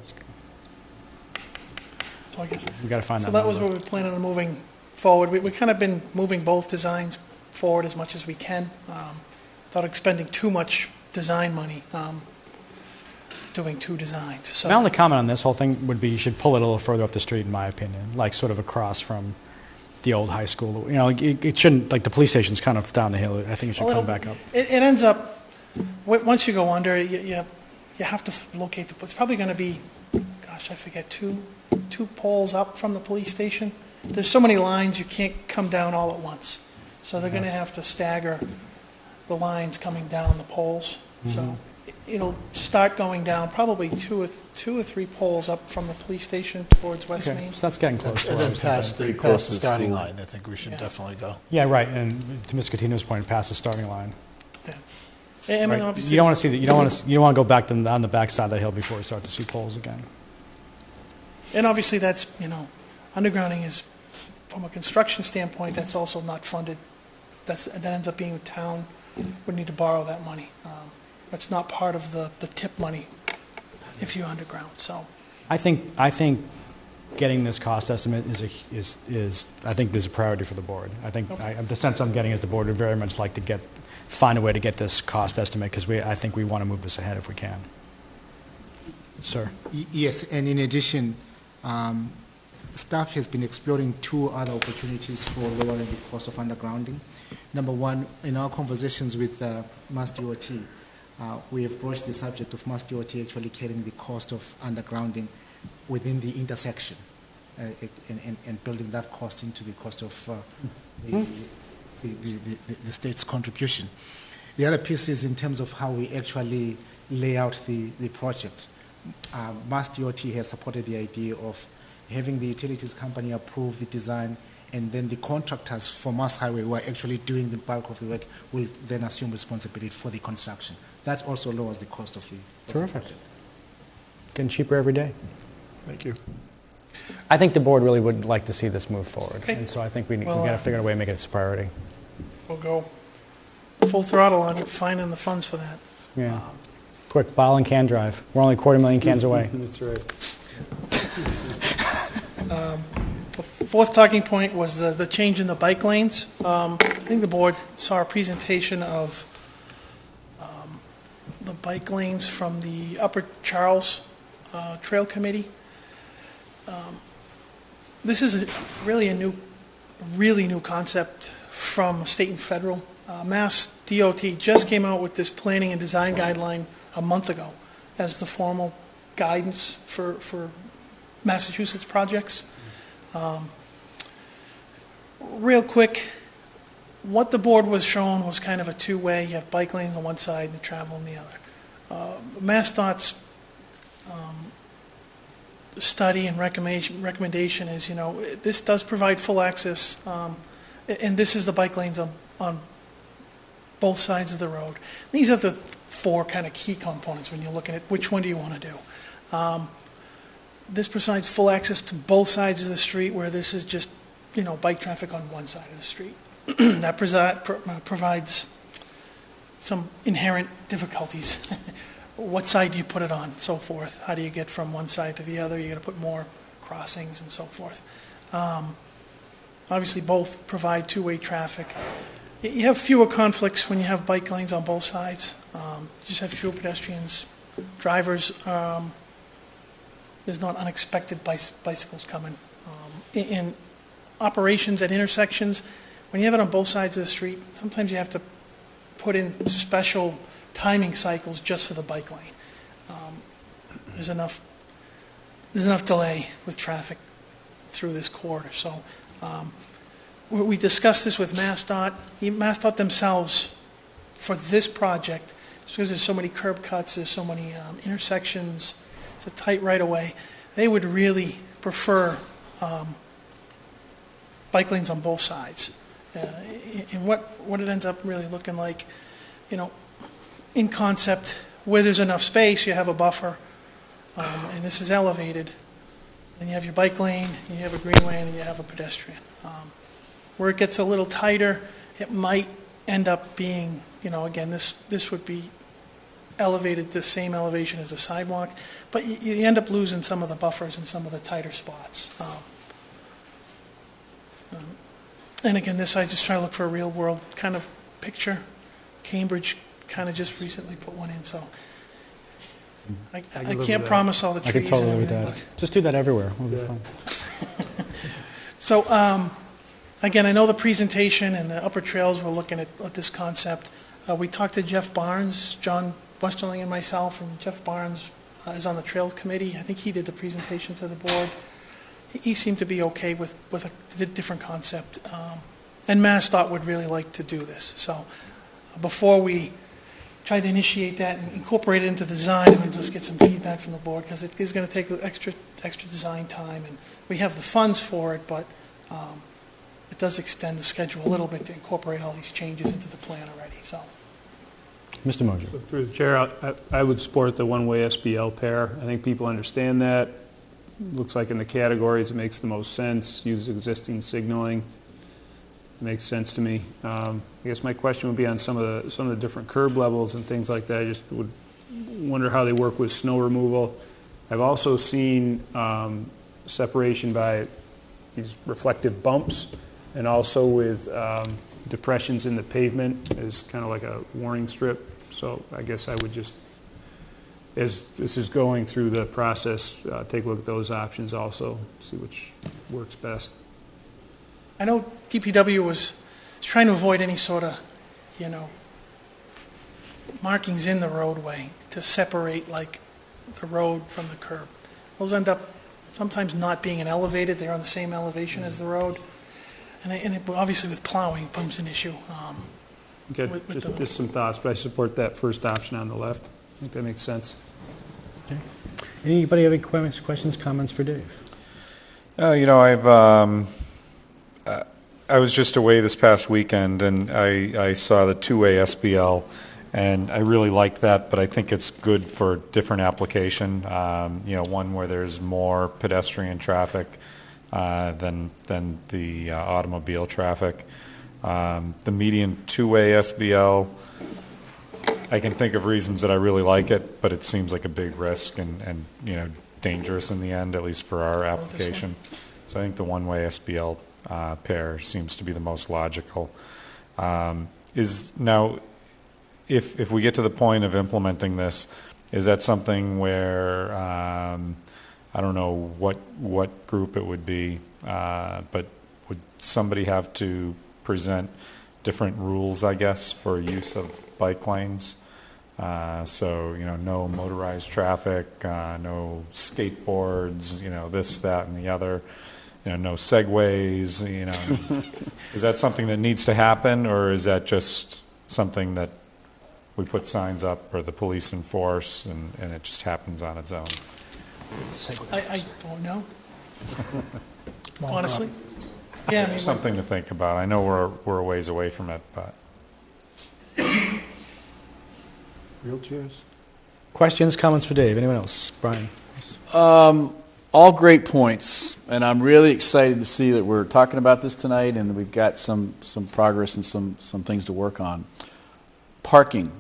So I guess, We got to find that. so that that was number. where we're planning on moving forward. We, we kind of been moving both designs forward as much as we can, um, without expending too much design money, um, doing two designs, so. My only comment on this whole thing would be you should pull it a little further up the street, in my opinion, like sort of across from the old high school. You know, it, it shouldn't, like the police station's kind of down the hill. I think it should come back up. It, it ends up, once you go under, you, you, you have to locate the, it's probably gonna be, gosh, I forget, two, two poles up from the police station. There's so many lines, you can't come down all at once. So they're gonna have to stagger the lines coming down the poles. So Mhm. it- it'll start going down, probably two or, two or three poles up from the police station towards West Okay, Main. so that's getting close to And I then was past thinking. the, close past to the the starting school. line, I think we should definitely go. Yeah, right, and to Mr. Catino's point, past the starting line. Yeah. I mean, Right. obviously. You don't want to see that, you don't want to, you don't want to go back to, on the backside of the hill before you start to see poles again. And obviously, that's, you know, undergrounding is, from a construction standpoint, that's also not funded. That's, that ends up being the town would need to borrow that money. Um, That's not part of the, the tip money if you're underground, so. I think, I think getting this cost estimate is, a is, is, I think this is a priority for the board. I think, I, the sense I'm getting is the board would very much like to get, find a way to get this cost estimate, because we, I think we want to move this ahead if we can. Sir? Y- Yes, and in addition, um, staff has been exploring two other opportunities for lowering the cost of undergrounding. Number one, in our conversations with uh, Mass DOT, uh, we have broached the subject of Mass DOT actually carrying the cost of undergrounding within the intersection uh, and, and, and building that cost into the cost of uh, the, the, the, the, the state's contribution. The other piece is in terms of how we actually lay out the, the project. Uh, Mass DOT has supported the idea of having the utilities company approve the design and then the contractors for Mass Highway who are actually doing the bulk of the work will then assume responsibility for the construction. That also lowers the cost of the, of the Terrific. project. Getting cheaper every day. Thank you. I think the board really would like to see this move forward. Okay. And so I think we, we Well, got to uh, figure out a way to make it a priority. We'll go full throttle on finding the funds for that. Yeah. Quick, bottle and can drive. We're only a quarter million cans away. That's right. Um, The fourth talking point was the, the change in the bike lanes. Um, I think the board saw a presentation of um, the bike lanes from the Upper Charles uh, Trail Committee. Um, This is a- really a new, really new concept from state and federal. Uh, Mass DOT just came out with this planning and design guideline a month ago as the formal guidance for, for Massachusetts projects. Um, Real quick, what the board was shown was kind of a two-way, you have bike lanes on one side and travel on the other. Uh, MassDOT's um, study and recommendation, recommendation is, you know, this does provide full access, um, and this is the bike lanes on, on both sides of the road. These are the four kind of key components when you're looking at which one do you want to do. Um, This provides full access to both sides of the street, where this is just, you know, bike traffic on one side of the street. That uh, provides some inherent difficulties. What side do you put it on, so forth? How do you get from one side to the other? You're going to put more crossings and so forth. Um, Obviously, both provide two-way traffic. You have fewer conflicts when you have bike lanes on both sides. Um, You just have fewer pedestrians. Drivers, um, there's not unexpected bicycles coming. Um, In operations at intersections, when you have it on both sides of the street, sometimes you have to put in special timing cycles just for the bike lane. Um, There's enough, there's enough delay with traffic through this corridor, so um, we discussed this with MassDOT. MassDOT themselves, for this project, because there's so many curb cuts, there's so many um, intersections, it's a tight right-of-way, they would really prefer um, bike lanes on both sides. Uh, And what, what it ends up really looking like, you know, in concept, where there's enough space, you have a buffer, um, and this is elevated, and you have your bike lane, you have a green lane, and you have a pedestrian. Um, Where it gets a little tighter, it might end up being, you know, again, this, this would be elevated the same elevation as a sidewalk, but you, you end up losing some of the buffers in some of the tighter spots. Um, um, And again, this, I just try to look for a real-world kind of picture. Cambridge kind of just recently put one in, so I, I I could live with can't promise all the trees. I could totally and with that. Just do that everywhere. We'll be fine. So, um, again, I know the presentation and the upper trails, we're looking at, at this concept. Uh, we talked to Jeff Barnes, John Westerling and myself, and Jeff Barnes uh, is on the trail committee. I think he did the presentation to the board. He, he seemed to be okay with, with a di- different concept. Um, and MassDOT would really like to do this. So, uh, before we try to initiate that and incorporate it into the design, and just get some feedback from the board, because it is going to take extra, extra design time, and we have the funds for it, but um, it does extend the schedule a little bit to incorporate all these changes into the plan already, so. Mr. Mosher. Through the chair, I- I would support the one-way SBL pair. I think people understand that. Looks like in the categories, it makes the most sense, use existing signaling. It Makes sense to me. Um, I guess my question would be on some of the, some of the different curb levels and things like that. I just would wonder how they work with snow removal. I've also seen um, separation by these reflective bumps and also with um, depressions in the pavement as kind of like a warning strip. So I guess I would just, as this is going through the process, uh, take a look at those options also, see which works best. I know DPW was trying to avoid any sort of, you know, markings in the roadway to separate like the road from the curb. Those end up sometimes not being an elevated, they're on the same elevation as the road. And and it- obviously with plowing it becomes an issue. um, Okay, with- with just, the- just some thoughts, but I support that first option on the left. I think that makes sense. Anybody have any questions, questions, comments for Dave? Uh, you know, I've, um, uh, I was just away this past weekend and I, I saw the two-way SBL and I really liked that, but I think it's good for different application. Um, you know, one where there's more pedestrian traffic uh, than, than the uh, automobile traffic. Um, the median two-way SBL, I can think of reasons that I really like it, but it seems like a big risk and, and, you know, dangerous in the end, at least for our application. So I think the one-way SBL uh, pair seems to be the most logical. Um, Is, now, if, if we get to the point of implementing this, is that something where, um, I don't know what, what group it would be, uh, but would somebody have to present different rules, I guess, for use of bike lanes? Uh, So, you know, no motorized traffic, uh, no skateboards, you know, this, that, and the other, you know, no segways, you know. Is that something that needs to happen, or is that just something that we put signs up, or the police enforce, and, and it just happens on its own? I, I don't know, honestly. Yeah, I mean, Something to think about. I know we're, we're a ways away from it, but. Wheelchairs? Questions, comments for Dave? Anyone else? Brian? Um, all great points, and I'm really excited to see that we're talking about this tonight, and we've got some some progress and some some things to work on. Parking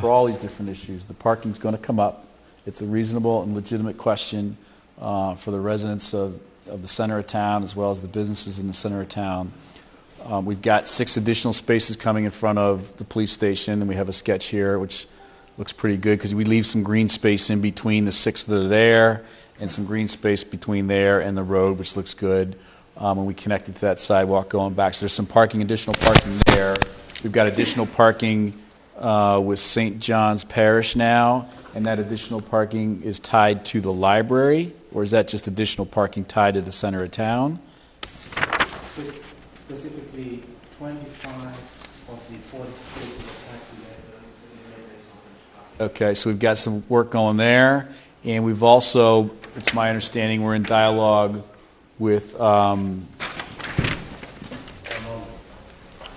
for all these different issues. The parking's going to come up. It's a reasonable and legitimate question uh, for the residents of, of the center of town as well as the businesses in the center of town. Um, we've got six additional spaces coming in front of the police station, and we have a sketch here which looks pretty good because we leave some green space in between the six that are there and some green space between there and the road, which looks good. Um, and we connected to that sidewalk going back. So there's some parking, additional parking there. We've got additional parking uh, with St. John's Parish now, and that additional parking is tied to the library, or is that just additional parking tied to the center of town? Specifically, 25 of the 40 spaces attached to the Okay, so we've got some work going there, and we've also, it's my understanding, we're in dialogue with, um,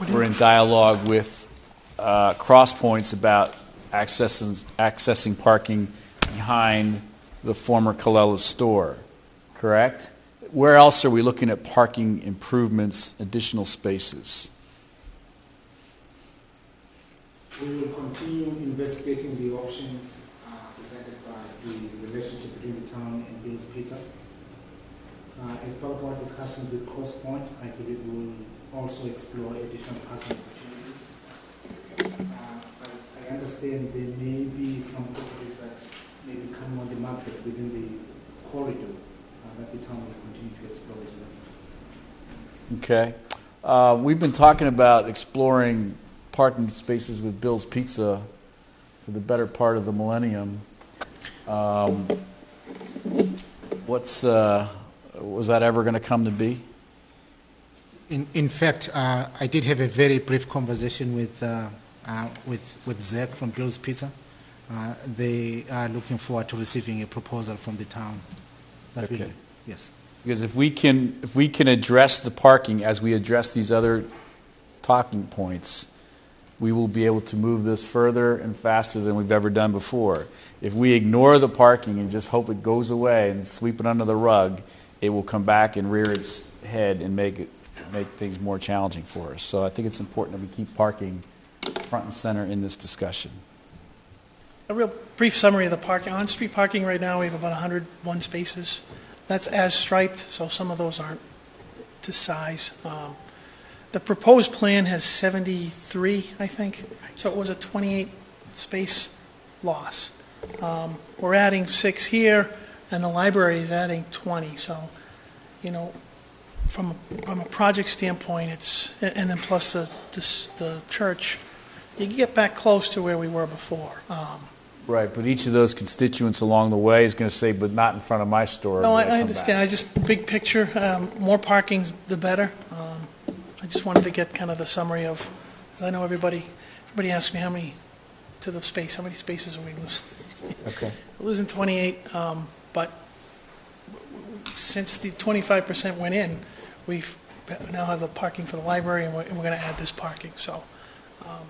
we're in dialogue with uh, Cross Points about accessing, accessing parking behind the former Colella store, correct? Where else are we looking at parking improvements, additional spaces? We will continue investigating the options uh, presented by the relationship between the town and Bill's Pizza. Uh, As part of our discussions with Cross Point, I believe we will also explore additional parking opportunities. Uh, I understand there may be some properties that may be on the market within the corridor uh, that the town will continue to explore as well. Okay. Uh, We've been talking about exploring parking spaces with Bill's Pizza for the better part of the millennium. Um, What's, uh, was that ever going to come to be? In, in fact, uh, I did have a very brief conversation with, uh, uh, with, with Zach from Bill's Pizza. Uh, they are looking forward to receiving a proposal from the town. That will- Okay. Yes. Because if we can, if we can address the parking as we address these other talking points, we will be able to move this further and faster than we've ever done before. If we ignore the parking and just hope it goes away and sweep it under the rug, it will come back and rear its head and make it, make things more challenging for us. So I think it's important that we keep parking front and center in this discussion. A real brief summary of the parking. On-street parking right now, we have about 101 spaces. That's as striped, so some of those aren't to size. Um, The proposed plan has 73, I think, so it was a 28 space loss. Um, We're adding six here, and the library is adding 20, so, you know, from, from a project standpoint, it's, and then plus the, the church, you get back close to where we were before. Um, Right, but each of those constituents along the way is going to say, but not in front of my store. No, I'm I gonna I come understand, back." I just, big picture, um, more parking's the better. Um, I just wanted to get kind of the summary of, because I know everybody, everybody asks me how many, to the space, how many spaces are we losing? Okay. We're Losing 28, um, but since the 25% went in, we've now have the parking for the library, and we're, and we're going to add this parking, so um,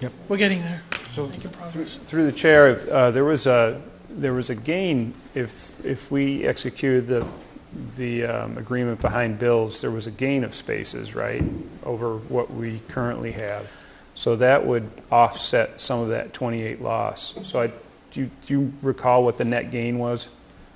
Yep. we're getting there, So, through through the chair, uh, there was a, there was a gain if, if we executed the, the um, agreement behind bills, there was a gain of spaces, right, over what we currently have. So that would offset some of that 28 loss. So I, do you, do you recall what the net gain was?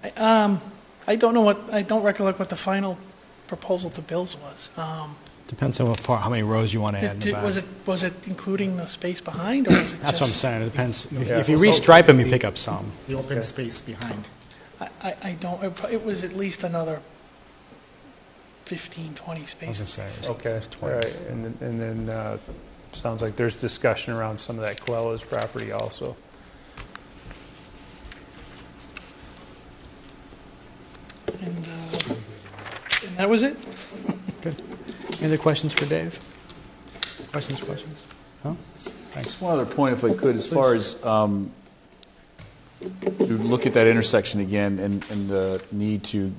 I- Um, I don't know what, I don't recollect what the final proposal to bills was. Um, Depends on what far, how many rows you want to add in did- the Was it, was it including the space behind, or was it just? That's what I'm saying, it depends. If Yeah. if you restripe them, you pick up some. The open space behind. I, I- I don't, it pro- it was at least another 15, 20 I was spaces. gonna say, Okay, all right, and then, and then, uh, sounds like there's discussion around some of that Colella's property also. And, uh, and that was it? Any other questions for Dave? Questions, questions? Huh? Thanks. One other point, if I could, as far as, um, to look at that intersection again and, and the need to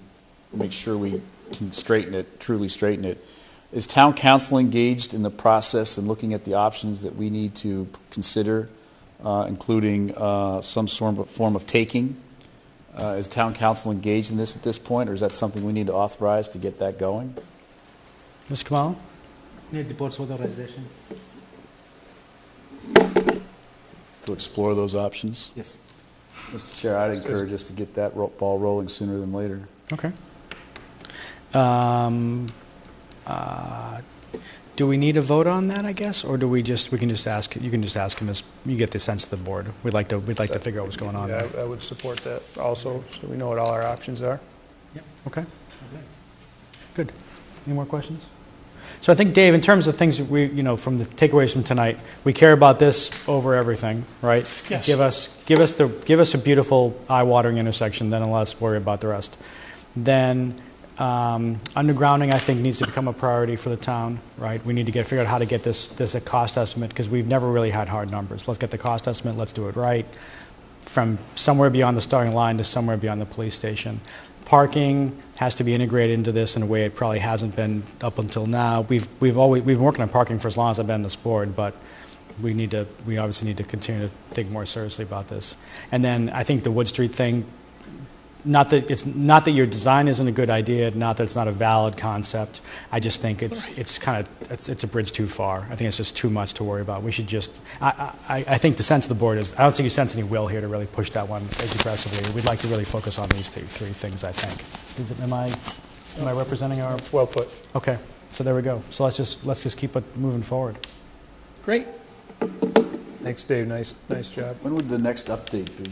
make sure we can straighten it, truly straighten it. Is town counsel engaged in the process and looking at the options that we need to consider, uh, including uh, some sort of form of taking? Uh, Is town counsel engaged in this at this point, or is that something we need to authorize to get that going? Mr. Khumalo? Need the board's authorization? To explore those options? Yes. Mr. Chair, I'd encourage us to get that ro- ball rolling sooner than later. Okay. Um, uh, Do we need a vote on that, I guess, or do we just, we can just ask, you can just ask him as, you get the sense of the board. We'd like to, we'd like to figure out what's going on Yeah, there. I I would support that also, so we know what all our options are. Yep. Okay. Good. Any more questions? So I think, Dave, in terms of things we, you know, from the takeaways from tonight, we care about this over everything, right? Yes. Give us, give us the, give us a beautiful, eye-watering intersection, then let's worry about the rest. Then, um, undergrounding, I think, needs to become a priority for the town, right? We need to get, figure out how to get this, this a cost estimate, because we've never really had hard numbers. Let's get the cost estimate, let's do it right, from somewhere beyond the starting line to somewhere beyond the police station. Parking has to be integrated into this in a way it probably hasn't been up until now. We've, we've always, we've been working on parking for as long as I've been on this board, but we need to, we obviously need to continue to think more seriously about this. And then I think the Wood Street thing, not that, it's not that your design isn't a good idea, not that it's not a valid concept. I just think it's, it's kind of, it's, it's a bridge too far. I think it's just too much to worry about. We should just, I, I, I think the sense of the board is, I don't think you sense any will here to really push that one as aggressively. We'd like to really focus on these three, three things, I think. Is it- Am I, am I representing our? Well put. Okay, so there we go. So let's just, let's just keep it moving forward. Great. Thanks, Dave, nice, nice job. When would the next update be?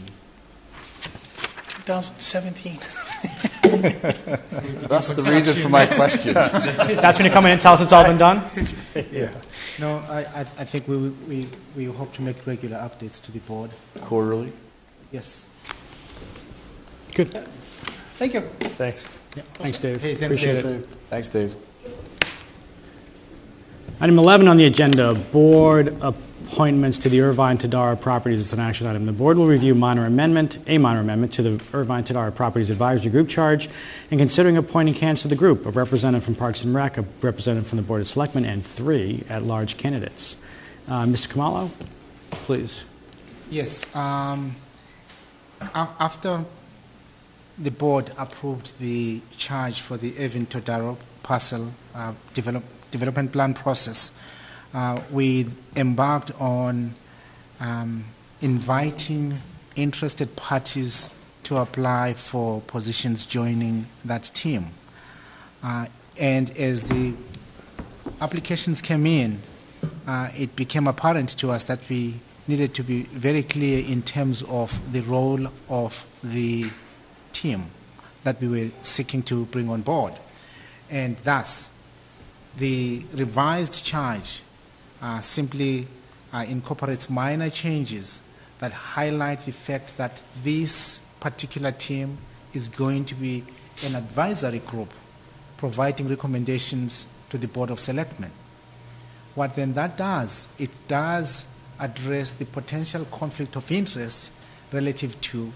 2017. That's the reason for my question. That's when you come in and tell us it's all been done? Yeah. No, I, I, I think we, we, we hope to make regular updates to the board. Quarterly? Yes. Good. Thank you. Thanks. Thanks, Dave. Hey, thanks, Appreciate Dave. it. Thanks, Dave. Item 11 on the agenda, board appointments to the Irvine Todaro Properties is an action item. The board will review minor amendment, a minor amendment to the Irvine Todaro Properties Advisory Group charge, and considering appointing candidates to the group, a representative from Parks and Rec, a representative from the Board of Selectmen, and three at-large candidates. Uh, Mr. Khumalo, please. Yes, um, after the board approved the charge for the Irvine Todaro parcel uh, develop, development plan process, uh, we embarked on um, inviting interested parties to apply for positions joining that team. Uh, and as the applications came in, uh, it became apparent to us that we needed to be very clear in terms of the role of the team that we were seeking to bring on board. And thus, the revised charge simply uh, incorporates minor changes that highlight the fact that this particular team is going to be an advisory group providing recommendations to the Board of Selectmen. What then that does, it does address the potential conflict of interest relative to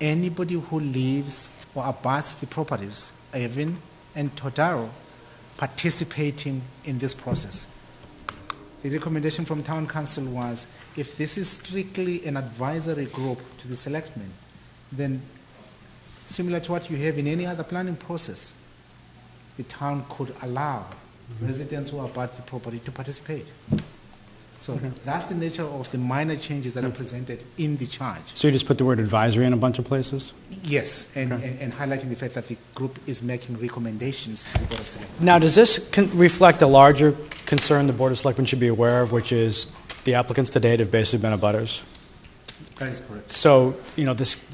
anybody who lives or abuts the properties, Irvine and Todaro, participating in this process. The recommendation from town counsel was if this is strictly an advisory group to the selectmen, then similar to what you have in any other planning process, the town could allow mm-hmm. residents who abut the property to participate. So that's the nature of the minor changes that are presented in the charge. So you just put the word advisory in a bunch of places? Yes, and, Okay. and, and highlighting the fact that the group is making recommendations to the Board of Selectmen. Now, does this con- reflect a larger concern the Board of Selectmen should be aware of, which is the applicants to date have basically been abutters? That is correct. So, you know, this,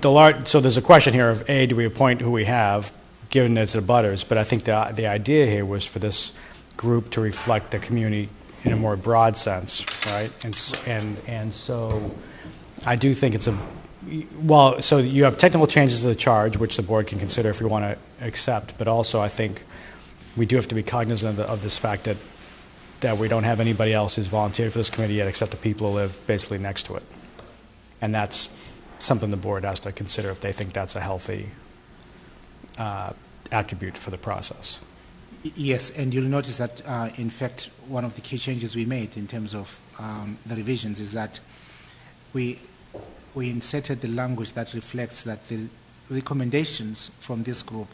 the lar, so there's a question here of, A, do we appoint who we have, given that it's abutters? But I think the, the idea here was for this group to reflect the community in a more broad sense, right? And, and, and so I do think it's a, well, so you have technical changes to the charge, which the board can consider if we want to accept, but also I think we do have to be cognizant of, the, of this fact that, that we don't have anybody else who's volunteered for this committee yet except the people who live basically next to it. And that's something the board has to consider if they think that's a healthy uh, attribute for the process. Yes, and you'll notice that, uh, in fact, one of the key changes we made in terms of um, the revisions is that we, we inserted the language that reflects that the recommendations from this group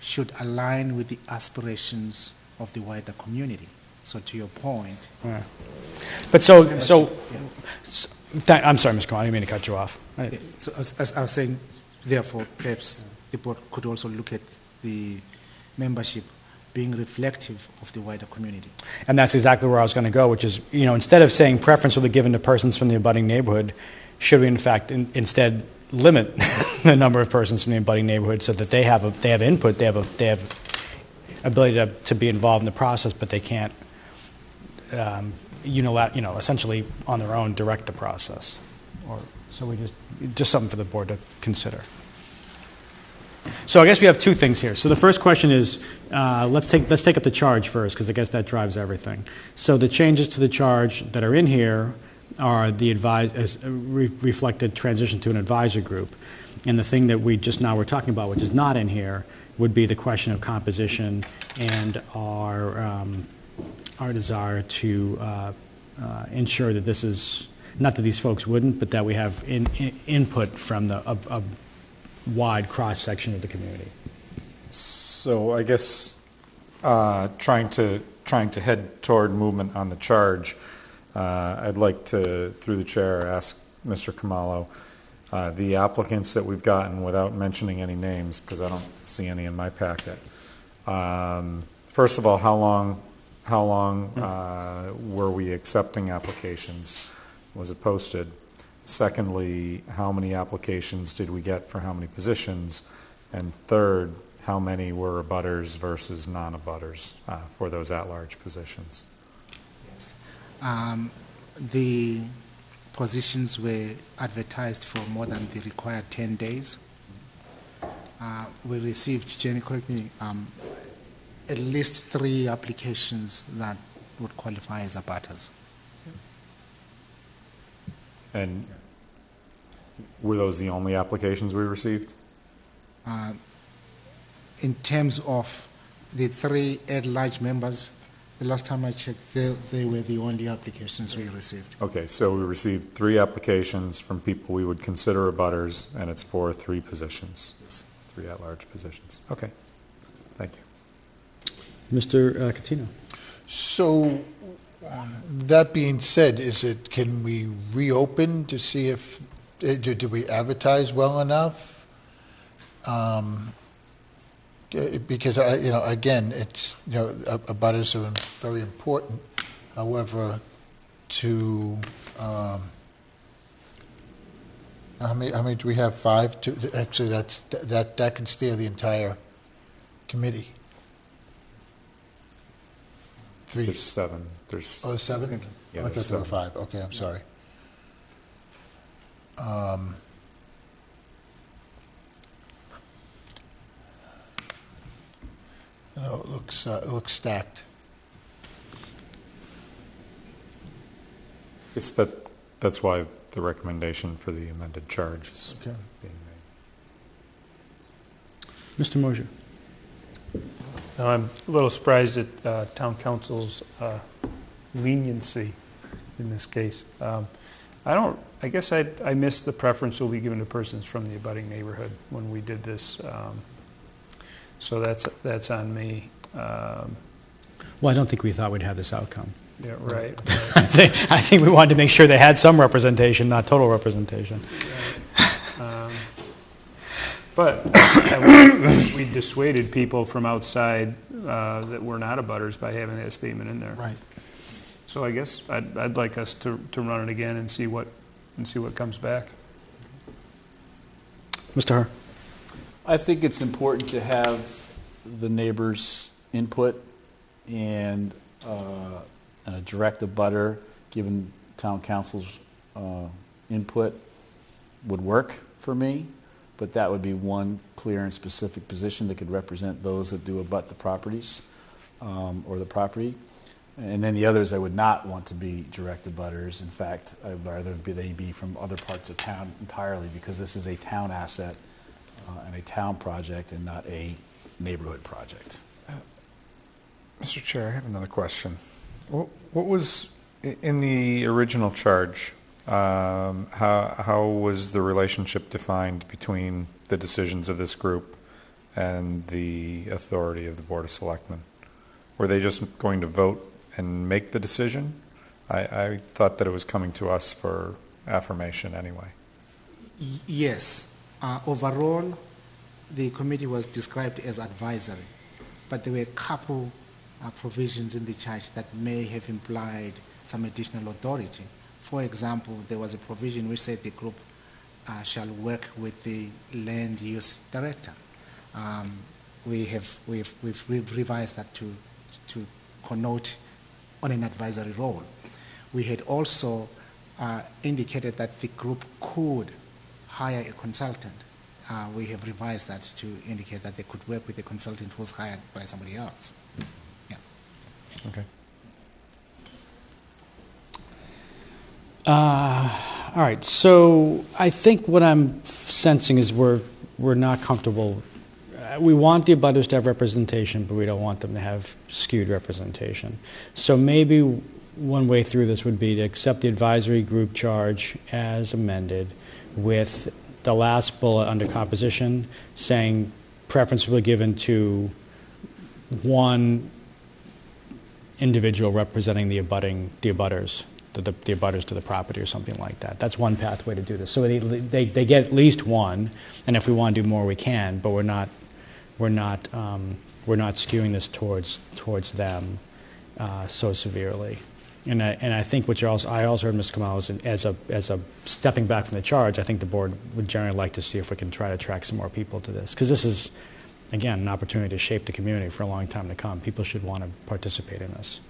should align with the aspirations of the wider community. So to your point. Yeah. But so, so, Membership, s- tha- I'm sorry, Ms. Khan, I didn't mean to cut you off. I- So as, as I was saying, therefore, perhaps the board could also look at the membership being reflective of the wider community. And that's exactly where I was going to go, which is, you know, instead of saying preference will be given to persons from the abutting neighborhood, should we in fact in, instead limit the number of persons from the abutting neighborhood so that they have a, they have input, they have a, they have ability to, to be involved in the process, but they can't, um, you know, essentially on their own direct the process. Or, so we just, just something for the board to consider. So I guess we have two things here. So the first question is, uh, let's take, let's take up the charge first, because I guess that drives everything. So the changes to the charge that are in here are the advise, uh, re- reflected transition to an advisor group. And the thing that we just now were talking about, which is not in here, would be the question of composition and our, um, our desire to uh, uh, ensure that this is, not that these folks wouldn't, but that we have in, in- input from the, a, a wide cross-section of the community. So I guess uh, trying to, trying to head toward movement on the charge, uh, I'd like to, through the chair, ask Mr. Khumalo, uh, the applicants that we've gotten, without mentioning any names, because I don't see any in my packet. Um, First of all, how long, how long uh, were we accepting applications? Was it posted? Secondly, how many applications did we get for how many positions? And third, how many were abutters versus non-abutters uh, for those at-large positions? Um, the positions were advertised for more than the required 10 days. Uh, we received, Jenny, correct me, um, at least three applications that would qualify as abutters. And were those the only applications we received? Uh, in terms of the three at-large members, the last time I checked, they, they were the only applications we received. Okay, so we received three applications from people we would consider abutters, and it's for three positions? Three at-large positions. Okay, thank you. Mr. uh, Catino? So, that being said, is it, can we reopen to see if, eh, do do we advertise well enough? Um, eh, Because, I, you know, again, it's, you know, a- abutters are very important. However, to, um, how many, how many do we have? Five? Two- Actually, that's, that, that can steer the entire committee. Three. There's seven. There's. Oh, seven? Yeah, I there's thought there were seven. five. Okay, I'm sorry. Um, No, it looks, uh, it looks stacked. It's that, that's why the recommendation for the amended charge is Okay. being made. Mr. Mosher? Now, I'm a little surprised at uh, town counsel's uh, leniency in this case. Um, I don't, I guess I, I missed the preference will be given to persons from the abutting neighborhood when we did this. um, So that's, that's on me. Um, Well, I don't think we thought we'd have this outcome. Yeah, right. I think, I think we wanted to make sure they had some representation, not total representation. Um, But we we dissuaded people from outside uh, that were not abutters by having that statement in there. Right. So I guess I'd, I'd like us to, to run it again and see what, and see what comes back. Mr. Herr? I think it's important to have the neighbors' input and, uh, and a direct abutter, given town counsel's uh, input, would work for me, but that would be one clear and specific position that could represent those that do abut the properties um, or the property. And then the others, I would not want to be direct abutters. In fact, I'd rather be, they be from other parts of town entirely, because this is a town asset uh, and a town project and not a neighborhood project. Mr. Chair, I have another question. What what was, in the original charge, um, how how was the relationship defined between the decisions of this group and the authority of the Board of Selectmen? Were they just going to vote and make the decision? I I thought that it was coming to us for affirmation anyway. Yes. Uh, Overall, the committee was described as advisory, but there were a couple uh, provisions in the charge that may have implied some additional authority. For example, there was a provision which said the group uh, shall work with the land use director. Um, We have, we've, we've we've revised that to, to connote on an advisory role. We had also uh, indicated that the group could hire a consultant. Uh, we have revised that to indicate that they could work with a consultant who was hired by somebody else. Yeah. Okay. Uh, All right, so I think what I'm sensing is we're, we're not comfortable. Uh, We want the abutters to have representation, but we don't want them to have skewed representation. So maybe one way through this would be to accept the advisory group charge as amended with the last bullet under composition saying preference will be given to one individual representing the abutting, the abutters, the, the the abutters to the property or something like that. That's one pathway to do this. So they, they, they get at least one, and if we want to do more, we can, but we're not, we're not, um, we're not skewing this towards, towards them uh, so severely. And I, and I think what you're also, I also heard Ms. Kamal as, as a, as a stepping back from the charge, I think the board would generally like to see if we can try to attract some more people to this. Because this is, again, an opportunity to shape the community for a long time to come. People should want to participate in this.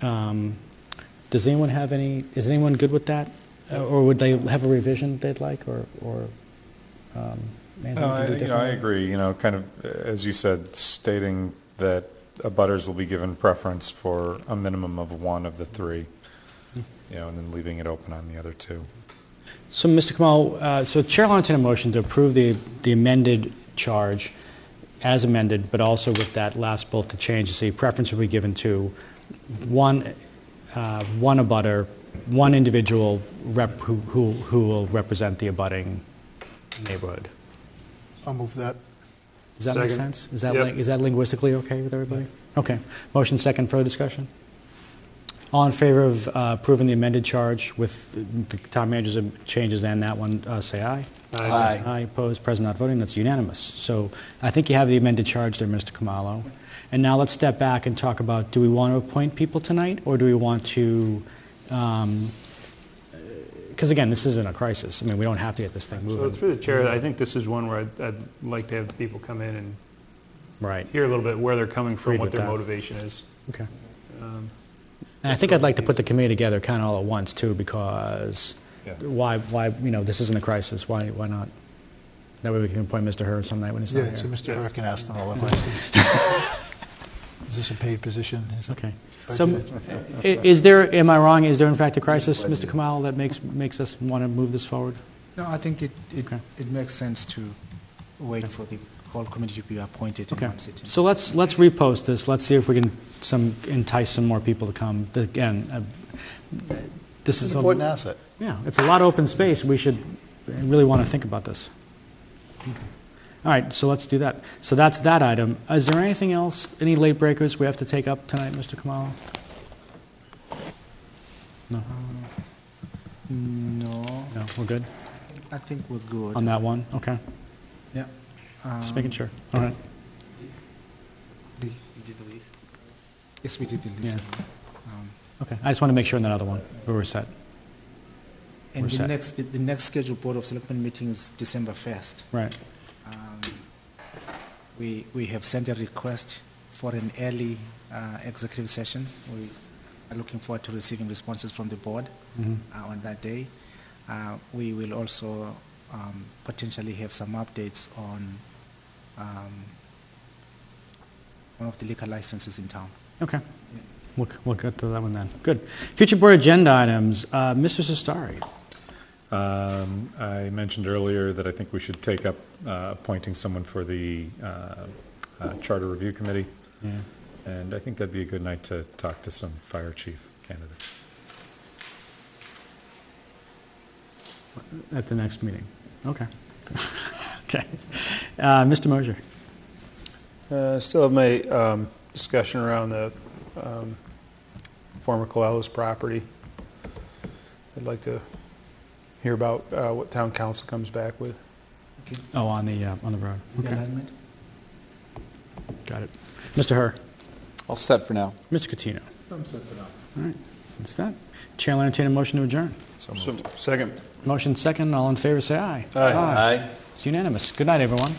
Um, Does anyone have any, is anyone good with that? Uh, Or would they have a revision they'd like, or, or um, No, I, can do you know, I agree, you know, kind of, as you said, stating that abutters will be given preference for a minimum of one of the three, you know, and then leaving it open on the other two. So, Mr. Kamal, uh, so Chair will entertain a motion to approve the the amended charge as amended, but also with that last bullet to change, to say preference will be given to one, uh, one abutter, one individual rep, who, who who will represent the abutting neighborhood. I'll move that. Does that make Second. sense? Is that, Yep. li- is that linguistically okay with everybody? Okay. Motion second, further discussion? All in favor of uh, approving the amended charge with the town manager's changes and that one, uh, say aye. Aye. Aye. Aye, opposed, present not voting, that's unanimous. So I think you have the amended charge there, Mr. Khumalo. And now let's step back and talk about, do we want to appoint people tonight, or do we want to, because again, this isn't a crisis. I mean, we don't have to get this thing moving. So through the chair, I think this is one where I'd, I'd like to have people come in and Right. hear a little bit where they're coming from, Agreed what with their that. motivation is. Okay. Um, And I think I'd like to put the committee together kind of all at once, too, because Yeah. why, why, you know, this isn't a crisis, why, why not? That way we can appoint Mr. Herr some night when he's not Yeah, here. so Mr. Herr can ask them all the questions. Is this a paid position? Is it Okay. So, budgeted? i- is there, am I wrong, is there in fact a crisis, Mr. Kamal, that makes, makes us want to move this forward? No, I think it, it, it makes sense to wait for the whole committee to be appointed in Okay. one sitting. So let's, let's repost this, let's see if we can some, entice some more people to come. Again, uh, this It's is. an a- important asset. Yeah, it's a lot of open space, we should really want to think about this. All right, so let's do that. So that's that item. Is there anything else, any late breakers we have to take up tonight, Mr. Khumalo? No? No. No, we're good? I think we're good. On that one, okay. Yeah. Just making Um, sure, all right. The- Yes, we did the list. Um, Okay, I just want to make sure on that other one, we were set. And We're the set. next, the, the next scheduled Board of Selectmen meeting is December 1st. Right. Um, We, we have sent a request for an early uh, executive session. We are looking forward to receiving responses from the board Mhm. uh, on that day. Uh, We will also um, potentially have some updates on um, one of the liquor licenses in town. Okay. We'll, we'll get to that one then. Good. Future board agenda items, uh, Mr. Cestari. Um, I mentioned earlier that I think we should take up uh, appointing someone for the uh, uh, Charter Review Committee. Yeah. And I think that'd be a good night to talk to some fire chief candidates. At the next meeting. Okay. Okay. Uh, Mr. Mosher. Uh, Still have my um, discussion around the um, former Colella's property. I'd like to hear about uh, what town counsel comes back with. Oh, on the, uh, on the road. The Okay. alignment? Got it. Mr. Herr. All set for now. Mr. Catino. I'm set for now. All right. That's that. Chair will entertain a motion to adjourn. So Second. Motion second. All in favor, say aye. Aye. Aye. It's unanimous. Good night, everyone.